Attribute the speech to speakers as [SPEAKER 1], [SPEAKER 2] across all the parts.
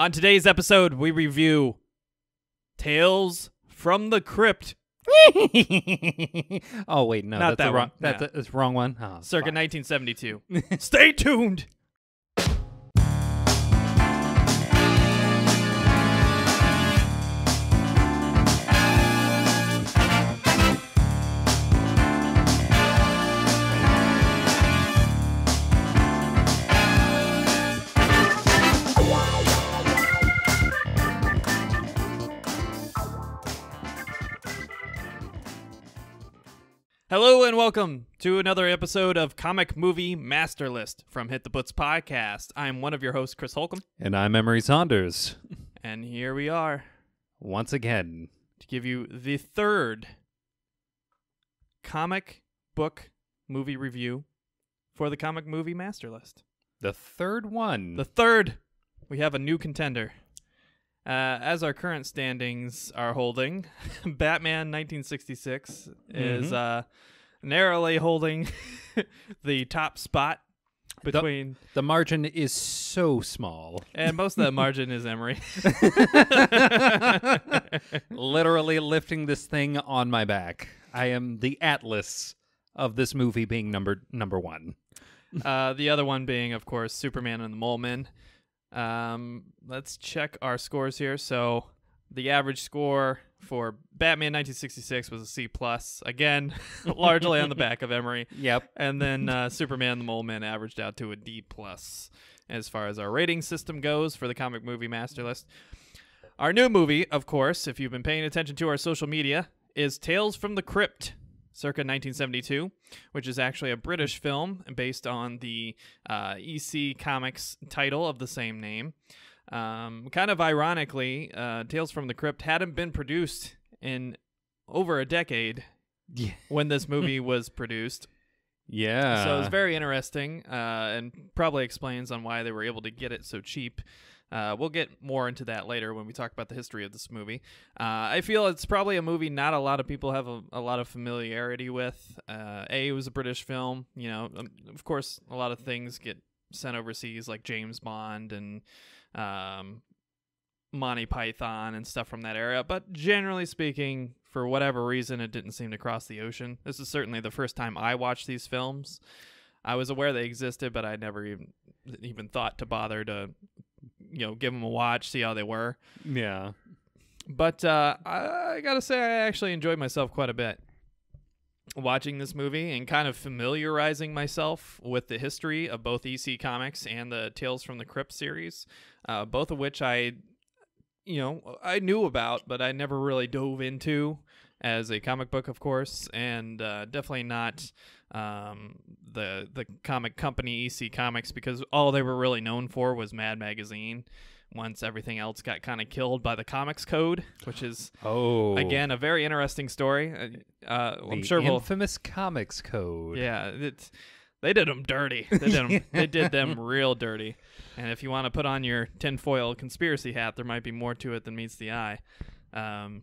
[SPEAKER 1] On today's episode, we review Tales from the Crypt,
[SPEAKER 2] oh wait, no,
[SPEAKER 1] Not
[SPEAKER 2] that's
[SPEAKER 1] that
[SPEAKER 2] the wrong.
[SPEAKER 1] one.
[SPEAKER 2] That's the, that's the wrong one. Oh,
[SPEAKER 1] circa
[SPEAKER 2] fuck.
[SPEAKER 1] 1972. Stay tuned. Hello and welcome to another episode of Comic Movie Master List from Hit the Books podcast. I'm one of your hosts, Chris Holcomb,
[SPEAKER 2] And I'm Emery Saunders
[SPEAKER 1] and here we are
[SPEAKER 2] once again.
[SPEAKER 1] to give you the third comic book movie review for the Comic Movie Master List.
[SPEAKER 2] The third one.
[SPEAKER 1] The third, we have a new contender. Uh, as our current standings are holding, Batman 1966 is
[SPEAKER 2] Mhm.
[SPEAKER 1] uh, narrowly holding the top spot between,
[SPEAKER 2] the margin is so small.
[SPEAKER 1] and most of that margin is Emery.
[SPEAKER 2] Literally lifting this thing on my back. I am the atlas of this movie being number number one.
[SPEAKER 1] uh, the other one being, of course, Superman and the Mole Men. Um, let's check our scores here. So the average score for Batman 1966 was a C plus. Again, largely on the back of Emery.
[SPEAKER 2] Yep.
[SPEAKER 1] And then uh, Superman the Mole Man averaged out to a D plus as far as our rating system goes for the comic movie master list. Our new movie, of course, if you've been paying attention to our social media, is Tales from the Crypt, circa 1972, which is actually a British film based on the uh, EC Comics title of the same name. Um, kind of ironically, uh, Tales from the Crypt hadn't been produced in over a decade
[SPEAKER 2] Yeah.
[SPEAKER 1] when this movie was produced.
[SPEAKER 2] Yeah.
[SPEAKER 1] So it's very interesting, uh, and probably explains on why they were able to get it so cheap. Uh, we'll get more into that later when we talk about the history of this movie. Uh, I feel it's probably a movie not a lot of people have a, a lot of familiarity with. Uh, a, it was a British film. You know, um, of course, a lot of things get sent overseas, like James Bond and um, Monty Python and stuff from that era. But generally speaking, for whatever reason, it didn't seem to cross the ocean. This is certainly the first time I watched these films. I was aware they existed, but I never even even thought to bother to, you know, give them a watch, see how they were.
[SPEAKER 2] yeah.
[SPEAKER 1] But uh, I, I gotta say, I actually enjoyed myself quite a bit watching this movie and kind of familiarizing myself with the history of both EC Comics and the Tales from the Crypt series, uh, both of which I, you know, I knew about, but I never really dove into as a comic book, of course, and uh, definitely not um, the the comic company EC Comics because all they were really known for was Mad Magazine. Once everything else got kind of killed by the Comics Code, which is
[SPEAKER 2] Oh.
[SPEAKER 1] again a very interesting story. Uh, uh, I'm sure we'll
[SPEAKER 2] infamous comics code.
[SPEAKER 1] yeah, it's they did them dirty. They did 'em- they did them real dirty. And if you want to put on your tinfoil conspiracy hat, there might be more to it than meets the eye. Um,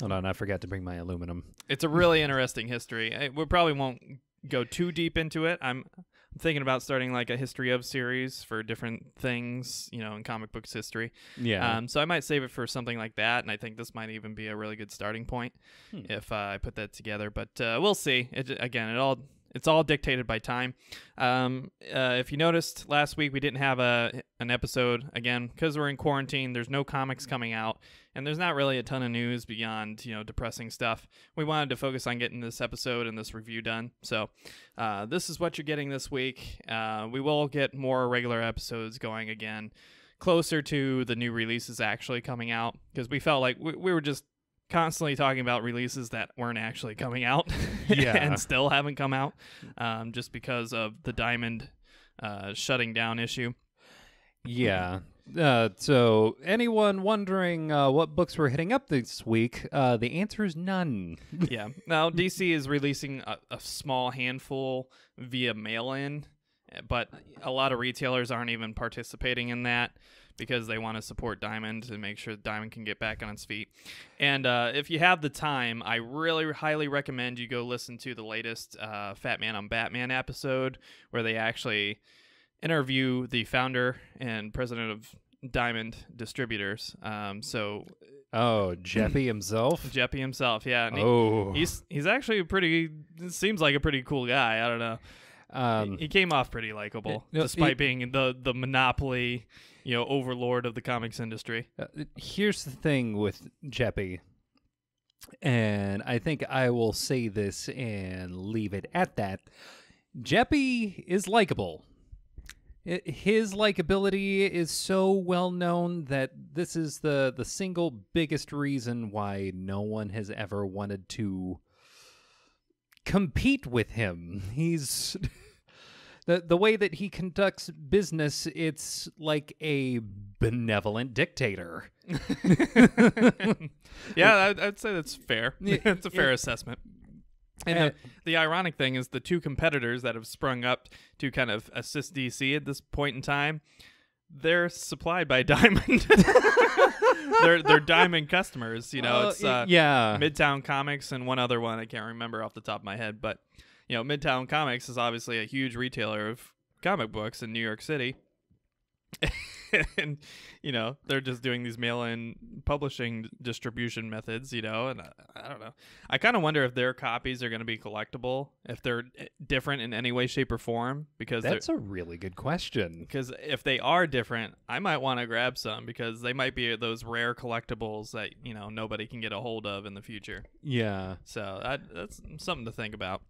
[SPEAKER 2] Hold on, I forgot to bring my aluminum.
[SPEAKER 1] it's a really interesting history. I, we probably won't go too deep into it. I'm, I'm thinking about starting like a history of series for different things, you know, in comic books history.
[SPEAKER 2] Yeah.
[SPEAKER 1] Um, so I might save it for something like that, and I think this might even be a really good starting point
[SPEAKER 2] Hmm.
[SPEAKER 1] if uh, I put that together. But uh, we'll see. It, again, it all it's all dictated by time. Um, uh, if you noticed last week, we didn't have a an episode again because we're in quarantine. There's no comics coming out, and there's not really a ton of news beyond you know depressing stuff. We wanted to focus on getting this episode and this review done. So uh, this is what you're getting this week. Uh, we will get more regular episodes going again closer to the new releases actually coming out because we felt like we, we were just constantly talking about releases that weren't actually coming out
[SPEAKER 2] Yeah.
[SPEAKER 1] and still haven't come out um, just because of the diamond uh, shutting down issue
[SPEAKER 2] Yeah. Uh, so, anyone wondering uh, what books we're hitting up this week? Uh, the answer is none.
[SPEAKER 1] yeah now dc is releasing a, a small handful via mail-in but a lot of retailers aren't even participating in that because they want to support Diamond and make sure Diamond can get back on its feet. And uh, if you have the time, I really highly recommend you go listen to the latest uh, Fat Man on Batman episode where they actually interview the founder and president of Diamond Distributors. Um, so
[SPEAKER 2] Oh, Geppi himself.
[SPEAKER 1] Geppi himself, yeah, he-
[SPEAKER 2] oh,
[SPEAKER 1] he's he's actually a pretty seems like a pretty cool guy. I don't know.
[SPEAKER 2] um,
[SPEAKER 1] he came off pretty likable,
[SPEAKER 2] no,
[SPEAKER 1] despite
[SPEAKER 2] he-
[SPEAKER 1] being the the monopoly, you know, overlord of the comics industry.
[SPEAKER 2] Uh, here's the thing with Geppi, and I think I will say this and leave it at that. Geppi is likable. His likability is so well known that this is the the single biggest reason why no one has ever wanted to compete with him. He's the the way that he conducts business, it's like a benevolent dictator.
[SPEAKER 1] yeah, I'd, I'd say that's fair. It's a fair
[SPEAKER 2] yeah.
[SPEAKER 1] assessment. And
[SPEAKER 2] Uh,
[SPEAKER 1] the, the ironic thing is the two competitors that have sprung up to kind of assist DC at this point in time, they're supplied by Diamond. they're they're Diamond customers. You know,
[SPEAKER 2] Uh,
[SPEAKER 1] it's uh,
[SPEAKER 2] yeah.
[SPEAKER 1] Midtown Comics and one other one I can't remember off the top of my head, but you know, Midtown Comics is obviously a huge retailer of comic books in New York City. and you know, they're just doing these mail-in publishing distribution methods, you know, and I, I don't know. I kind of wonder if their copies are going to be collectible, if they're eh, different in any way shape or form because
[SPEAKER 2] That's a really good question.
[SPEAKER 1] because if they are different, I might want to grab some because they might be those rare collectibles that you know nobody can get a hold of in the future.
[SPEAKER 2] Yeah.
[SPEAKER 1] So that, that's something to think about.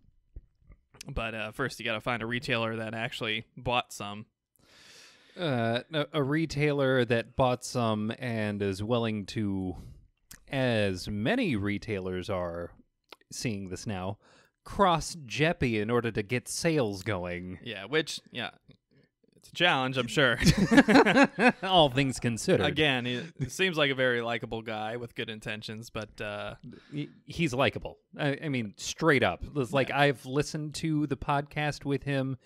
[SPEAKER 1] But uh, first, you got to find a retailer that actually bought some.
[SPEAKER 2] Uh, a, a retailer that bought some and is willing to, as many retailers are seeing this now, cross Geppi in order to get sales going.
[SPEAKER 1] Yeah, which yeah, it's a challenge, I'm sure.
[SPEAKER 2] All things considered.
[SPEAKER 1] Again, he, he seems like a very likable guy with good intentions, but uh,
[SPEAKER 2] He- he's likable. I, I mean, straight up. It's like I've listened to the podcast with him,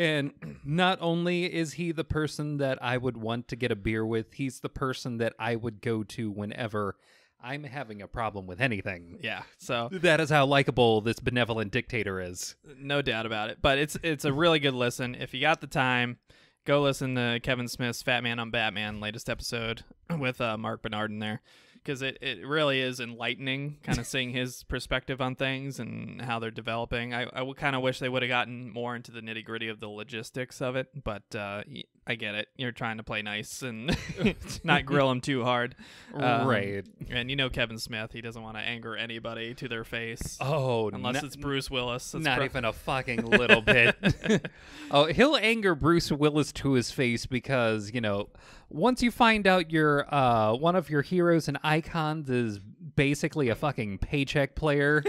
[SPEAKER 2] and not only is he the person that I would want to get a beer with, he's the person that I would go to whenever I'm having a problem with anything.
[SPEAKER 1] yeah, so
[SPEAKER 2] That is how likable this benevolent dictator is.
[SPEAKER 1] no doubt about it. But it's it's a really good listen. If you got the time, go listen to Kevin Smith's Fat Man on Batman latest episode with uh, Marc Bernardin there because it, it really is enlightening, kind of seeing his perspective on things and how they're developing. I, I kind of wish they would have gotten more into the nitty gritty of the logistics of it, but uh, I get it. You're trying to play nice and not grill him too hard. Um,
[SPEAKER 2] right.
[SPEAKER 1] And you know Kevin Smith, he doesn't want to anger anybody to their face.
[SPEAKER 2] Oh,
[SPEAKER 1] Unless
[SPEAKER 2] not,
[SPEAKER 1] it's Bruce Willis. That's
[SPEAKER 2] not
[SPEAKER 1] pro-
[SPEAKER 2] even a fucking little bit. oh, he'll anger Bruce Willis to his face because you know once you find out your uh one of your heroes and icons is basically a fucking paycheck player.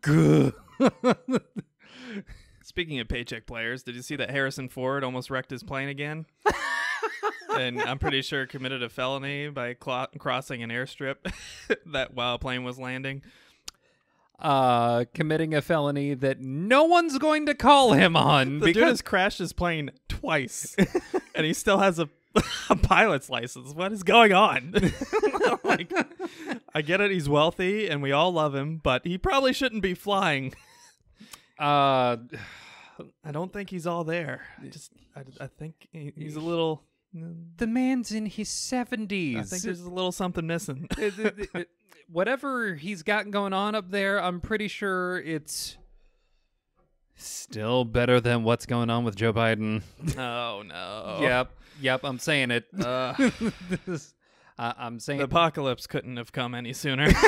[SPEAKER 2] Good.
[SPEAKER 1] Speaking of paycheck players, did you see that Harrison Ford almost wrecked his plane again? and I'm pretty sure committed a felony by clo- crossing an airstrip that while a plane was landing.
[SPEAKER 2] uh, committing a felony that no one's going to call him on
[SPEAKER 1] The dude
[SPEAKER 2] because
[SPEAKER 1] has crashed his plane twice, and he still has a, a pilot's license. What is going on? like, I get it, he's wealthy, and we all love him, but he probably shouldn't be flying.
[SPEAKER 2] uh,
[SPEAKER 1] I don't think he's all there. I just, I, I think he, he's a little.
[SPEAKER 2] the man's in his seventies.
[SPEAKER 1] I think there's a little something missing.
[SPEAKER 2] whatever he's got going on up there, I'm pretty sure it's still better than what's going on with Joe Biden.
[SPEAKER 1] oh no.
[SPEAKER 2] Yep, yep, I'm saying it.
[SPEAKER 1] Uh,
[SPEAKER 2] This- I- I'm saying
[SPEAKER 1] the apocalypse couldn't have come any sooner.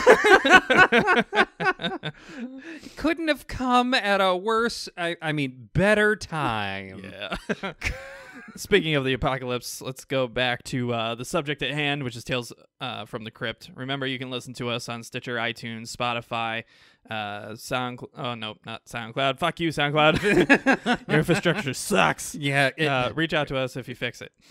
[SPEAKER 2] couldn't have come at a worse, I, I mean, better time.
[SPEAKER 1] yeah. Speaking of the apocalypse, let's go back to uh, the subject at hand, which is Tales uh, from the Crypt. Remember, you can listen to us on Stitcher, iTunes, Spotify, uh, Sound. Oh no, not SoundCloud. Fuck you, SoundCloud. Your infrastructure sucks.
[SPEAKER 2] Yeah, it-
[SPEAKER 1] Uh, reach out to us if you fix it.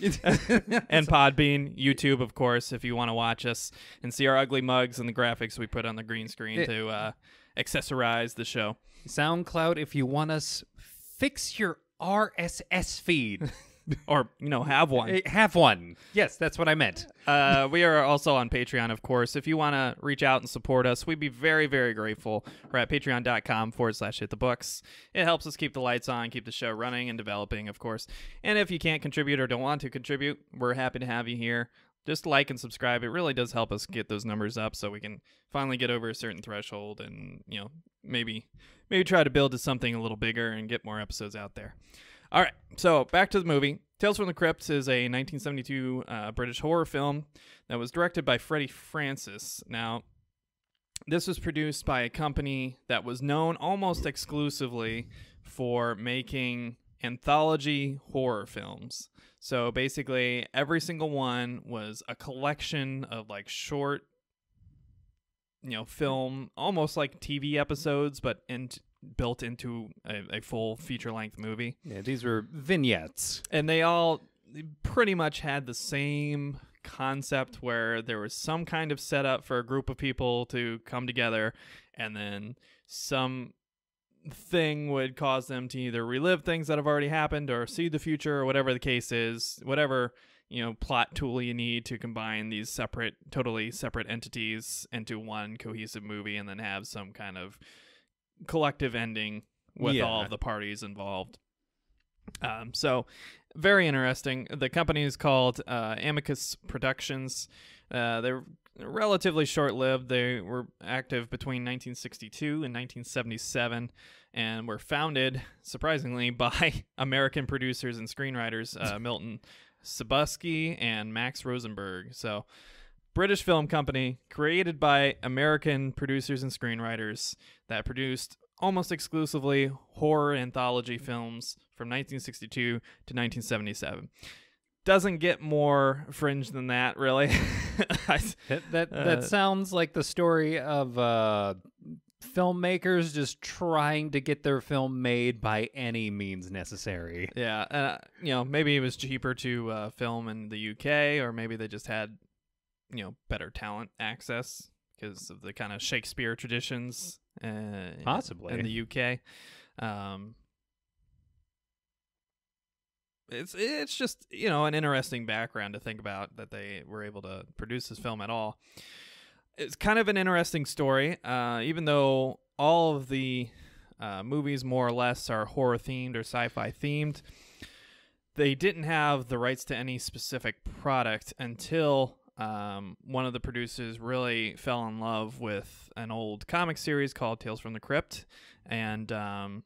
[SPEAKER 1] and Podbean, YouTube, of course, if you want to watch us and see our ugly mugs and the graphics we put on the green screen
[SPEAKER 2] It-
[SPEAKER 1] to uh, accessorize the show.
[SPEAKER 2] SoundCloud, if you want us, fix your RSS feed.
[SPEAKER 1] Or, you know, have one.
[SPEAKER 2] Have one. Yes, that's what I meant.
[SPEAKER 1] Uh, we are also on Patreon, of course. If you want to reach out and support us, we'd be very, very grateful. We're at patreon.com forward slash hit the books. It helps us keep the lights on, keep the show running and developing, of course. And if you can't contribute or don't want to contribute, we're happy to have you here. Just like and subscribe. It really does help us get those numbers up so we can finally get over a certain threshold and, you know, maybe maybe try to build to something a little bigger and get more episodes out there. All right, so back to the movie. Tales from the Crypt is a 1972 uh, British horror film that was directed by Freddie Francis. Now, this was produced by a company that was known almost exclusively for making anthology horror films. So basically, every single one was a collection of like short, you know, film, almost like TV episodes, but in, built into a, a full feature length movie.
[SPEAKER 2] Yeah, these were vignettes.
[SPEAKER 1] And they all pretty much had the same concept where there was some kind of setup for a group of people to come together and then some thing would cause them to either relive things that have already happened or see the future or whatever the case is whatever you know plot tool you need to combine these separate totally separate entities into one cohesive movie and then have some kind of collective ending with
[SPEAKER 2] Yeah.
[SPEAKER 1] all of the parties involved um, so very interesting the company is called uh, amicus productions uh, they're relatively short-lived they were active between 1962 and 1977 and were founded surprisingly by american producers and screenwriters uh, milton Subotsky and Max Rosenberg. So, British film company created by American producers and screenwriters that produced almost exclusively horror anthology films from 1962 to 1977. Doesn't get more fringe than that, really. I-
[SPEAKER 2] That that,
[SPEAKER 1] Uh,
[SPEAKER 2] sounds like the story of uh, filmmakers just trying to get their film made by any means necessary.
[SPEAKER 1] yeah, uh, you know, maybe it was cheaper to uh, film in the UK, or maybe they just had, you know, better talent access because of the kind of Shakespeare traditions. Uh,
[SPEAKER 2] Possibly.
[SPEAKER 1] in the UK. Um, it's it's just you know an interesting background to think about that they were able to produce this film at all. It's kind of an interesting story, uh, even though all of the uh, movies more or less are horror themed or sci-fi themed. They didn't have the rights to any specific product until um, one of the producers really fell in love with an old comic series called Tales from the Crypt and um,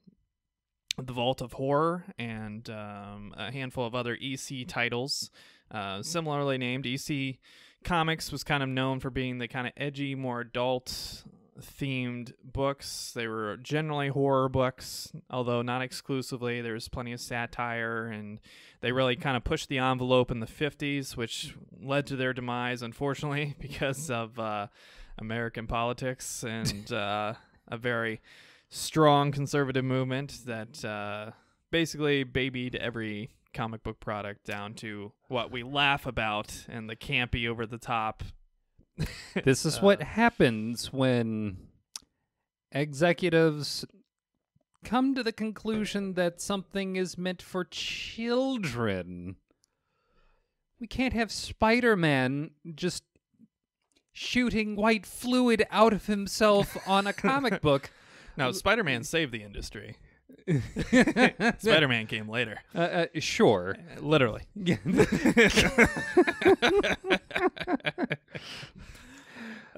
[SPEAKER 1] The Vault of Horror and um, a handful of other EC titles, uh, similarly named. EC Comics was kind of known for being the kind of edgy, more adult themed books. They were generally horror books, although not exclusively. There was plenty of satire, and they really kind of pushed the envelope in the 50s, which led to their demise, unfortunately, because of uh, American politics and uh, a very strong conservative movement that uh, basically babied every comic book product down to what we laugh about and the campy over the top
[SPEAKER 2] This is what uh, happens when executives come to the conclusion that something is meant for children. We can't have Spider Man just shooting white fluid out of himself on a comic book.
[SPEAKER 1] Now, Spider Man saved the industry. Spider Man came later.
[SPEAKER 2] Uh, uh, sure.
[SPEAKER 1] Literally.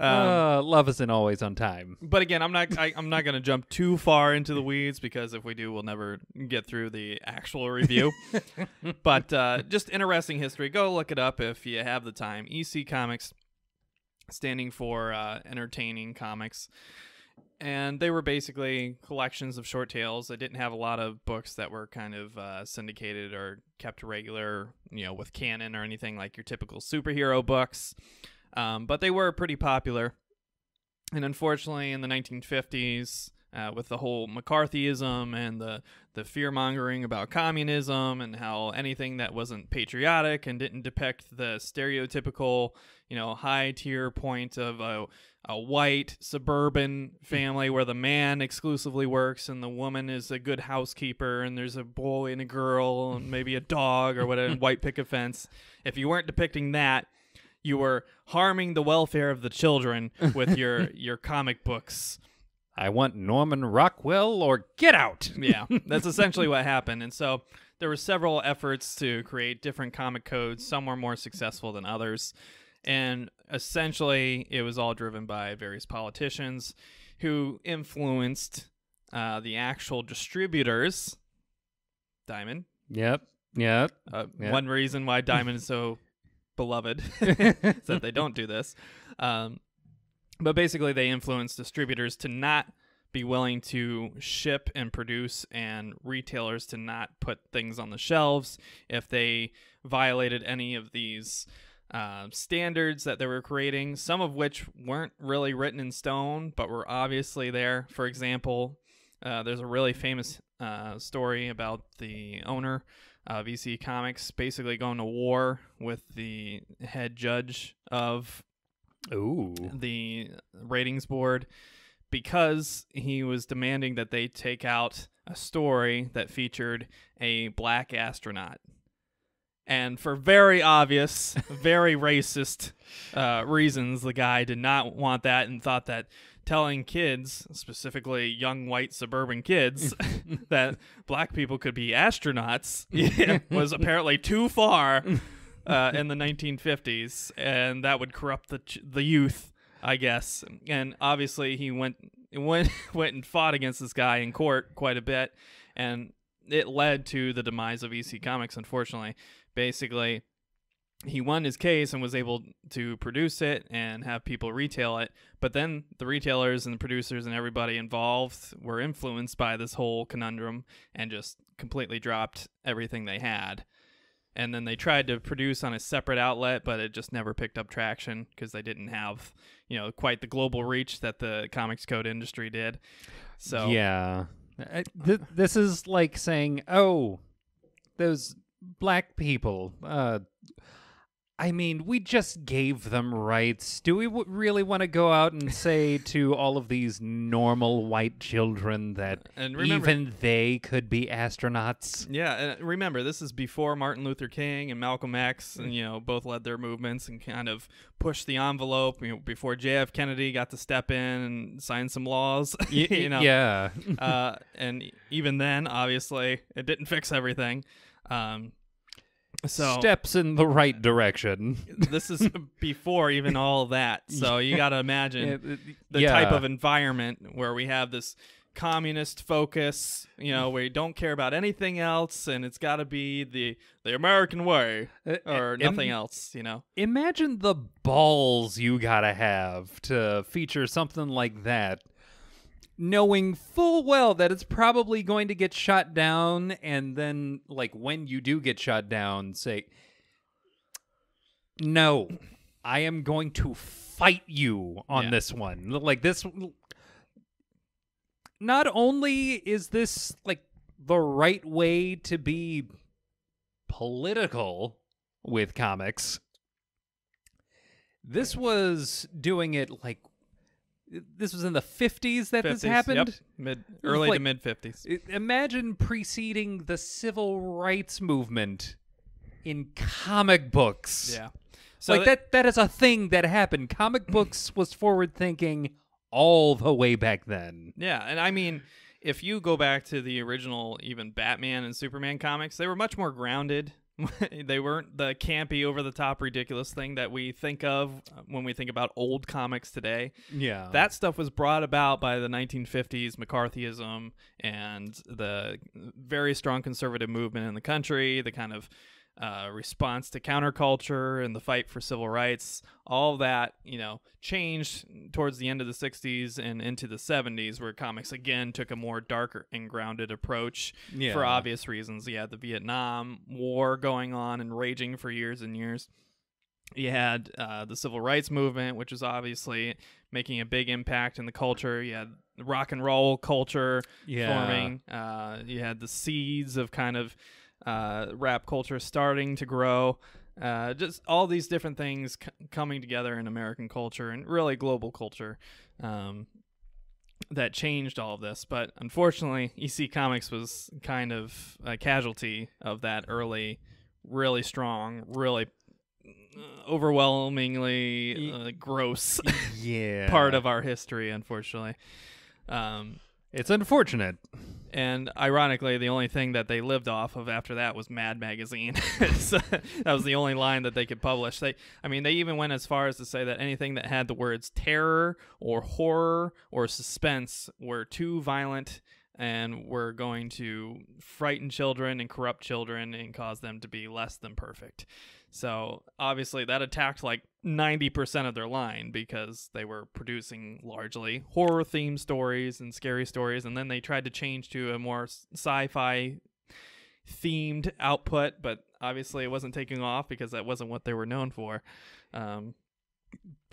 [SPEAKER 1] Um,
[SPEAKER 2] uh, love isn't always on time.
[SPEAKER 1] but again, I'm not. I, I'm not going to jump too far into the weeds because if we do, we'll never get through the actual review. but uh, just interesting history. Go look it up if you have the time. EC Comics, standing for uh, entertaining comics, and they were basically collections of short tales. They didn't have a lot of books that were kind of uh, syndicated or kept regular, you know, with canon or anything like your typical superhero books. Um, but they were pretty popular. And unfortunately, in the 1950s, uh, with the whole McCarthyism and the the fear mongering about communism and how anything that wasn't patriotic and didn't depict the stereotypical, you know, high tier point of a a white suburban family where the man exclusively works and the woman is a good housekeeper and there's a boy and a girl and maybe a dog or whatever white picket fence. If you weren't depicting that, you were harming the welfare of the children with your your comic books.
[SPEAKER 2] I want Norman Rockwell or get out.
[SPEAKER 1] Yeah, that's essentially what happened. And so there were several efforts to create different comic codes. Some were more successful than others. And essentially, it was all driven by various politicians who influenced uh, the actual distributors. Diamond.
[SPEAKER 2] Yep. Yep.
[SPEAKER 1] Uh,
[SPEAKER 2] Yeah.
[SPEAKER 1] One reason why Diamond is so beloved is that they don't do this. Um, but basically, they influence distributors to not be willing to ship and produce, and retailers to not put things on the shelves if they violated any of these uh, standards that they were creating, some of which weren't really written in stone, but were obviously there. For example, uh, there's a really famous uh, story about the owner of EC Comics basically going to war with the head judge of
[SPEAKER 2] Ooh.
[SPEAKER 1] the ratings board because he was demanding that they take out a story that featured a black astronaut. And for very obvious, very racist uh, reasons, the guy did not want that and thought that telling kids, specifically young white suburban kids, that black people could be astronauts was apparently too far uh, in the 1950s, and that would corrupt the the youth, I guess. And obviously, he went went went and fought against this guy in court quite a bit, and it led to the demise of EC Comics. Unfortunately, basically. He won his case and was able to produce it and have people retail it. But then the retailers and the producers and everybody involved were influenced by this whole conundrum and just completely dropped everything they had and then they tried to produce on a separate outlet but it just never picked up traction because they didn't have you know quite the global reach that the comics code industry did so
[SPEAKER 2] Yeah. I- th- this is like saying, "Oh, those black people. Uh, I mean, we just gave them rights. Do we w- really want to go out and say to all of these normal white children that
[SPEAKER 1] and remember
[SPEAKER 2] even they could be astronauts?"
[SPEAKER 1] yeah and remember this is before martin luther king and malcolm x and you know both led their movements and kind of pushed the envelope you know, before jf kennedy got to step in and sign some laws you know
[SPEAKER 2] Yeah.
[SPEAKER 1] uh, and even then, obviously, it didn't fix everything. Um, so
[SPEAKER 2] Steps in the right direction.
[SPEAKER 1] this is before even all that. So you got to imagine
[SPEAKER 2] Yeah,
[SPEAKER 1] the
[SPEAKER 2] yeah.
[SPEAKER 1] type of environment where we have this communist focus, you know, where you don't care about anything else, and it's got to be the the American way
[SPEAKER 2] Uh,
[SPEAKER 1] or
[SPEAKER 2] im-
[SPEAKER 1] nothing else. You know,
[SPEAKER 2] Imagine the balls you gotta have to feature something like that, knowing full well that it's probably going to get shot down, and then, like, when you do get shot down, say, No, I am going to fight you on
[SPEAKER 1] Yeah.
[SPEAKER 2] this one. Like, this. Not only is this, like, the right way to be political with comics. This was doing it like this was in the 50s that this happened.
[SPEAKER 1] Yep, mid early to mid fifties.
[SPEAKER 2] Imagine preceding the civil rights movement in comic books.
[SPEAKER 1] Yeah. So
[SPEAKER 2] like that that is a thing that happened. Comic books was forward thinking all the way back then.
[SPEAKER 1] Yeah, and I mean, if you go back to the original, even Batman and Superman comics, they were much more grounded. they weren't the campy, over the top, ridiculous thing that we think of when we think about old comics today.
[SPEAKER 2] Yeah.
[SPEAKER 1] That stuff was brought about by the 1950s McCarthyism and the very strong conservative movement in the country, the kind of uh, response to counterculture and the fight for civil rights. All that, you know, changed towards the end of the 60s and into the 70s, where comics again took a more darker and grounded approach
[SPEAKER 2] yeah.
[SPEAKER 1] for obvious reasons. You had the Vietnam War going on and raging for years and years. you had uh, the civil rights movement, which was obviously making a big impact in the culture. You had rock and roll culture forming. Uh, you had the seeds of kind of uh, rap culture starting to grow. Uh, just all these different things c- coming together in American culture and really global culture um, that changed all of this. But unfortunately, EC Comics was kind of a casualty of that early, really strong, really uh, overwhelmingly uh, gross
[SPEAKER 2] yeah.
[SPEAKER 1] part of our history, unfortunately. Um,
[SPEAKER 2] It's unfortunate.
[SPEAKER 1] and ironically, the only thing that they lived off of after that was Mad Magazine. so that was the only line that they could publish. They, I mean, they even went as far as to say that anything that had the words terror or horror or suspense were too violent and were going to frighten children and corrupt children and cause them to be less than perfect. So obviously that attacked like 90% of their line because they were producing largely horror themed stories and scary stories and then they tried to change to a more sci-fi themed output but obviously it wasn't taking off because that wasn't what they were known for. Um,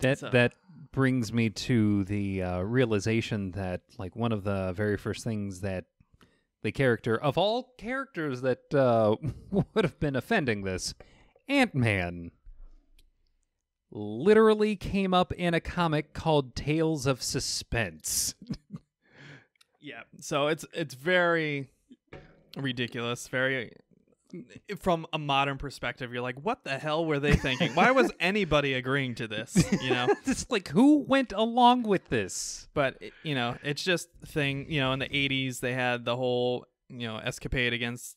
[SPEAKER 2] That
[SPEAKER 1] So-
[SPEAKER 2] that brings me to the uh, realization that like one of the very first things that the character of all characters that uh, would have been offending this Ant Man literally came up in a comic called Tales of Suspense.
[SPEAKER 1] Yeah. So it's it's very ridiculous. Very from a modern perspective, you're like, what the hell were they thinking? Why was anybody agreeing to this? You know.
[SPEAKER 2] it's like who went along with this?
[SPEAKER 1] but you know, it's just thing. You know, in the '80s, they had the whole you know escapade against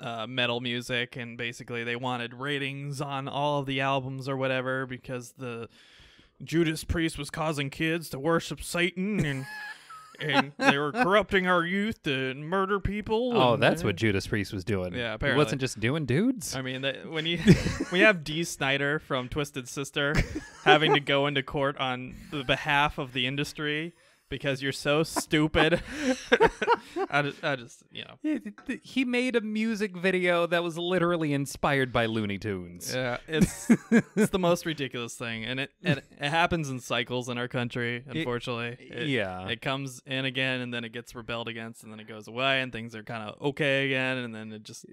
[SPEAKER 1] uh, metal music, and basically they wanted ratings on all of the albums or whatever because the Judas Priest was causing kids to worship Satan and. and they were corrupting our youth to murder people.
[SPEAKER 2] Oh,
[SPEAKER 1] and-
[SPEAKER 2] that's what Judas Priest was doing.
[SPEAKER 1] Yeah,
[SPEAKER 2] He
[SPEAKER 1] apparently.
[SPEAKER 2] wasn't just doing dudes.
[SPEAKER 1] I mean, that, when you when you have Dee Snider from Twisted Sister having to go into court on the behalf of the industry because you're so stupid, I, just, I just you know
[SPEAKER 2] He- made a music video that was literally inspired by Looney Tunes.
[SPEAKER 1] yeah, it's it's the most ridiculous thing, and it it, it happens in cycles in our country. Unfortunately, It-
[SPEAKER 2] yeah.
[SPEAKER 1] it comes in again, and then it gets rebelled against, and then it goes away, and things are kind of okay again, and then it just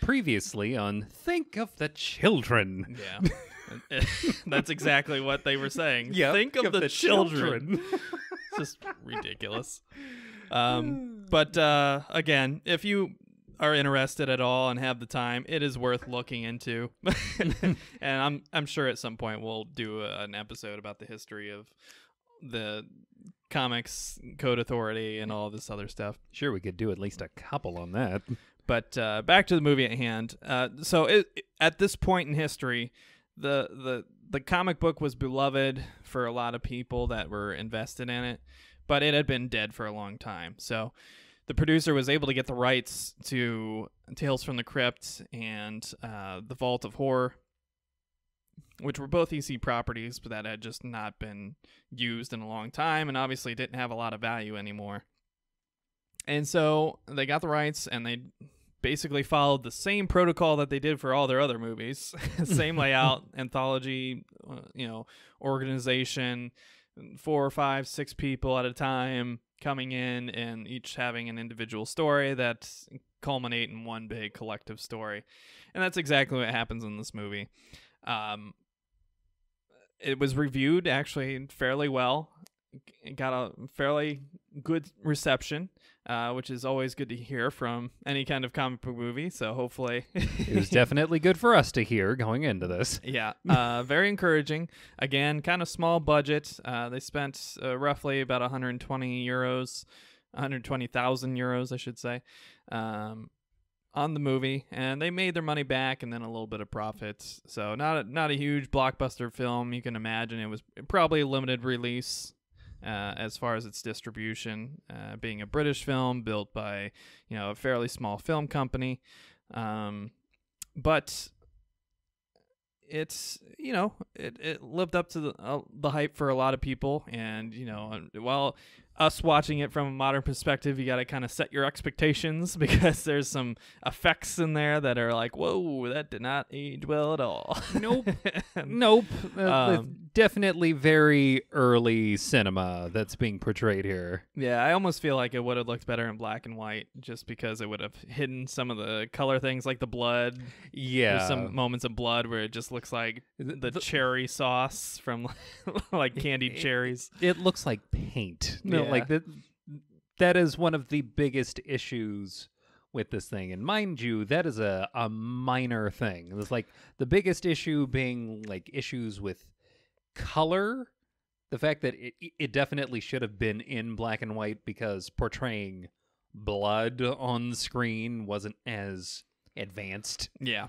[SPEAKER 2] Previously on Think of the Children.
[SPEAKER 1] yeah. That's exactly what they were saying.
[SPEAKER 2] Yep,
[SPEAKER 1] Think of,
[SPEAKER 2] of
[SPEAKER 1] the,
[SPEAKER 2] the
[SPEAKER 1] children. it's just ridiculous. Um, but uh, again, if you are interested at all and have the time, it is worth looking into. and I'm I'm sure at some point we'll do a, an episode about the history of the comics code authority and all this other stuff.
[SPEAKER 2] Sure, we could do at least a couple on that.
[SPEAKER 1] But uh, back to the movie at hand. Uh, so it, at this point in history, the the the comic book was beloved for a lot of people that were invested in it, but it had been dead for a long time. So the producer was able to get the rights to Tales from the Crypt and uh, the Vault of Horror, which were both EC properties, but that had just not been used in a long time, and obviously didn't have a lot of value anymore. And so they got the rights and they basically followed the same protocol that they did for all their other movies. same layout, anthology, uh, you know, organization, four or five, six people at a time coming in and each having an individual story that culminate in one big collective story. And that's exactly what happens in this movie. Um, it was reviewed actually fairly well. It got a fairly good reception uh, which is always good to hear from any kind of comic book movie. So hopefully,
[SPEAKER 2] It was definitely good for us to hear going into this.
[SPEAKER 1] yeah, uh, very encouraging. Again, kind of small budget. Uh, they spent uh, roughly about 120 euros, 120,000 euros, I should say, um, on the movie, and they made their money back and then a little bit of profits. So not a, not a huge blockbuster film. You can imagine it was probably a limited release. Uh, as far as its distribution, uh, being a British film built by, you know, a fairly small film company, um, but it's you know it, it lived up to the uh, the hype for a lot of people, and you know while us watching it from a modern perspective, you got to kind of set your expectations because there's some effects in there that are like, whoa, that did not age well at all.
[SPEAKER 2] Nope. nope. Uh,
[SPEAKER 1] Um,
[SPEAKER 2] definitely very early cinema that's being portrayed here.
[SPEAKER 1] Yeah, I almost feel like it would have looked better in black and white just because it would have hidden some of the color things like the blood.
[SPEAKER 2] Yeah.
[SPEAKER 1] There's some moments of blood where it just looks like the, cherry sauce from like candied
[SPEAKER 2] It-
[SPEAKER 1] cherries.
[SPEAKER 2] it looks like paint. No,
[SPEAKER 1] Yeah.
[SPEAKER 2] like that. That is one of the biggest issues with this thing, and mind you, that is a a minor thing. It's like the biggest issue being like issues with color. The fact that it it definitely should have been in black and white because portraying blood on the screen wasn't as advanced.
[SPEAKER 1] Yeah.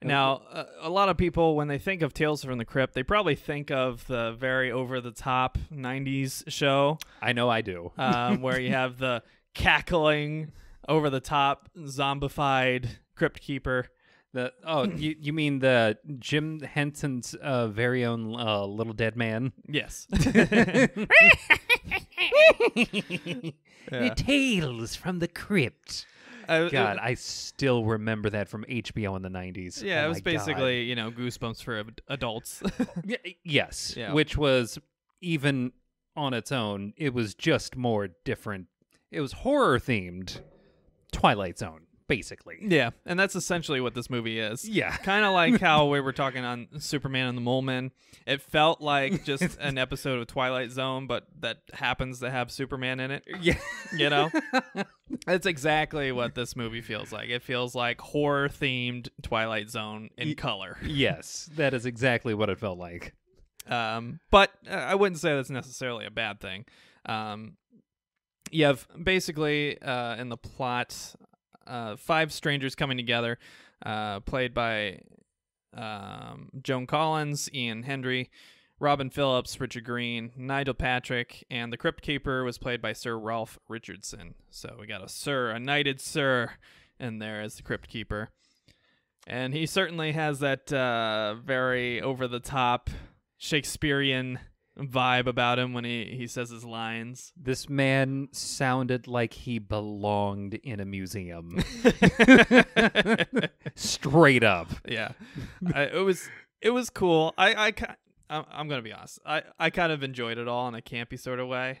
[SPEAKER 2] And
[SPEAKER 1] Now, uh, a lot of people, when they think of Tales from the Crypt, they probably think of the very over the top 90s show
[SPEAKER 2] I know I do.
[SPEAKER 1] um, where you have the cackling, over the top, zombified Crypt Keeper.
[SPEAKER 2] The oh, you you mean the Jim Henson's uh, very own uh, little dead man?
[SPEAKER 1] Yes.
[SPEAKER 2] The tales from the crypt.
[SPEAKER 1] Uh,
[SPEAKER 2] God, I still remember that from HBO in the nineties.
[SPEAKER 1] yeah,
[SPEAKER 2] oh
[SPEAKER 1] it was
[SPEAKER 2] my God.
[SPEAKER 1] basically, you know, goosebumps for adults.
[SPEAKER 2] Yes,
[SPEAKER 1] Yeah.
[SPEAKER 2] which was even on its own. It was just more different. It was horror themed, Twilight Zone, basically.
[SPEAKER 1] yeah, and that's essentially what this movie is.
[SPEAKER 2] Yeah,
[SPEAKER 1] kind of like how we were talking on Superman and the Mole Men. It felt like just an episode of Twilight Zone, but that happens to have Superman in it.
[SPEAKER 2] yeah.
[SPEAKER 1] You know, that's exactly what this movie feels like. It feels like horror themed Twilight Zone in
[SPEAKER 2] Ye-
[SPEAKER 1] color.
[SPEAKER 2] yes, that is exactly what it felt like.
[SPEAKER 1] Um, but uh, I wouldn't say that's necessarily a bad thing. Um, you have basically uh, in the plot uh, five strangers coming together, uh, played by um, Joan Collins, Ian Hendry, Robin Phillips, Richard Greene, Nigel Patrick, and the Crypt Keeper was played by Sir Ralph Richardson. So we got a Sir, a knighted Sir, in there as the Crypt Keeper. And he certainly has that uh, very over the top Shakespearean vibe about him when he, he says his lines.
[SPEAKER 2] This man sounded like he belonged in a museum. Straight up.
[SPEAKER 1] yeah, I, it was it was cool. I I I'm, I'm gonna be honest. I I kind of enjoyed it all in a campy sort of way,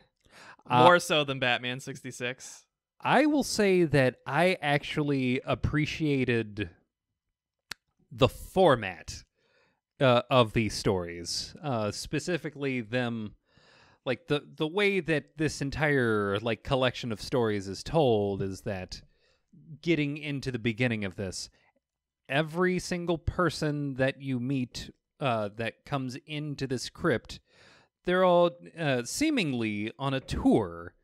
[SPEAKER 2] Uh,
[SPEAKER 1] more so than Batman '66.
[SPEAKER 2] I will say that I actually appreciated the format uh, of these stories, uh, specifically them, like the the way that this entire like collection of stories is told is that getting into the beginning of this, every single person that you meet uh, that comes into this crypt, they're all uh, seemingly on a tour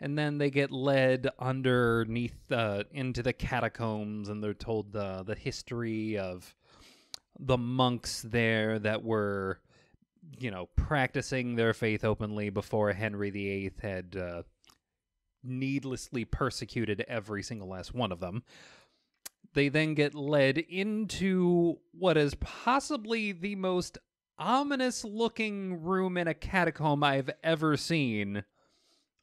[SPEAKER 2] and then they get led underneath uh, into the catacombs and they're told the the history of the monks there that were you know practicing their faith openly before Henry VIII had uh, needlessly persecuted every single last one of them they then get led into what is possibly the most ominous looking room in a catacomb I've ever seen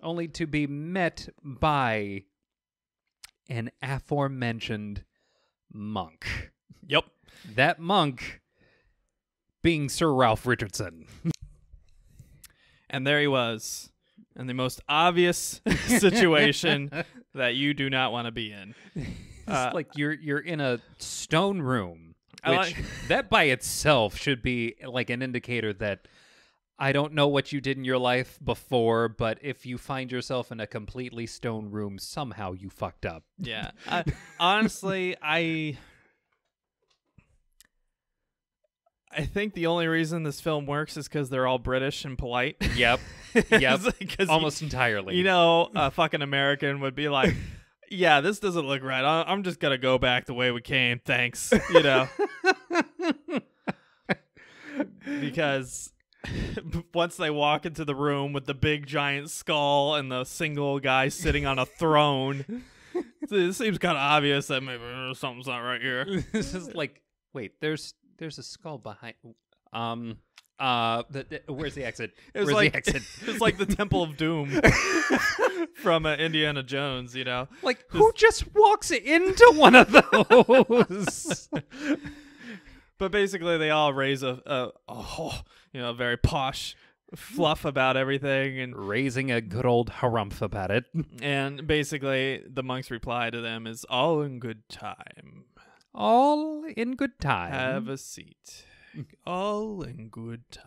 [SPEAKER 2] only to be met by an aforementioned monk.
[SPEAKER 1] Yep.
[SPEAKER 2] That monk being Sir Ralph Richardson.
[SPEAKER 1] And there he was, in the most obvious situation that you do not want to be in.
[SPEAKER 2] It's
[SPEAKER 1] Uh,
[SPEAKER 2] like you're you're in a stone room, which
[SPEAKER 1] like-
[SPEAKER 2] that by itself should be like an indicator that I don't know what you did in your life before, but if you find yourself in a completely stone room, somehow you fucked up.
[SPEAKER 1] Yeah. I, honestly, I I think the only reason this film works is because they're all British and polite.
[SPEAKER 2] Yep. Yep. Almost entirely.
[SPEAKER 1] You know, a fucking American would be like, "Yeah, this doesn't look right. I- I'm just gonna go back the way we came. Thanks." You know, because once they walk into the room with the big giant skull and the single guy sitting on a throne, it seems kind of obvious that maybe something's not right here.
[SPEAKER 2] this is like wait there's there's a skull behind. Um. Uh. The, the- where's the exit?
[SPEAKER 1] It was
[SPEAKER 2] where's
[SPEAKER 1] like
[SPEAKER 2] the exit?
[SPEAKER 1] it was like the Temple of Doom from uh, Indiana Jones, you know.
[SPEAKER 2] like who just walks into one of those?
[SPEAKER 1] But basically, they all raise a, a, whole, you know, a very posh fluff about everything, and
[SPEAKER 2] Raising a good old harumph about it.
[SPEAKER 1] and basically, the monk's reply to them is all in good time.
[SPEAKER 2] All in good time.
[SPEAKER 1] Have a seat. All in good time.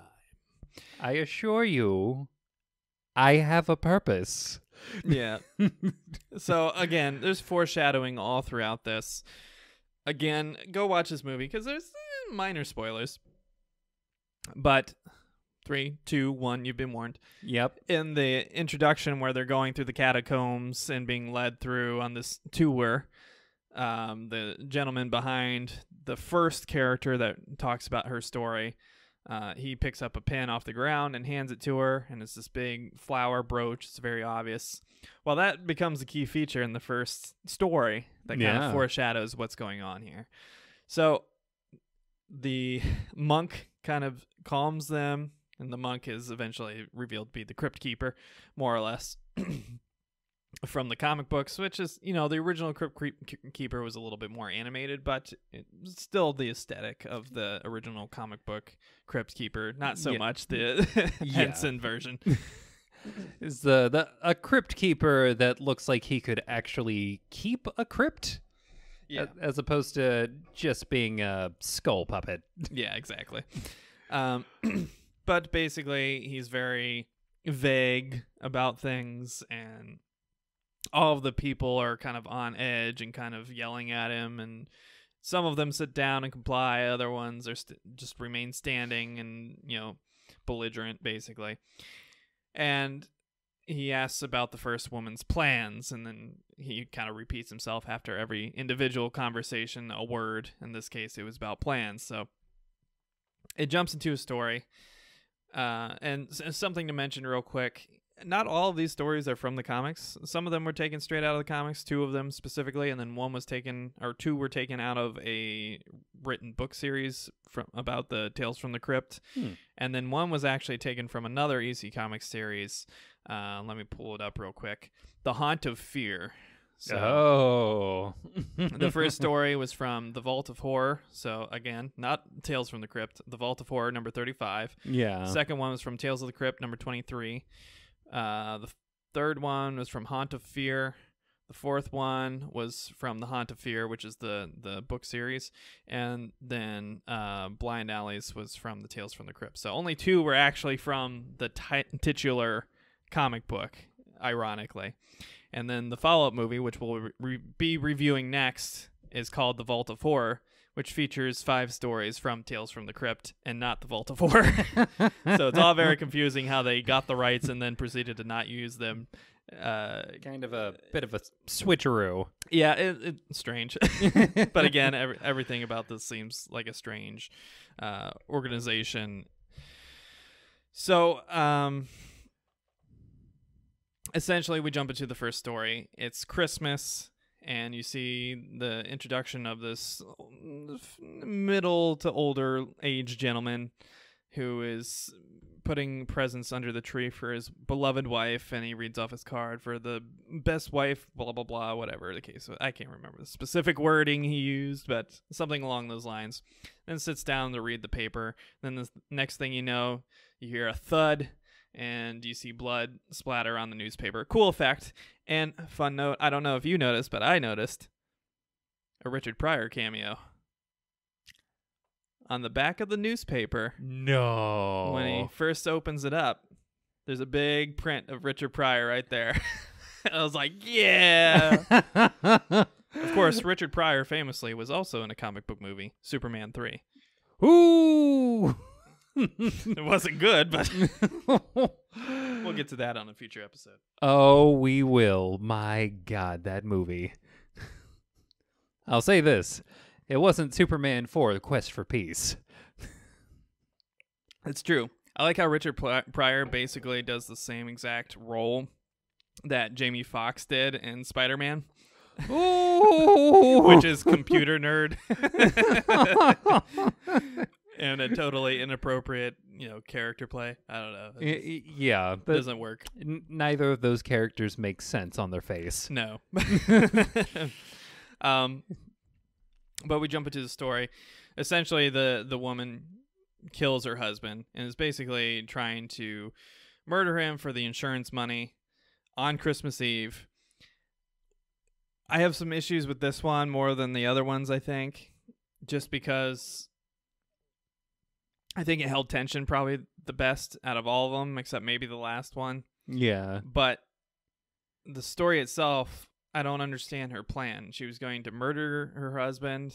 [SPEAKER 2] I assure you, I have a purpose.
[SPEAKER 1] Yeah. so again, there's foreshadowing all throughout this. Again, go watch this movie because there's eh, minor spoilers. But three, two, one, you've been warned.
[SPEAKER 2] Yep.
[SPEAKER 1] In the introduction, where they're going through the catacombs and being led through on this tour, um, the gentleman behind the first character that talks about her story, uh, he picks up a pin off the ground and hands it to her, and it's this big flower brooch. It's very obvious. Well, that becomes a key feature in the first story that kind
[SPEAKER 2] Yeah.
[SPEAKER 1] of foreshadows what's going on here. So the monk kind of calms them, and the monk is eventually revealed to be the crypt keeper, more or less. From the comic books, which is, you know, the original Crypt Keeper was a little bit more animated, but still the aesthetic of the original comic book Crypt Keeper. Not so
[SPEAKER 2] Yeah.
[SPEAKER 1] much the. Henson version.
[SPEAKER 2] Is the, the a crypt keeper that looks like he could actually keep a crypt?
[SPEAKER 1] Yeah.
[SPEAKER 2] a- As opposed to just being a skull puppet.
[SPEAKER 1] Yeah, exactly. Um, but basically, he's very vague about things, and all of the people are kind of on edge and kind of yelling at him. And some of them sit down and comply; other ones are st- just remain standing and you know belligerent, basically. And he asks about the first woman's plans, and then he kind of repeats himself after every individual conversation, a word. In this case, it was about plans. So it jumps into a story. Uh, and something to mention real quick not all of these stories are from the comics. Some of them were taken straight out of the comics, two of them specifically, and then one was taken, or two were taken out of a written book series from about the Tales from the Crypt,
[SPEAKER 2] Hmm.
[SPEAKER 1] and then one was actually taken from another EC Comics series. Uh, let me pull it up real quick. The Haunt of Fear. So,
[SPEAKER 2] oh.
[SPEAKER 1] the first story was from The Vault of Horror. So again, not Tales from the Crypt. The Vault of Horror number 35.
[SPEAKER 2] Yeah.
[SPEAKER 1] Second one was from Tales of the Crypt number 23. Uh, the third one was from Haunt of Fear. The fourth one was from The Haunt of Fear, which is the the book series, and then uh, Blind Alleys was from the Tales from the Crypt. So only two were actually from the ti- titular comic book, ironically. And then the follow up movie, which we'll re- be reviewing next, is called The Vault of Horror, which features five stories from Tales from the Crypt and not The Vault of Horror. so it's all very confusing how they got the rights and then proceeded to not use them. Uh,
[SPEAKER 2] kind of a bit of a switcheroo.
[SPEAKER 1] yeah, it, it's strange. but again, every, everything about this seems like a strange uh, organization. So, um, essentially, we jump into the first story. It's Christmas, and you see the introduction of this mm, middle to older age gentleman who is putting presents under the tree for his beloved wife and he reads off his card for the best wife blah blah blah whatever the case i can't remember the specific wording he used but something along those lines. Then sits down to read the paper. Then the next thing you know you hear a thud and you see blood splatter on the newspaper cool effect and fun note i don't know if you noticed but i noticed a richard pryor cameo on the back of the newspaper
[SPEAKER 2] No.
[SPEAKER 1] when he first opens it up, there's a big print of Richard Pryor right there. I was like, yeah. of course, Richard Pryor famously was also in a comic book movie, Superman 3.
[SPEAKER 2] Ooh.
[SPEAKER 1] It wasn't good, but we'll get to that on a future episode.
[SPEAKER 2] oh, we will. My God, that movie. I'll say this: it wasn't Superman 4: The Quest for Peace.
[SPEAKER 1] It's true. I like how Richard Pryor basically does the same exact role that Jamie Foxx did in Spider Man. Which is computer nerd. And a totally inappropriate, you know, character play. I don't know. It
[SPEAKER 2] Y-
[SPEAKER 1] just
[SPEAKER 2] y- yeah, but
[SPEAKER 1] doesn't work.
[SPEAKER 2] n- neither of those characters make sense on their face.
[SPEAKER 1] No. um, but we jump into the story. Essentially, the the woman kills her husband and is basically trying to murder him for the insurance money on Christmas Eve. I have some issues with this one more than the other ones. I think, just because I think it held tension probably the best out of all of them, except maybe the last one.
[SPEAKER 2] Yeah.
[SPEAKER 1] but the story itself i don't understand her plan. She was going to murder her husband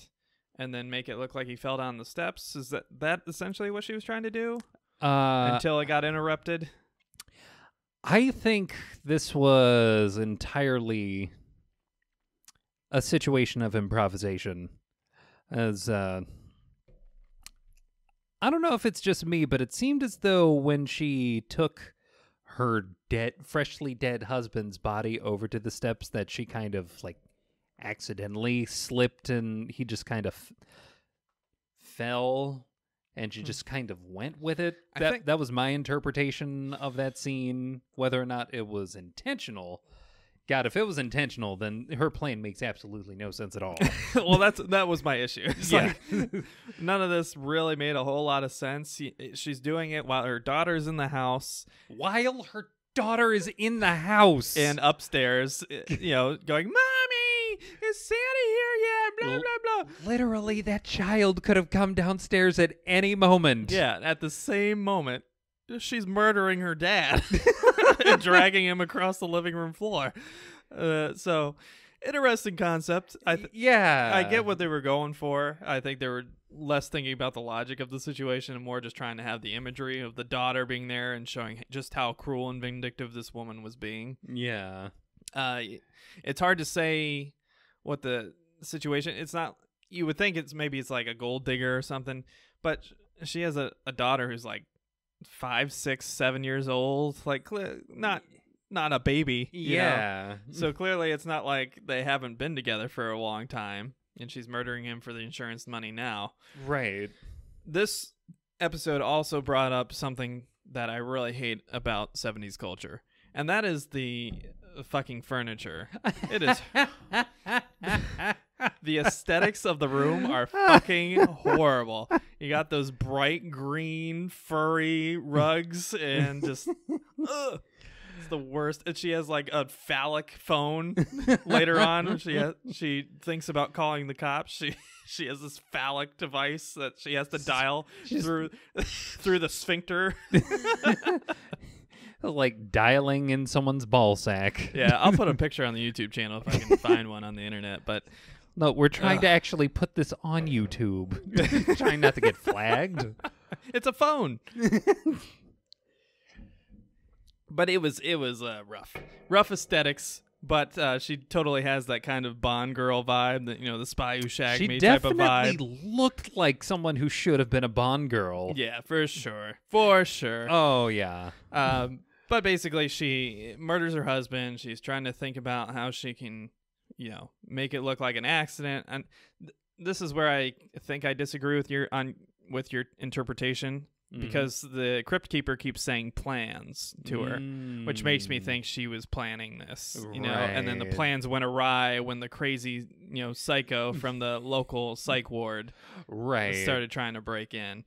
[SPEAKER 1] and then make it look like he fell down the steps. Is that that essentially what she was trying to do?
[SPEAKER 2] Uh,
[SPEAKER 1] until it got interrupted?
[SPEAKER 2] I think this was entirely a situation of improvisation. As uh I don't know if it's just me, but it seemed as though when she took her dead freshly dead husband's body over to the steps that she kind of like accidentally slipped and he just kind of f- fell and she hmm. just kind of went with it.
[SPEAKER 1] I
[SPEAKER 2] That
[SPEAKER 1] think-
[SPEAKER 2] that was my interpretation of that scene. Whether or not it was intentional, God, if it was intentional, then her plan makes absolutely no sense at all.
[SPEAKER 1] well that's that was my issue. It's
[SPEAKER 2] Yeah.
[SPEAKER 1] like none of this really made a whole lot of sense. She- she's doing it while her daughter's in the house.
[SPEAKER 2] While her daughter is in the house.
[SPEAKER 1] And upstairs you know going mommy is santa here yet? Blah blah blah.
[SPEAKER 2] literally that child could have come downstairs at any moment.
[SPEAKER 1] Yeah, at the same moment, she's murdering her dad and dragging him across the living room floor. Uh, so, interesting concept. I th-
[SPEAKER 2] yeah.
[SPEAKER 1] I get what they were going for. I think they were less thinking about the logic of the situation and more just trying to have the imagery of the daughter being there and showing just how cruel and vindictive this woman was being.
[SPEAKER 2] Yeah.
[SPEAKER 1] Uh, it's hard to say what the situation. It's not. You would think it's maybe it's like a gold digger or something, but she has a, a daughter who's like five, six, seven years old. Like cle- not not a baby. you know?
[SPEAKER 2] Yeah.
[SPEAKER 1] So clearly, it's not like they haven't been together for a long time, and she's murdering him for the insurance money now.
[SPEAKER 2] right.
[SPEAKER 1] This episode also brought up something that I really hate about 70s culture, and that is the fucking furniture. It is the aesthetics of the room are fucking horrible. You got those bright green furry rugs and just ugh, it's the worst. And she has like a phallic phone later on when she she thinks about calling the cops. She she has this phallic device that she has to dial through through the sphincter.
[SPEAKER 2] like dialing in someone's ball sack.
[SPEAKER 1] Yeah, I'll put a picture on the YouTube channel if I can find one on the internet. But
[SPEAKER 2] No, we're trying to actually put this on YouTube. trying not to get flagged.
[SPEAKER 1] it's a phone. but it was it was uh, rough, rough aesthetics. But uh, she totally has that kind of Bond girl vibe, that you know, the spy who shagged
[SPEAKER 2] She
[SPEAKER 1] me type of vibe.
[SPEAKER 2] definitely looked like someone who should have been a Bond girl.
[SPEAKER 1] Yeah, for sure, for sure.
[SPEAKER 2] Oh yeah.
[SPEAKER 1] Um, but basically, she murders her husband. She's trying to think about how she can, you know, make it look like an accident. And th- this is where I think I disagree with your on with your interpretation
[SPEAKER 2] Mm-hmm.
[SPEAKER 1] because the crypt keeper keeps saying plans to her. Which makes me
[SPEAKER 2] Mm.
[SPEAKER 1] think she was planning this, you know, and then the plans went awry when the crazy, you know, psycho from the local psych ward
[SPEAKER 2] right.
[SPEAKER 1] started trying to break in.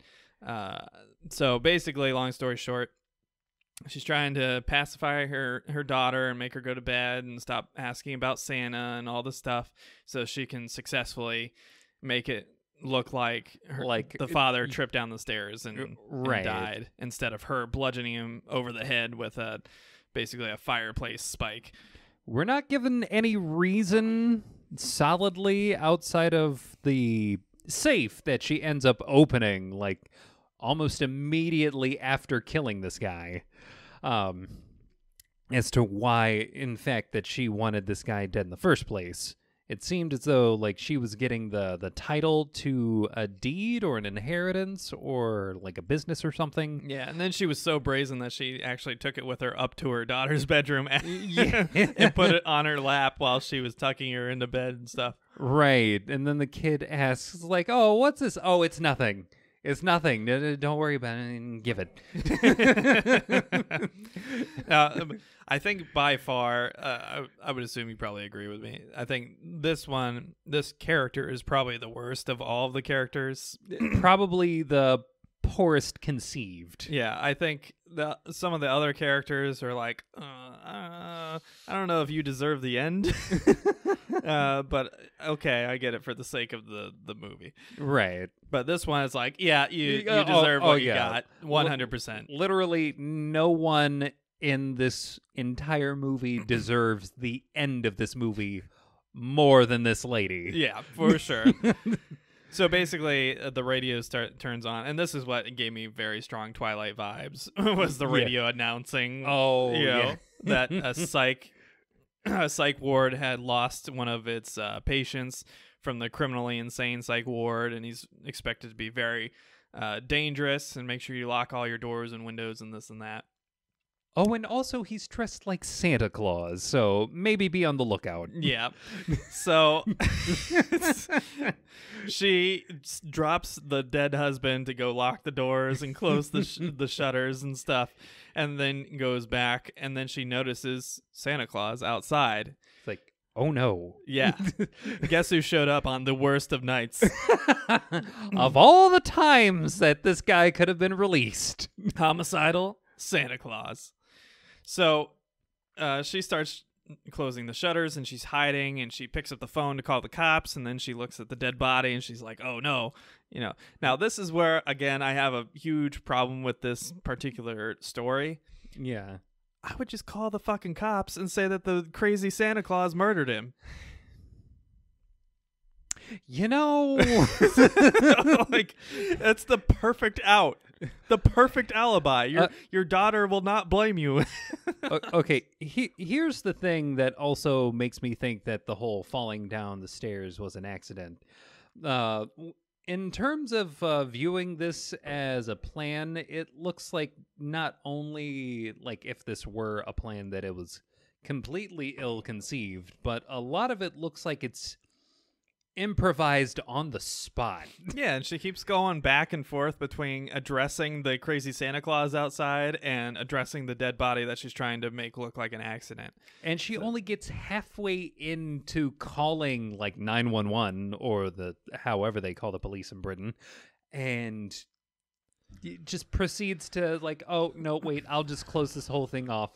[SPEAKER 1] Uh, so basically, long story short, she's trying to pacify her her daughter and make her go to bed and stop asking about Santa and all this stuff, so she can successfully make it look like her,
[SPEAKER 2] Like,
[SPEAKER 1] the
[SPEAKER 2] it-
[SPEAKER 1] father tripped down the stairs and, and died instead of her bludgeoning him over the head with a basically a fireplace spike.
[SPEAKER 2] We're not given any reason solidly outside of the safe that she ends up opening like almost immediately after killing this guy. Um as to why in fact that she wanted this guy dead in the first place. it seemed as though like she was getting the the title to a deed or an inheritance or like a business or something.
[SPEAKER 1] Yeah, and then she was so brazen that she actually took it with her up to her daughter's bedroom and,
[SPEAKER 2] Yeah.
[SPEAKER 1] and put it on her lap while she was tucking her into bed and stuff.
[SPEAKER 2] Right. And then the kid asks like, "Oh, what's this? Oh, it's nothing. It's nothing. Don't worry about it and give it."
[SPEAKER 1] uh, um, I think by far, uh, I, I would assume you probably agree with me. I think this one, this character is probably the worst of all of the characters.
[SPEAKER 2] Probably the poorest conceived.
[SPEAKER 1] Yeah, I think the some of the other characters are like, uh, uh, I don't know if you deserve the end, uh, but okay, I get it for the sake of the the movie.
[SPEAKER 2] Right.
[SPEAKER 1] But this one is like, yeah, you you
[SPEAKER 2] Uh, oh,
[SPEAKER 1] deserve
[SPEAKER 2] oh,
[SPEAKER 1] what you
[SPEAKER 2] yeah.
[SPEAKER 1] got, one hundred percent.
[SPEAKER 2] Literally no one in this entire movie deserves the end of this movie more than this lady.
[SPEAKER 1] Yeah, for sure. so basically, uh, the radio start turns on, and this is what gave me very strong Twilight vibes. was the radio announcing,
[SPEAKER 2] Oh,
[SPEAKER 1] you know,
[SPEAKER 2] yeah.
[SPEAKER 1] that a psych a psych ward had lost one of its uh, patients from the criminally insane psych ward, and he's expected to be very uh, dangerous. And make sure you lock all your doors and windows and this and that.
[SPEAKER 2] Oh, and also he's dressed like Santa Claus, so maybe be on the lookout.
[SPEAKER 1] Yeah. So she drops the dead husband to go lock the doors and close the sh- the shutters and stuff, and then goes back, and then she notices Santa Claus outside.
[SPEAKER 2] It's like, oh no.
[SPEAKER 1] Yeah. Guess who showed up on the worst of nights?
[SPEAKER 2] of all the times that this guy could have been released.
[SPEAKER 1] Homicidal Santa Claus. So uh, she starts closing the shutters and she's hiding and she picks up the phone to call the cops and then she looks at the dead body and she's like, oh no. You know, now this is where, again, I have a huge problem with this particular story.
[SPEAKER 2] Yeah.
[SPEAKER 1] I would just call the fucking cops and say that the crazy Santa Claus murdered him.
[SPEAKER 2] You know,
[SPEAKER 1] like that's the perfect out. The perfect alibi. Your
[SPEAKER 2] Uh,
[SPEAKER 1] your daughter will not blame you.
[SPEAKER 2] Okay, he, here's the thing that also makes me think that the whole falling down the stairs was an accident. Uh, in terms of uh, viewing this as a plan, it looks like not only like if this were a plan that it was completely ill conceived, but a lot of it looks like it's improvised on the spot.
[SPEAKER 1] Yeah, and she keeps going back and forth between addressing the crazy Santa Claus outside and addressing the dead body that she's trying to make look like an accident.
[SPEAKER 2] And she only gets halfway into calling like 911 or the however they call the police in Britain and just proceeds to like, "Oh, no, wait, I'll just close this whole thing off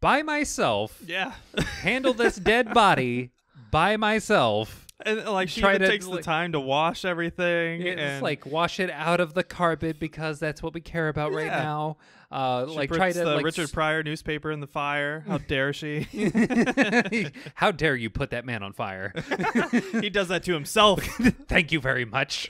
[SPEAKER 2] by myself.
[SPEAKER 1] Yeah.
[SPEAKER 2] Handle this dead body by myself."
[SPEAKER 1] And uh, like she even takes the
[SPEAKER 2] like-
[SPEAKER 1] time to wash everything
[SPEAKER 2] It's
[SPEAKER 1] and
[SPEAKER 2] like wash it out of the carpet because that's what we care about right now. Uh,
[SPEAKER 1] she
[SPEAKER 2] like
[SPEAKER 1] puts
[SPEAKER 2] try to
[SPEAKER 1] the
[SPEAKER 2] like
[SPEAKER 1] Richard Pryor newspaper in the fire. How dare she?
[SPEAKER 2] How dare you put that man on fire?
[SPEAKER 1] he does that to himself.
[SPEAKER 2] Thank you very much.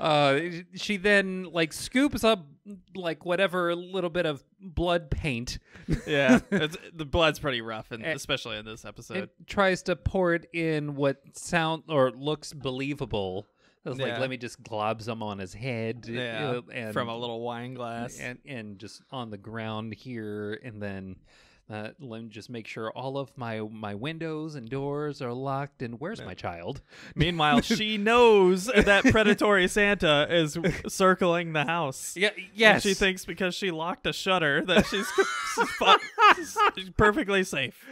[SPEAKER 2] uh, she then like scoops up like whatever little bit of blood paint
[SPEAKER 1] yeah, it's, the blood's pretty rough, and especially in this episode.
[SPEAKER 2] and tries to pour it in what sound or looks believable. It's
[SPEAKER 1] Yeah.
[SPEAKER 2] like let me just glob some on his head,
[SPEAKER 1] yeah,
[SPEAKER 2] and
[SPEAKER 1] from a little wine glass.
[SPEAKER 2] and and just on the ground here, and then. Uh, let me just make sure all of my my windows and doors are locked. And where's my child?
[SPEAKER 1] Meanwhile, she knows that predatory Santa is circling the house.
[SPEAKER 2] Yeah,
[SPEAKER 1] And
[SPEAKER 2] yes.
[SPEAKER 1] she thinks because she locked a shutter that she's, she's perfectly safe.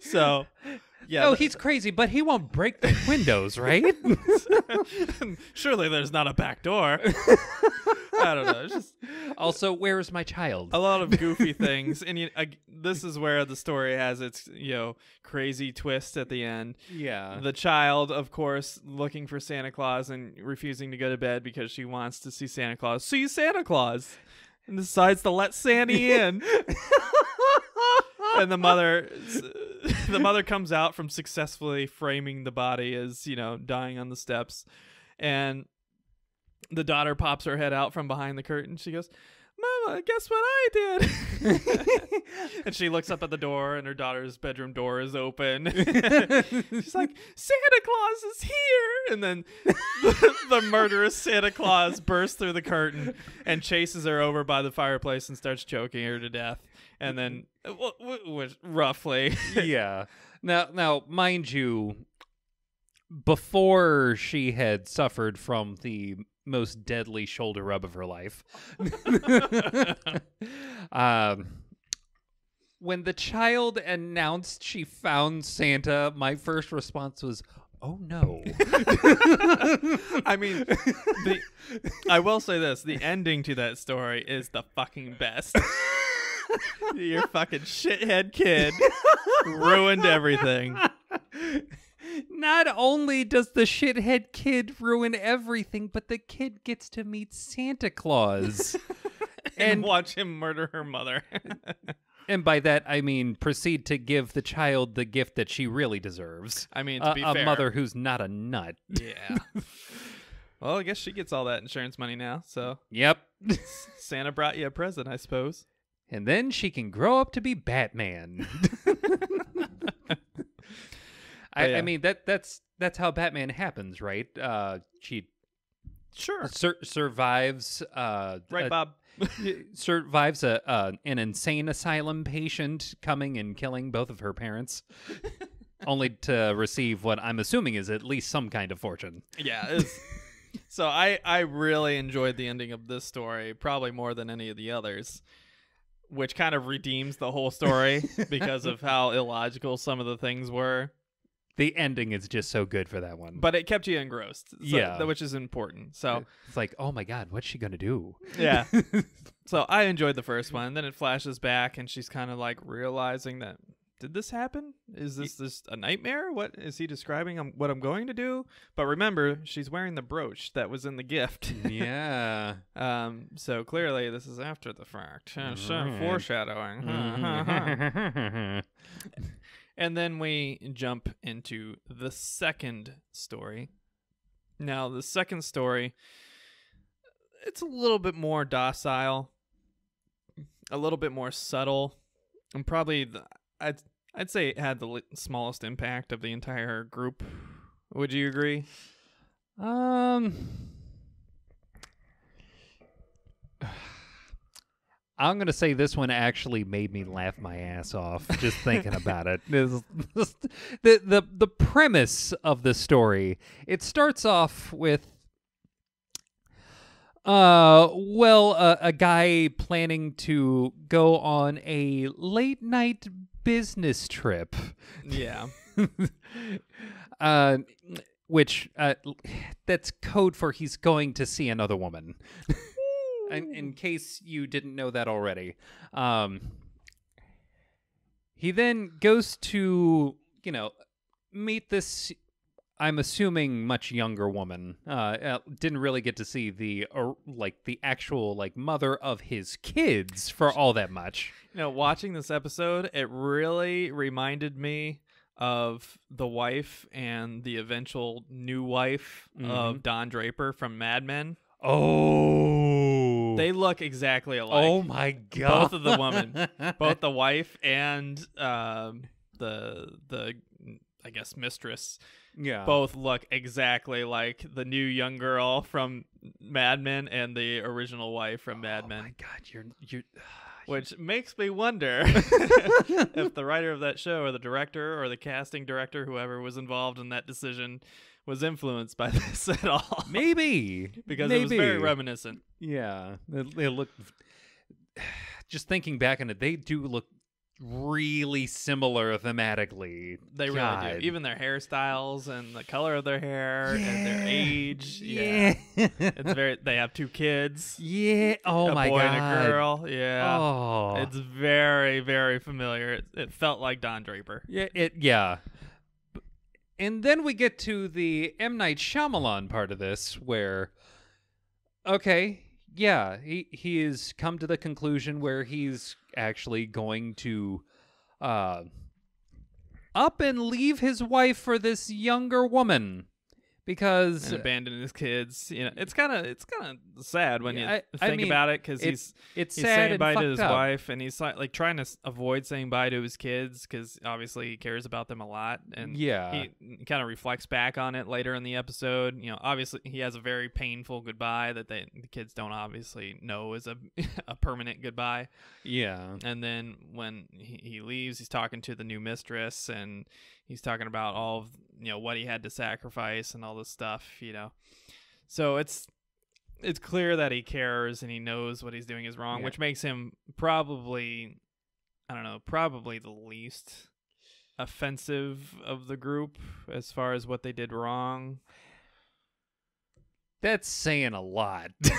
[SPEAKER 1] So, yeah.
[SPEAKER 2] Oh, he's crazy, but he won't break the windows, right?
[SPEAKER 1] surely there's not a back door. I don't know. It's just
[SPEAKER 2] also, where's my child?
[SPEAKER 1] a lot of goofy things, and you, I, this is where the story has its you know crazy twist at the end.
[SPEAKER 2] yeah.
[SPEAKER 1] The child, of course, looking for Santa Claus and refusing to go to bed because she wants to see Santa Claus. See Santa Claus, and decides to let Sandy in. and the mother, the mother comes out from successfully framing the body as you know dying on the steps, and the daughter pops her head out from behind the curtain. She goes, well, guess what I did? and she looks up at the door, and her daughter's bedroom door is open. She's like, Santa Claus is here. And then the, the murderous Santa Claus bursts through the curtain and chases her over by the fireplace and starts choking her to death. And then, w- w- w- roughly,
[SPEAKER 2] yeah. Now, now, mind you, before she had suffered from the most deadly shoulder rub of her life, um, when the child announced she found Santa, my first response was, "Oh no!"
[SPEAKER 1] I mean, the I will say this: the ending to that story is the fucking best. Your fucking shithead kid ruined everything.
[SPEAKER 2] Not only does the shithead kid ruin everything, but the kid gets to meet Santa Claus.
[SPEAKER 1] And,
[SPEAKER 2] And-
[SPEAKER 1] watch him murder her mother.
[SPEAKER 2] and by that, I mean proceed to give the child the gift that she really deserves.
[SPEAKER 1] I mean, to
[SPEAKER 2] A,
[SPEAKER 1] be
[SPEAKER 2] a
[SPEAKER 1] fair,
[SPEAKER 2] mother who's not a nut.
[SPEAKER 1] Yeah. well, I guess she gets all that insurance money now. So
[SPEAKER 2] Yep.
[SPEAKER 1] Santa brought you a present, I suppose.
[SPEAKER 2] and then she can grow up to be Batman. I,
[SPEAKER 1] yeah.
[SPEAKER 2] I mean that that's that's how Batman happens, right? Uh, she
[SPEAKER 1] Sure.
[SPEAKER 2] sur- survives. Uh,
[SPEAKER 1] Right,
[SPEAKER 2] a-
[SPEAKER 1] Bob.
[SPEAKER 2] survives a uh, an insane asylum patient coming and killing both of her parents, only to receive what I'm assuming is at least some kind of fortune.
[SPEAKER 1] Yeah. So I I really enjoyed the ending of this story, probably more than any of the others, which kind of redeems the whole story because of how illogical some of the things were.
[SPEAKER 2] The ending is just so good for that one.
[SPEAKER 1] But it kept you engrossed. So,
[SPEAKER 2] Yeah.
[SPEAKER 1] which is important. So
[SPEAKER 2] it's like, oh my god, what's she gonna do?
[SPEAKER 1] yeah. so I enjoyed the first one. Then it flashes back, and she's kind of like realizing that did this happen? Is this this a nightmare? What is he describing? I'm, what I'm going to do? But remember, she's wearing the brooch that was in the gift.
[SPEAKER 2] yeah.
[SPEAKER 1] um. So clearly, this is after the fact.
[SPEAKER 2] Right.
[SPEAKER 1] Foreshadowing. and then we jump into the second story. Now, the second story, it's a little bit more docile, a little bit more subtle, and probably the, I'd I'd say it had the smallest impact of the entire group. Would you agree?
[SPEAKER 2] Um. I'm gonna say this one actually made me laugh my ass off just thinking about it. This- this- the the the premise of the story it starts off with uh well uh, a guy planning to go on a late night business trip
[SPEAKER 1] Yeah.
[SPEAKER 2] uh, which uh, that's code for he's going to see another woman. in, in case you didn't know that already, um, he then goes to you know meet this. I'm assuming much younger woman. Uh, uh, didn't really get to see the uh, like the actual like mother of his kids for all that much.
[SPEAKER 1] You know, watching this episode, it really reminded me of the wife and the eventual new wife of Don Draper from Mad Men.
[SPEAKER 2] Oh,
[SPEAKER 1] They look exactly alike.
[SPEAKER 2] oh my god!
[SPEAKER 1] Both of the women, both the wife and um, the the I guess mistress,
[SPEAKER 2] yeah,
[SPEAKER 1] both look exactly like the new young girl from Mad Men and the original wife from Mad
[SPEAKER 2] oh
[SPEAKER 1] Men.
[SPEAKER 2] my god, you're you're.
[SPEAKER 1] which makes me wonder if the writer of that show or the director or the casting director whoever was involved in that decision was influenced by this at all
[SPEAKER 2] Maybe
[SPEAKER 1] because
[SPEAKER 2] maybe.
[SPEAKER 1] it was very reminiscent
[SPEAKER 2] Yeah, they, look. Just thinking back on it, they do look really similar thematically.
[SPEAKER 1] they
[SPEAKER 2] God.
[SPEAKER 1] really do even their hairstyles and the color of their hair and their
[SPEAKER 2] Yeah.
[SPEAKER 1] age
[SPEAKER 2] Yeah,
[SPEAKER 1] it's very they have two kids
[SPEAKER 2] yeah. Oh
[SPEAKER 1] a
[SPEAKER 2] my
[SPEAKER 1] boy
[SPEAKER 2] god.
[SPEAKER 1] and a girl yeah
[SPEAKER 2] Oh,
[SPEAKER 1] it's very very familiar it, it felt like don draper
[SPEAKER 2] Yeah, it yeah. And then we get to the M. Night Shyamalan part of this, where, okay, yeah, he he has come to the conclusion where he's actually going to, uh, up and leave his wife for this younger woman, because
[SPEAKER 1] and abandoning his kids. You know, it's kind of it's kind of sad when
[SPEAKER 2] Yeah,
[SPEAKER 1] you
[SPEAKER 2] I- I
[SPEAKER 1] think
[SPEAKER 2] mean,
[SPEAKER 1] about it because he's
[SPEAKER 2] it's
[SPEAKER 1] he's
[SPEAKER 2] sad
[SPEAKER 1] saying bye to his
[SPEAKER 2] up.
[SPEAKER 1] wife and he's like, like trying to s- avoid saying bye to his kids because obviously he cares about them a lot and
[SPEAKER 2] Yeah.
[SPEAKER 1] he kind of reflects back on it later in the episode you know obviously he has a very painful goodbye that they, the kids don't obviously know is a, a permanent goodbye
[SPEAKER 2] yeah.
[SPEAKER 1] and then when he, he leaves he's talking to the new mistress and he's talking about all of you know what he had to sacrifice and all this stuff you know so it's it's clear that he cares and he knows what he's doing is wrong
[SPEAKER 2] Yeah.
[SPEAKER 1] which makes him probably i don't know probably the least offensive of the group as far as what they did wrong
[SPEAKER 2] That's saying a lot.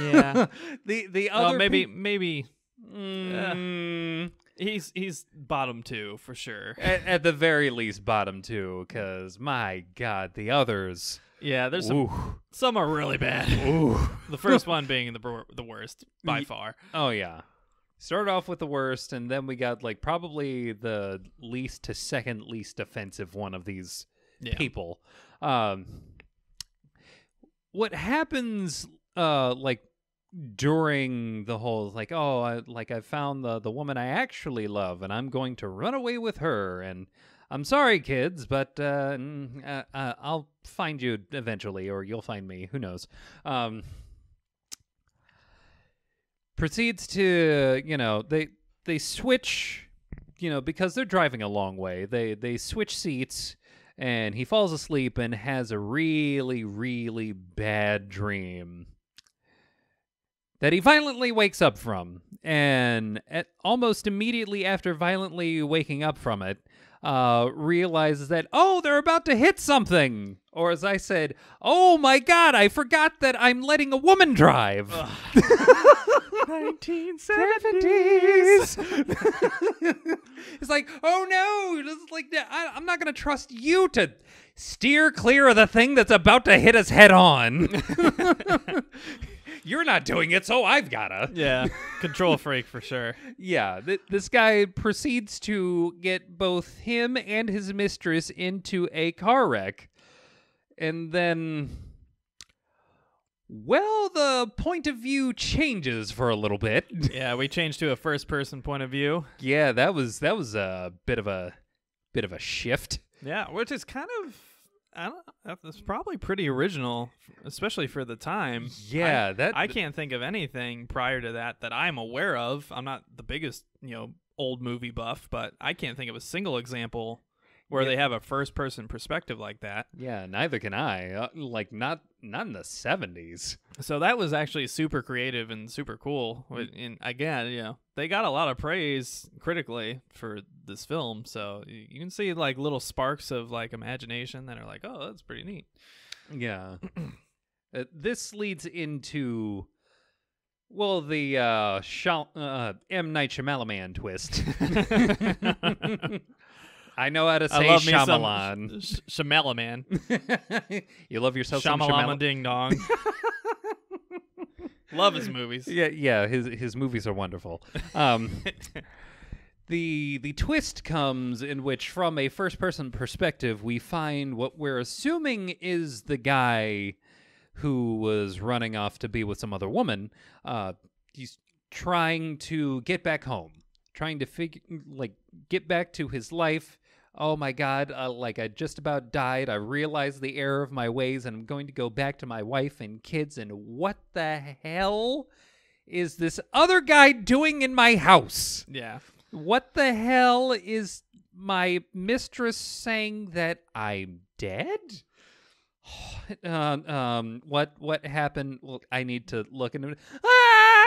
[SPEAKER 1] Yeah.
[SPEAKER 2] the the
[SPEAKER 1] well,
[SPEAKER 2] other
[SPEAKER 1] maybe
[SPEAKER 2] peop-
[SPEAKER 1] maybe
[SPEAKER 2] Mm,
[SPEAKER 1] he's he's bottom two for sure
[SPEAKER 2] at, at the very least, bottom two, because my God, the others.
[SPEAKER 1] yeah there's some
[SPEAKER 2] Ooh,
[SPEAKER 1] some are really bad
[SPEAKER 2] ooh.
[SPEAKER 1] The first one being the the worst by far.
[SPEAKER 2] Oh yeah. Started off with the worst, and then we got like probably the least to second least offensive one of these
[SPEAKER 1] Yeah.
[SPEAKER 2] people. Um, what happens, uh, like during the whole like, oh, I, like I found the the woman I actually love, and I'm going to run away with her, and I'm sorry, kids, but uh, uh, uh, I'll find you eventually, or you'll find me. Who knows? Um, proceeds to you know they they switch you know because they're driving a long way they they switch seats and he falls asleep and has a really really bad dream that he violently wakes up from and at, almost immediately after violently waking up from it uh realizes that oh they're about to hit something or as i said oh my god i forgot that i'm letting a woman drive 1970s. it's like, oh no, this is like I, I'm not gonna trust you to steer clear of the thing that's about to hit us head on. You're not doing it, so I've gotta.
[SPEAKER 1] Yeah, control freak for sure.
[SPEAKER 2] Yeah, th- this guy proceeds to get both him and his mistress into a car wreck. And then well, the point of view changes for a little bit.
[SPEAKER 1] Yeah, we changed to a first person point of view.
[SPEAKER 2] yeah, that was that was a bit of a bit of a shift.
[SPEAKER 1] Yeah, which is kind of I don't know, that's probably pretty original, especially for the time.
[SPEAKER 2] Yeah, that
[SPEAKER 1] I can't think of anything prior to that that I'm aware of. I'm not the biggest, you know, old movie buff, but I can't think of a single example where they have a first person perspective like that.
[SPEAKER 2] Yeah, neither can I. Uh, like not not in the 70s.
[SPEAKER 1] So that was actually super creative and super cool.
[SPEAKER 2] Mm.
[SPEAKER 1] And again, you know, they got a lot of praise critically for this film. So you can see like little sparks of like imagination that are like, oh, that's pretty neat.
[SPEAKER 2] Yeah. uh, this leads into well, the uh, Shal- uh M Night Shyamalan twist. I know how to
[SPEAKER 1] I
[SPEAKER 2] say
[SPEAKER 1] love me
[SPEAKER 2] Shyamalan.
[SPEAKER 1] some Shyamalan,
[SPEAKER 2] you love yourself some
[SPEAKER 1] Shyamalama
[SPEAKER 2] Shyamalan.
[SPEAKER 1] Ding Dong. love his movies.
[SPEAKER 2] Yeah, yeah, his his movies are wonderful. Um, the the twist comes in which, from a first person perspective, we find what we're assuming is the guy who was running off to be with some other woman. Uh, he's trying to get back home, trying to figure like get back to his life. Oh my God! Uh, like I just about died. I realized the error of my ways, and I'm going to go back to my wife and kids. And what the hell is this other guy doing in my house?
[SPEAKER 1] yeah.
[SPEAKER 2] What the hell is my mistress saying that I'm dead? um, um, what what happened? Well, I need to look into it.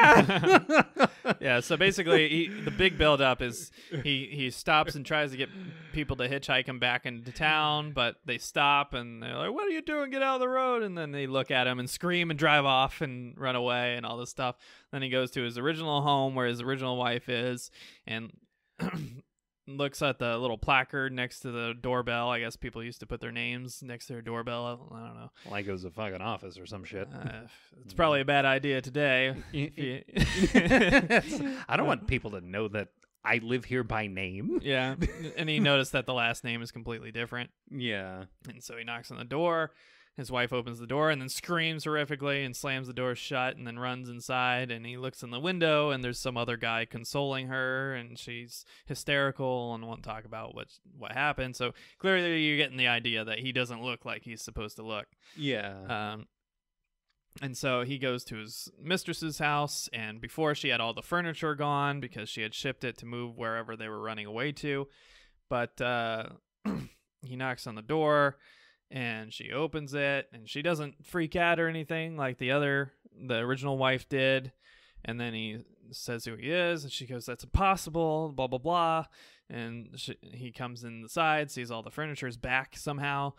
[SPEAKER 2] Ah!
[SPEAKER 1] Yeah, so basically, he, the big buildup is he he stops and tries to get people to hitchhike him back into town, but they stop and they're like, "What are you doing? Get out of the road!" And then they look at him and scream and drive off and run away and all this stuff. Then he goes to his original home where his original wife is and looks at the little placard next to the doorbell. I guess people used to put their names next to their doorbell. I don't know.
[SPEAKER 2] like it was a fucking office or some shit.
[SPEAKER 1] Uh, it's probably a bad idea today.
[SPEAKER 2] I don't want people to know that I live here by name.
[SPEAKER 1] Yeah, and he noticed that the last name is completely different,
[SPEAKER 2] Yeah.
[SPEAKER 1] and so he knocks on the door, his wife opens the door and then screams horrifically and slams the door shut and then runs inside and he looks in the window and there's some other guy consoling her and she's hysterical and won't talk about what what happened. So clearly you're getting the idea that he doesn't look like he's supposed to look.
[SPEAKER 2] Yeah.
[SPEAKER 1] Um, and so he goes to his mistress's house, and before she had all the furniture gone because she had shipped it to move wherever they were running away to. But uh, he knocks on the door, and she opens it, and she doesn't freak out or anything like the other, the original wife did. And then he says who he is, and she goes, "That's impossible." Blah blah blah. And she, he comes inside, sees all the furniture is back somehow,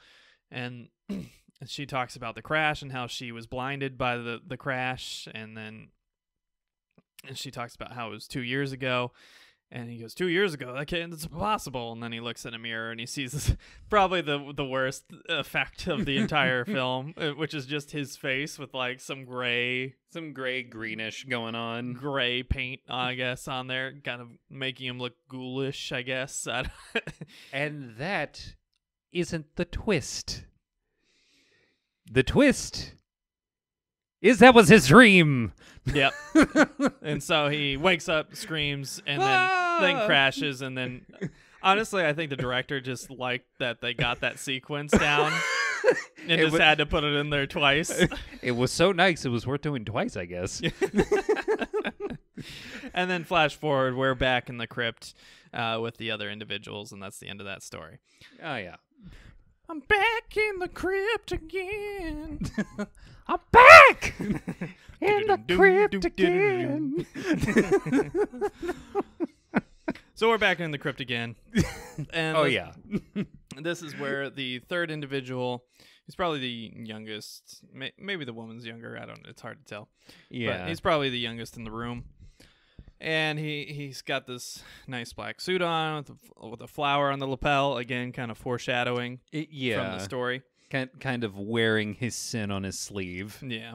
[SPEAKER 1] and she talks about the crash and how she was blinded by the the crash and then and she talks about how it was two years ago and he goes two years ago that can't it's impossible and then he looks in a mirror and he sees this, probably the the worst effect of the entire film uh, which is just his face with like some gray
[SPEAKER 2] Some gray greenish going on.
[SPEAKER 1] gray paint i guess on there kind of making him look ghoulish i guess I
[SPEAKER 2] And that isn't the twist. The twist is that was his dream.
[SPEAKER 1] Yep. and so he wakes up, screams, and then
[SPEAKER 2] Ah!
[SPEAKER 1] then crashes, and then honestly, I think the director just liked that they got that sequence down and
[SPEAKER 2] It
[SPEAKER 1] just
[SPEAKER 2] wa-
[SPEAKER 1] had to put it in there twice.
[SPEAKER 2] It was so nice. It was worth doing twice, I guess.
[SPEAKER 1] and then flash forward, we're back in the crypt uh, with the other individuals, and that's the end of that story.
[SPEAKER 2] Oh yeah.
[SPEAKER 1] I'm back in the crypt again.
[SPEAKER 2] I'm back in the crypt again.
[SPEAKER 1] So we're back in the crypt again. And
[SPEAKER 2] oh yeah.
[SPEAKER 1] this is where the third individual he's probably the youngest may, maybe the woman's younger i don't know it's hard to tell
[SPEAKER 2] Yeah.
[SPEAKER 1] but he's probably the youngest in the room and he he's got this nice black suit on with a, with a flower on the lapel again kind of foreshadowing
[SPEAKER 2] I- yeah.
[SPEAKER 1] from the story.
[SPEAKER 2] Kind kind of wearing his sin on his sleeve.
[SPEAKER 1] yeah.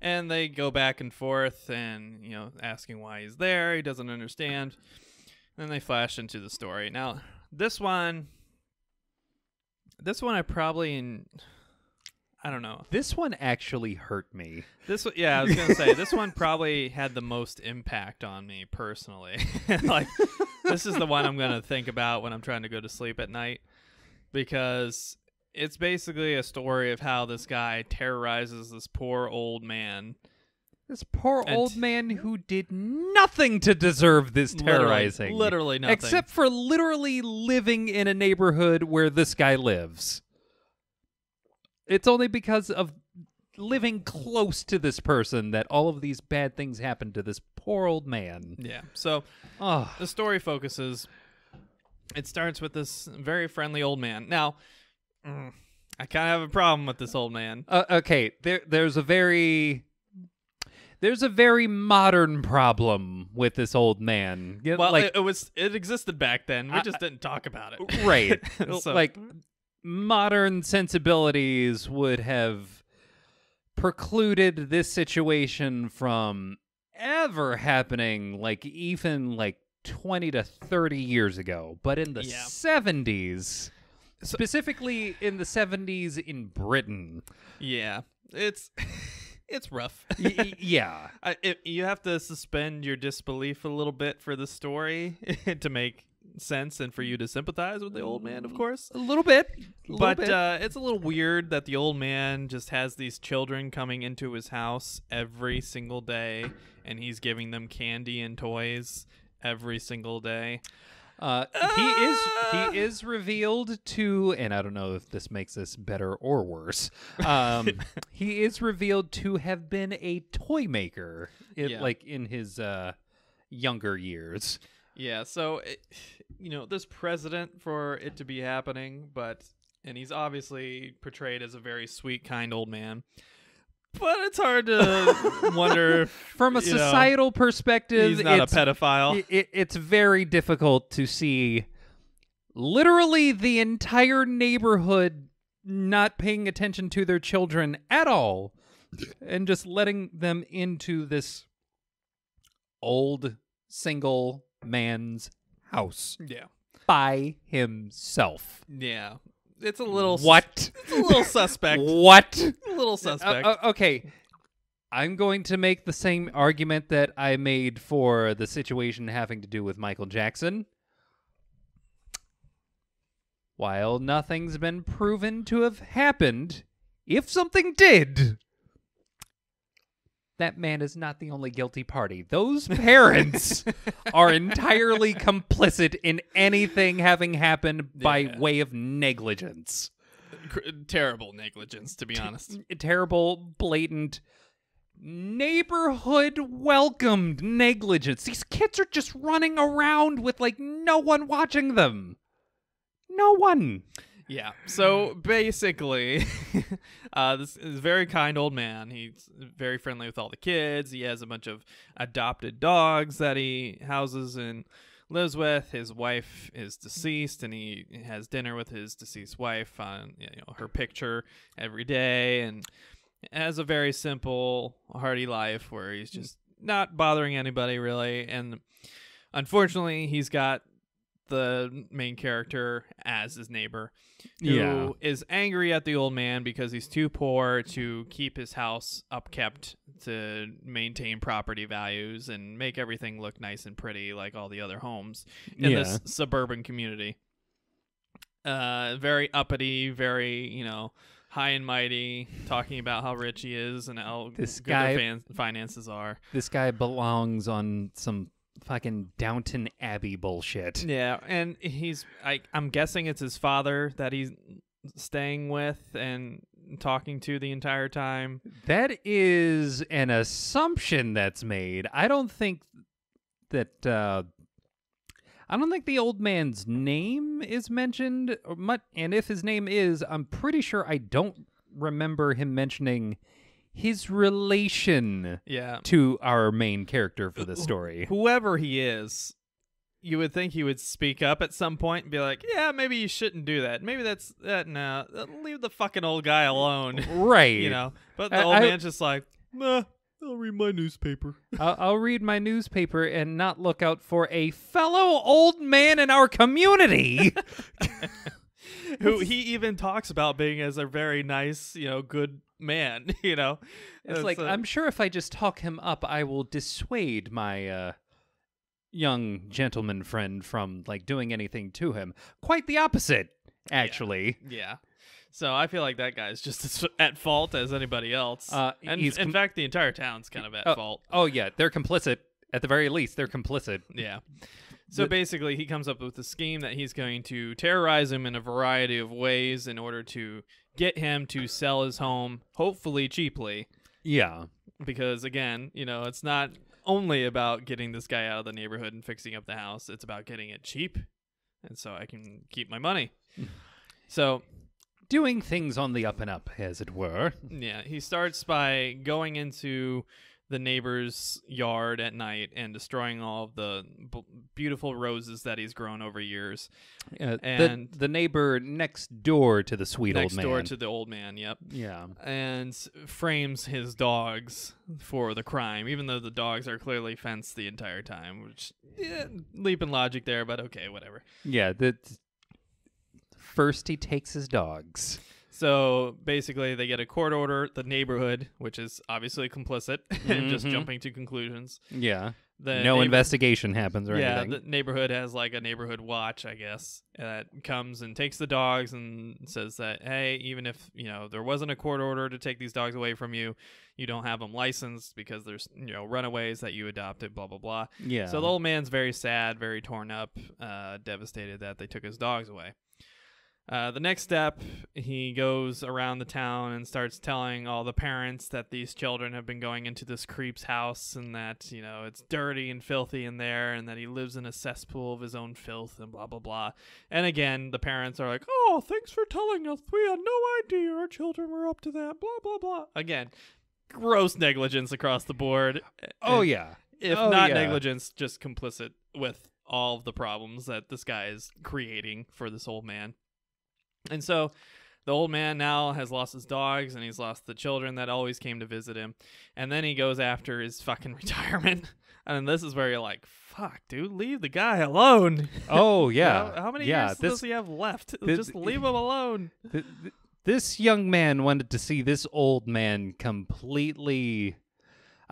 [SPEAKER 1] And they go back and forth and you know asking why he's there. He doesn't understand. Then they flash into the story. Now this one this one i probably in i don't know
[SPEAKER 2] This one actually hurt me.
[SPEAKER 1] This, one- yeah, I was gonna say this one probably had the most impact on me personally. like, this is the one I'm gonna think about when I'm trying to go to sleep at night because it's basically a story of how this guy terrorizes this poor old man.
[SPEAKER 2] This poor
[SPEAKER 1] And-
[SPEAKER 2] old man who did nothing to deserve this
[SPEAKER 1] Literally-
[SPEAKER 2] terrorizing.
[SPEAKER 1] literally nothing.
[SPEAKER 2] Except for literally living in a neighborhood where this guy lives. It's only because of living close to this person that all of these bad things happen to this poor old man.
[SPEAKER 1] Yeah. So
[SPEAKER 2] Oh,
[SPEAKER 1] the story focuses. It starts with this very friendly old man. Now, mm, I kind of have a problem with this old man.
[SPEAKER 2] uh, okay. There, there's a very, there's a very modern problem with this old man.
[SPEAKER 1] Well,
[SPEAKER 2] like
[SPEAKER 1] it, it was it existed back then. We
[SPEAKER 2] I-
[SPEAKER 1] just didn't talk about it.
[SPEAKER 2] right
[SPEAKER 1] So-
[SPEAKER 2] like modern sensibilities would have precluded this situation from ever happening like even like 20 to 30 years ago but in the
[SPEAKER 1] Yeah.
[SPEAKER 2] 70s specifically in the 70s in britain
[SPEAKER 1] Yeah, it's it's rough.
[SPEAKER 2] y- yeah
[SPEAKER 1] I, it, you have to suspend your disbelief a little bit for the story to make sense and for you to sympathize with the old man, of course.
[SPEAKER 2] a little bit a little
[SPEAKER 1] But
[SPEAKER 2] bit.
[SPEAKER 1] uh, it's a little weird that the old man just has these children coming into his house every single day, and he's giving them candy and toys every single day.
[SPEAKER 2] Uh, he is he is revealed to, and I don't know if this makes this better or worse. Um, he is revealed to have been a toy maker, i-
[SPEAKER 1] Yeah.
[SPEAKER 2] like in his uh, younger years.
[SPEAKER 1] Yeah, so it, you know, there's precedent for it to be happening, but and he's obviously portrayed as a very sweet, kind old man. But it's hard to wonder
[SPEAKER 2] From a
[SPEAKER 1] you know,
[SPEAKER 2] societal perspective,
[SPEAKER 1] he's not a pedophile.
[SPEAKER 2] i- i- it's very difficult to see literally the entire neighborhood not paying attention to their children at all and just letting them into this old single man's house
[SPEAKER 1] yeah,
[SPEAKER 2] by himself.
[SPEAKER 1] yeah. it's a little
[SPEAKER 2] What?
[SPEAKER 1] It's a little suspect.
[SPEAKER 2] What?
[SPEAKER 1] a little suspect.
[SPEAKER 2] Uh, uh, okay. I'm going to make the same argument that I made for the situation having to do with Michael Jackson. While nothing's been proven to have happened, if something did, that man is not the only guilty party. Those parents are entirely complicit in anything having happened by
[SPEAKER 1] Yeah.
[SPEAKER 2] way of negligence.
[SPEAKER 1] Terrible negligence, to be honest.
[SPEAKER 2] terrible, blatant, neighborhood welcomed negligence. These kids are just running around with like no one watching them. No one.
[SPEAKER 1] Yeah. So basically, uh, this is a very kind old man. He's very friendly with all the kids. He has a bunch of adopted dogs that he houses and lives with. His wife is deceased, and he has dinner with his deceased wife on you know her picture every day, and has a very simple, hearty life where he's just not bothering anybody really. And unfortunately, he's got the main character as his neighbor who is
[SPEAKER 2] Yeah.
[SPEAKER 1] angry at the old man because he's too poor to keep his house upkept to maintain property values and make everything look nice and pretty like all the other homes in
[SPEAKER 2] Yeah.
[SPEAKER 1] this suburban community. Uh, very uppity, very you know high and mighty, talking about how rich he is and how
[SPEAKER 2] This
[SPEAKER 1] good
[SPEAKER 2] guy-
[SPEAKER 1] their finances are.
[SPEAKER 2] This guy belongs on some fucking Downton Abbey bullshit.
[SPEAKER 1] Yeah, and he's I I'm guessing it's his father that he's staying with and talking to the entire time.
[SPEAKER 2] That is an assumption that's made. I don't think that uh I don't think the old man's name is mentioned or much and if his name is, I'm pretty sure I don't remember him mentioning his relation
[SPEAKER 1] Yeah.
[SPEAKER 2] to our main character for the story.
[SPEAKER 1] Whoever he is, you would think he would speak up at some point and be like, "Yeah, maybe you shouldn't do that. Maybe that's that. No, uh, leave the fucking old guy alone."
[SPEAKER 2] Right.
[SPEAKER 1] you know. But the
[SPEAKER 2] I-
[SPEAKER 1] old
[SPEAKER 2] I-
[SPEAKER 1] man's just like, "Nah, I'll read my newspaper."
[SPEAKER 2] I'll, I'll read my newspaper and not look out for a fellow old man in our community.
[SPEAKER 1] Who he even talks about being as a very nice, you know, good man. You know,
[SPEAKER 2] It's like
[SPEAKER 1] uh,
[SPEAKER 2] I'm sure if I just talk him up, I will dissuade my uh, young gentleman friend from like doing anything to him. Quite the opposite, actually.
[SPEAKER 1] Yeah. So I feel like that guy's just as at fault as anybody else.
[SPEAKER 2] Uh,
[SPEAKER 1] and
[SPEAKER 2] he's
[SPEAKER 1] in
[SPEAKER 2] com-
[SPEAKER 1] fact, the entire town's kind of at
[SPEAKER 2] Oh,
[SPEAKER 1] fault.
[SPEAKER 2] Oh yeah, they're complicit. At the very least, they're complicit.
[SPEAKER 1] Yeah. So basically, he comes up with a scheme that he's going to terrorize him in a variety of ways in order to get him to sell his home, hopefully cheaply.
[SPEAKER 2] Yeah.
[SPEAKER 1] Because again, you know, it's not only about getting this guy out of the neighborhood and fixing up the house, it's about getting it cheap. And so I can keep my money. so
[SPEAKER 2] Doing things on the up and up, as it were.
[SPEAKER 1] Yeah, he starts by going into the neighbor's yard at night and destroying all of the b- beautiful roses that he's grown over years
[SPEAKER 2] Uh,
[SPEAKER 1] And-
[SPEAKER 2] the the neighbor next door to the sweet old man.
[SPEAKER 1] Next door to the old man. Yep,
[SPEAKER 2] yeah.
[SPEAKER 1] and frames his dogs for the crime, even though the dogs are clearly fenced the entire time. Which yeah, leap in logic there, but okay, whatever.
[SPEAKER 2] Yeah. The first he takes his dogs.
[SPEAKER 1] So basically, they get a court order. The neighborhood, which is obviously complicit, and just
[SPEAKER 2] Mhm.
[SPEAKER 1] jumping to conclusions.
[SPEAKER 2] Yeah.
[SPEAKER 1] The
[SPEAKER 2] no
[SPEAKER 1] neighbor-
[SPEAKER 2] investigation happens or
[SPEAKER 1] yeah,
[SPEAKER 2] anything.
[SPEAKER 1] the neighborhood has like a neighborhood watch, I guess, that comes and takes the dogs and says that hey, even if you know there wasn't a court order to take these dogs away from you, you don't have them licensed because there's you know runaways that you adopted, blah blah blah.
[SPEAKER 2] yeah.
[SPEAKER 1] So the old man's very sad, very torn up, uh, devastated that they took his dogs away. Uh, the next step, he goes around the town and starts telling all the parents that these children have been going into this creep's house and that, you know, it's dirty and filthy in there and that he lives in a cesspool of his own filth and blah, blah, blah. And again, the parents are like, oh, thanks for telling us. We had no idea our children were up to that, blah, blah, blah. Again, gross negligence across the board.
[SPEAKER 2] oh
[SPEAKER 1] And-
[SPEAKER 2] yeah.
[SPEAKER 1] if
[SPEAKER 2] Oh,
[SPEAKER 1] not
[SPEAKER 2] yeah.
[SPEAKER 1] negligence, just complicit with all of the problems that this guy is creating for this old man. And so the old man now has lost his dogs and he's lost the children that always came to visit him. And then he goes after his fucking retirement. And this is where you're like, "Fuck, dude, leave the guy alone."
[SPEAKER 2] Oh
[SPEAKER 1] You know,
[SPEAKER 2] yeah.
[SPEAKER 1] how many
[SPEAKER 2] yeah,
[SPEAKER 1] years
[SPEAKER 2] this
[SPEAKER 1] does he have left? Just leave him alone.
[SPEAKER 2] th- th- this young man wanted to see this old man completely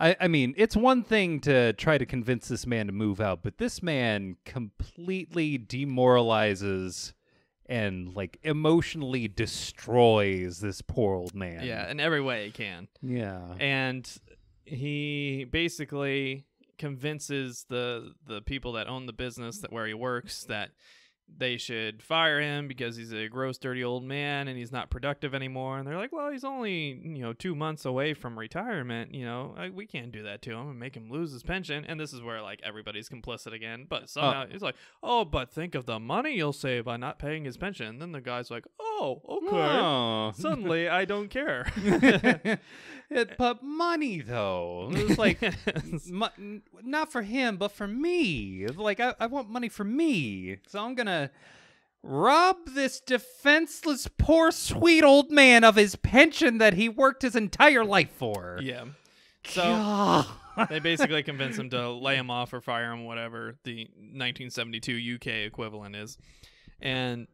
[SPEAKER 2] I, I mean, it's one thing to try to convince this man to move out, but this man completely demoralizes and like emotionally destroys this poor old man.
[SPEAKER 1] Yeah, in every way he can.
[SPEAKER 2] Yeah.
[SPEAKER 1] and he basically convinces the the people that own the business that where he works that they should fire him because he's a gross dirty old man and he's not productive anymore. And they're like well he's only you know two months away from retirement you know I, we can't do that to him and make him lose his pension. And this is where like everybody's complicit again but uh. somehow he's like oh but think of the money you'll save by not paying his pension. And then the guy's like oh okay.
[SPEAKER 2] Oh.
[SPEAKER 1] suddenly i don't care
[SPEAKER 2] It- but money though. It was like not for him, but for me. Like I, I want money for me, so I'm gonna rob this defenseless, poor, sweet old man of his pension that he worked his entire life for.
[SPEAKER 1] yeah so
[SPEAKER 2] God.
[SPEAKER 1] they basically convince him to lay him off or fire him, whatever the 1972 UK equivalent is. And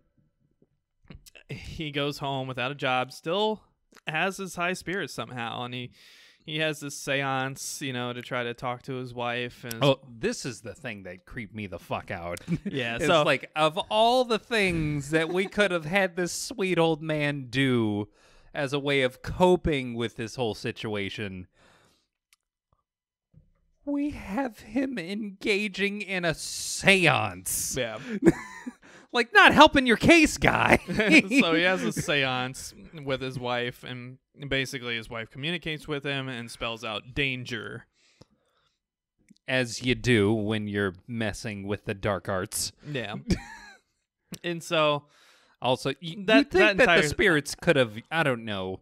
[SPEAKER 1] he goes home without a job, still has his high spirits somehow, and he he has this séance, you know, to try to talk to his wife. And
[SPEAKER 2] Oh, this is the thing that creeped me the fuck out.
[SPEAKER 1] yeah,
[SPEAKER 2] it's
[SPEAKER 1] so
[SPEAKER 2] like of all the things that we could have had this sweet old man do as a way of coping with this whole situation, we have him engaging in a seance.
[SPEAKER 1] yeah.
[SPEAKER 2] Like not helping your case, guy.
[SPEAKER 1] so he has a séance with his wife, and basically his wife communicates with him and spells out danger.
[SPEAKER 2] as you do when you're messing with the dark arts.
[SPEAKER 1] Yeah. and so
[SPEAKER 2] Also, you,
[SPEAKER 1] That-
[SPEAKER 2] you think
[SPEAKER 1] that
[SPEAKER 2] that,
[SPEAKER 1] entire-
[SPEAKER 2] the spirits could have, I don't know,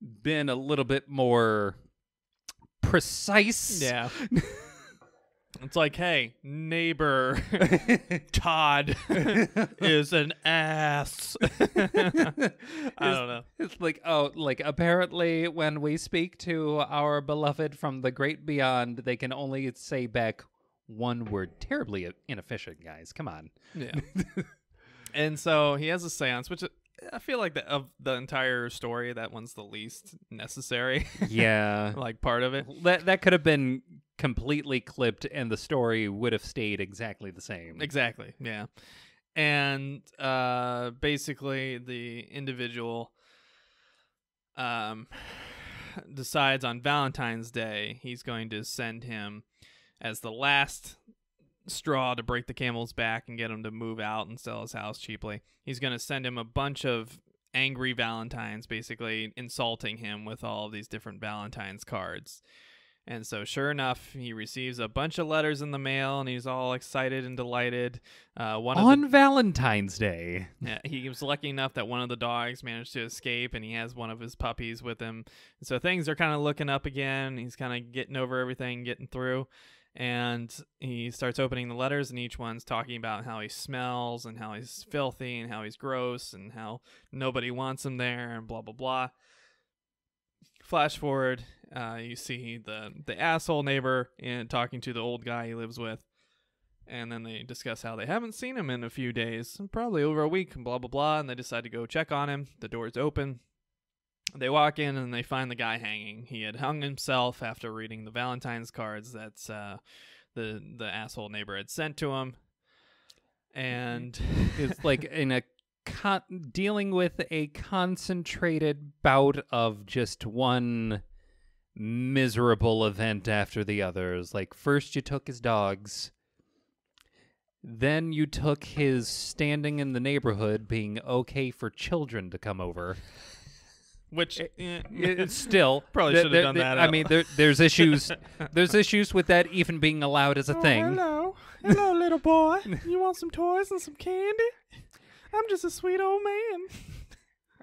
[SPEAKER 2] been a little bit more precise.
[SPEAKER 1] Yeah. It's like, hey, neighbor Todd is an ass. I don't know.
[SPEAKER 2] It's like, oh, like apparently when we speak to our beloved from the great beyond, they can only say back one word. Terribly inefficient, guys. Come on.
[SPEAKER 1] Yeah. and so he has a seance, which I feel like the, of the entire story, that one's the least necessary,
[SPEAKER 2] Yeah.
[SPEAKER 1] like part of it.
[SPEAKER 2] that that could have been completely clipped and the story would have stayed exactly the same.
[SPEAKER 1] Exactly. Yeah. And uh basically the individual um decides on Valentine's Day he's going to send him as the last straw to break the camel's back and get him to move out and sell his house cheaply. He's going to send him a bunch of angry valentines basically insulting him with all these different valentines cards. And so, sure enough, he receives a bunch of letters in the mail, and he's all excited and delighted. Uh, one of
[SPEAKER 2] On Valentine's Day.
[SPEAKER 1] yeah, he was lucky enough that one of the dogs managed to escape, and he has one of his puppies with him. So things are kind of looking up again. He's kind of getting over everything, getting through, and he starts opening the letters, and each one's talking about how he smells, and how he's filthy, and how he's gross, and how nobody wants him there, and blah blah blah. Flash forward, uh, you see the the asshole neighbor and talking to the old guy he lives with, and then they discuss how they haven't seen him in a few days, probably over a week, and blah blah blah. And they decide to go check on him. The door's open. They walk in and they find the guy hanging. He had hung himself after reading the Valentine's cards that uh, the the asshole neighbor had sent to him, and
[SPEAKER 2] It's like in a con- dealing with a concentrated bout of just one miserable event after the others. Like first you took his dogs, then you took his standing in the neighborhood being okay for children to come over.
[SPEAKER 1] which eh,
[SPEAKER 2] It's still
[SPEAKER 1] Probably
[SPEAKER 2] th-
[SPEAKER 1] should have
[SPEAKER 2] there-
[SPEAKER 1] done
[SPEAKER 2] there-
[SPEAKER 1] that
[SPEAKER 2] I
[SPEAKER 1] out.
[SPEAKER 2] mean, there, there's issues. There's issues with that even being allowed as a thing.
[SPEAKER 1] Oh, hello, hello, little boy. You want some toys and some candy? I'm just a sweet old man.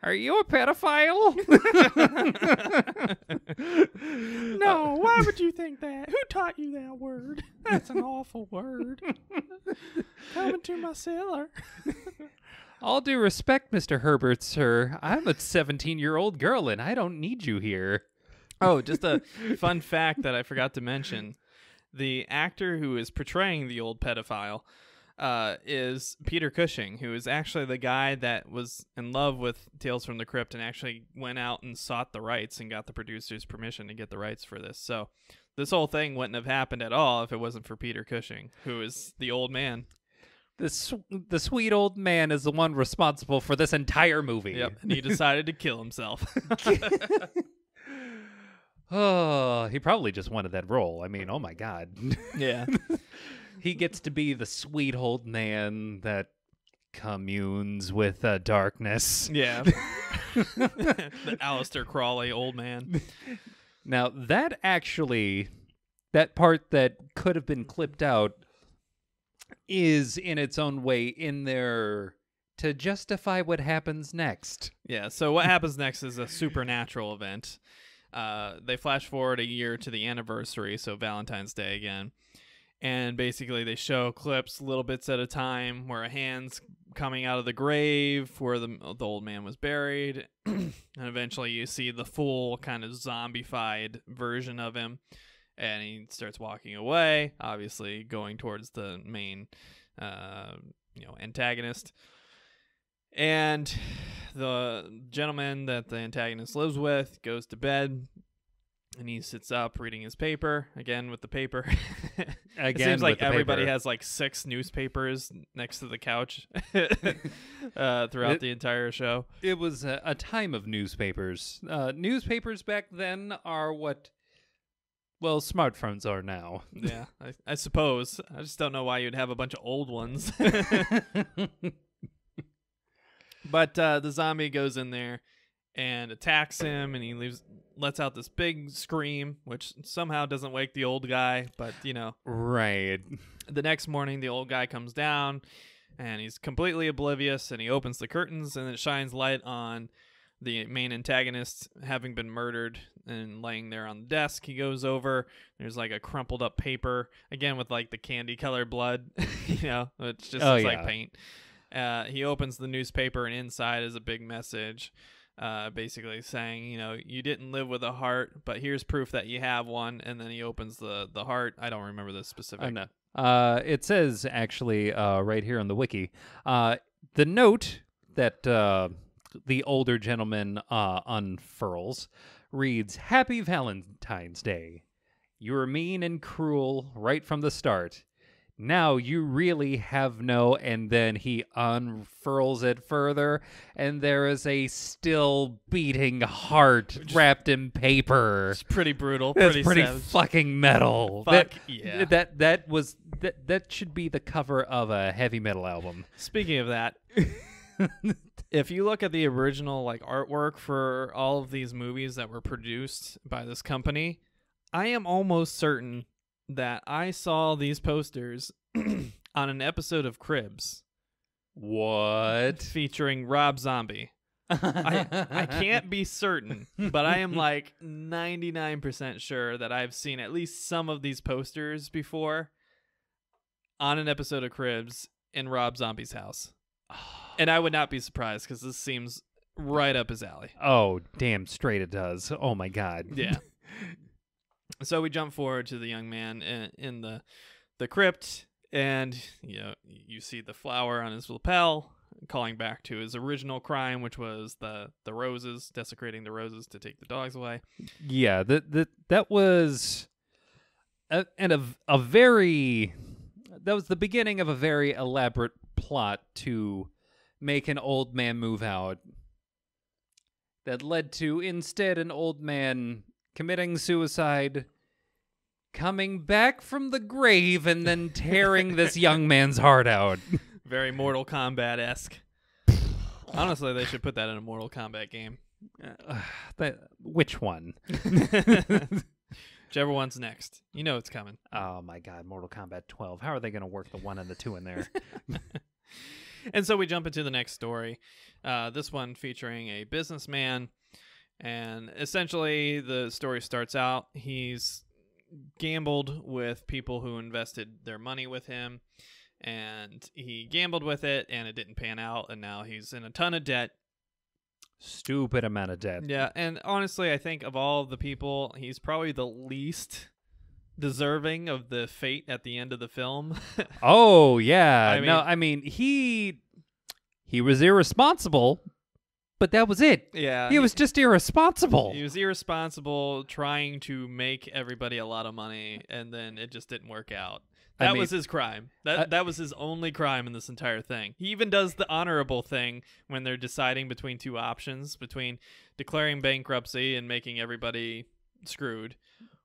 [SPEAKER 2] Are you a pedophile?
[SPEAKER 1] No, why would you think that? Who taught you that word? That's an awful word. Coming to my cellar.
[SPEAKER 2] All due respect, Mr. Herbert, sir. I'm a 17 year old girl and I don't need you here.
[SPEAKER 1] Oh, just a fun fact that I forgot to mention. the actor who is portraying the old pedophile uh, is Peter Cushing, who is actually the guy that was in love with Tales from the Crypt and actually went out and sought the rights and got the producers' permission to get the rights for this. So this whole thing wouldn't have happened at all if it wasn't for Peter Cushing, who is the old man.
[SPEAKER 2] The sw- the sweet old man is the one responsible for this entire movie.
[SPEAKER 1] Yep, and he decided to kill himself.
[SPEAKER 2] oh, he probably just wanted that role. I mean, oh my god.
[SPEAKER 1] yeah.
[SPEAKER 2] he gets to be the sweet old man that communes with uh, darkness.
[SPEAKER 1] Yeah. the Aleister Crowley old man.
[SPEAKER 2] Now, that actually, that part that could have been clipped out is in its own way in there to justify what happens next.
[SPEAKER 1] Yeah, so what happens next is a supernatural event. Uh, they flash forward a year to the anniversary, so Valentine's Day again. And basically, they show clips, little bits at a time, where a hand's coming out of the grave where the, the old man was buried. and eventually, you see the full kind of zombified version of him. And he starts walking away, obviously going towards the main, uh, you know, antagonist. And the gentleman that the antagonist lives with goes to bed and he sits up reading his paper again with the paper. it seems like everybody
[SPEAKER 2] paper.
[SPEAKER 1] has like six newspapers next to the couch uh, throughout
[SPEAKER 2] It-
[SPEAKER 1] the entire show.
[SPEAKER 2] It was a, a time of newspapers. Uh, newspapers back then are what, well, smartphones are now.
[SPEAKER 1] Yeah, I, I suppose. I just don't know why you'd have a bunch of old ones. but uh, the zombie goes in there and attacks him, and he leaves, lets out this big scream, which somehow doesn't wake the old guy. But you know,
[SPEAKER 2] right.
[SPEAKER 1] the next morning, the old guy comes down, and he's completely oblivious, and he opens the curtains, and it shines light on the main antagonist having been murdered and laying there on the desk. He goes over. There's like a crumpled up paper again with like the candy colored blood. you know, it just
[SPEAKER 2] Oh,
[SPEAKER 1] looks
[SPEAKER 2] yeah.
[SPEAKER 1] like paint. Uh, he opens the newspaper, and inside is a big message. Uh, basically saying, you know, you didn't live with a heart, but here's proof that you have one. And then he opens the the heart. I don't remember the specific.
[SPEAKER 2] I know. Uh, it says actually uh, right here on the wiki, uh, the note that uh, the older gentleman uh, unfurls reads, "Happy Valentine's Day. You were mean and cruel right from the start. Now you really have no." And then he unfurls it further, and there is a still beating heart wrapped in paper.
[SPEAKER 1] It's pretty brutal.
[SPEAKER 2] That's
[SPEAKER 1] pretty,
[SPEAKER 2] pretty fucking metal.
[SPEAKER 1] Fuck
[SPEAKER 2] that,
[SPEAKER 1] yeah.
[SPEAKER 2] That that was that that should be the cover of a heavy metal album.
[SPEAKER 1] Speaking of that, if you look at the original like artwork for all of these movies that were produced by this company, I am almost certain that I saw these posters on an episode of Cribs
[SPEAKER 2] What?
[SPEAKER 1] featuring Rob Zombie. I I can't be certain, but I am like 99% sure that I've seen at least some of these posters before on an episode of Cribs in Rob Zombie's house. And I would not be surprised because this seems right up his alley.
[SPEAKER 2] Oh, damn straight it does. Oh my god.
[SPEAKER 1] Yeah. so we jump forward to the young man in, in the the crypt, and you know you see the flower on his lapel, calling back to his original crime, which was the the roses, desecrating the roses to take the dogs away.
[SPEAKER 2] Yeah, that that that was a, and a a very that was the beginning of a very elaborate plot to make an old man move out that led to instead an old man committing suicide coming back from the grave and then tearing this young man's heart out
[SPEAKER 1] Very Mortal Kombat esque. Honestly, they should put that in a Mortal Kombat game.
[SPEAKER 2] Uh, that, which one
[SPEAKER 1] Whichever one's next, you know it's coming.
[SPEAKER 2] oh my god mortal kombat 12 how are they going to work the one and the two in there
[SPEAKER 1] and so we jump into the next story. Uh, this one featuring a businessman. And essentially, the story starts out he's gambled with people who invested their money with him. And he gambled with it, and it didn't pan out. And now he's in a ton of debt.
[SPEAKER 2] stupid amount of debt
[SPEAKER 1] Yeah. And honestly, I think of all the people, he's probably the least deserving of the fate at the end of the film.
[SPEAKER 2] Oh yeah.
[SPEAKER 1] I
[SPEAKER 2] no,
[SPEAKER 1] mean-
[SPEAKER 2] I mean he he was irresponsible, but that was it.
[SPEAKER 1] yeah.
[SPEAKER 2] He was just irresponsible.
[SPEAKER 1] he was irresponsible trying to make everybody a lot of money and then it just didn't work out.
[SPEAKER 2] I
[SPEAKER 1] That
[SPEAKER 2] mean-
[SPEAKER 1] was his crime. That
[SPEAKER 2] I-
[SPEAKER 1] that was his only crime in this entire thing. He even does the honorable thing when they're deciding between two options, between declaring bankruptcy and making everybody screwed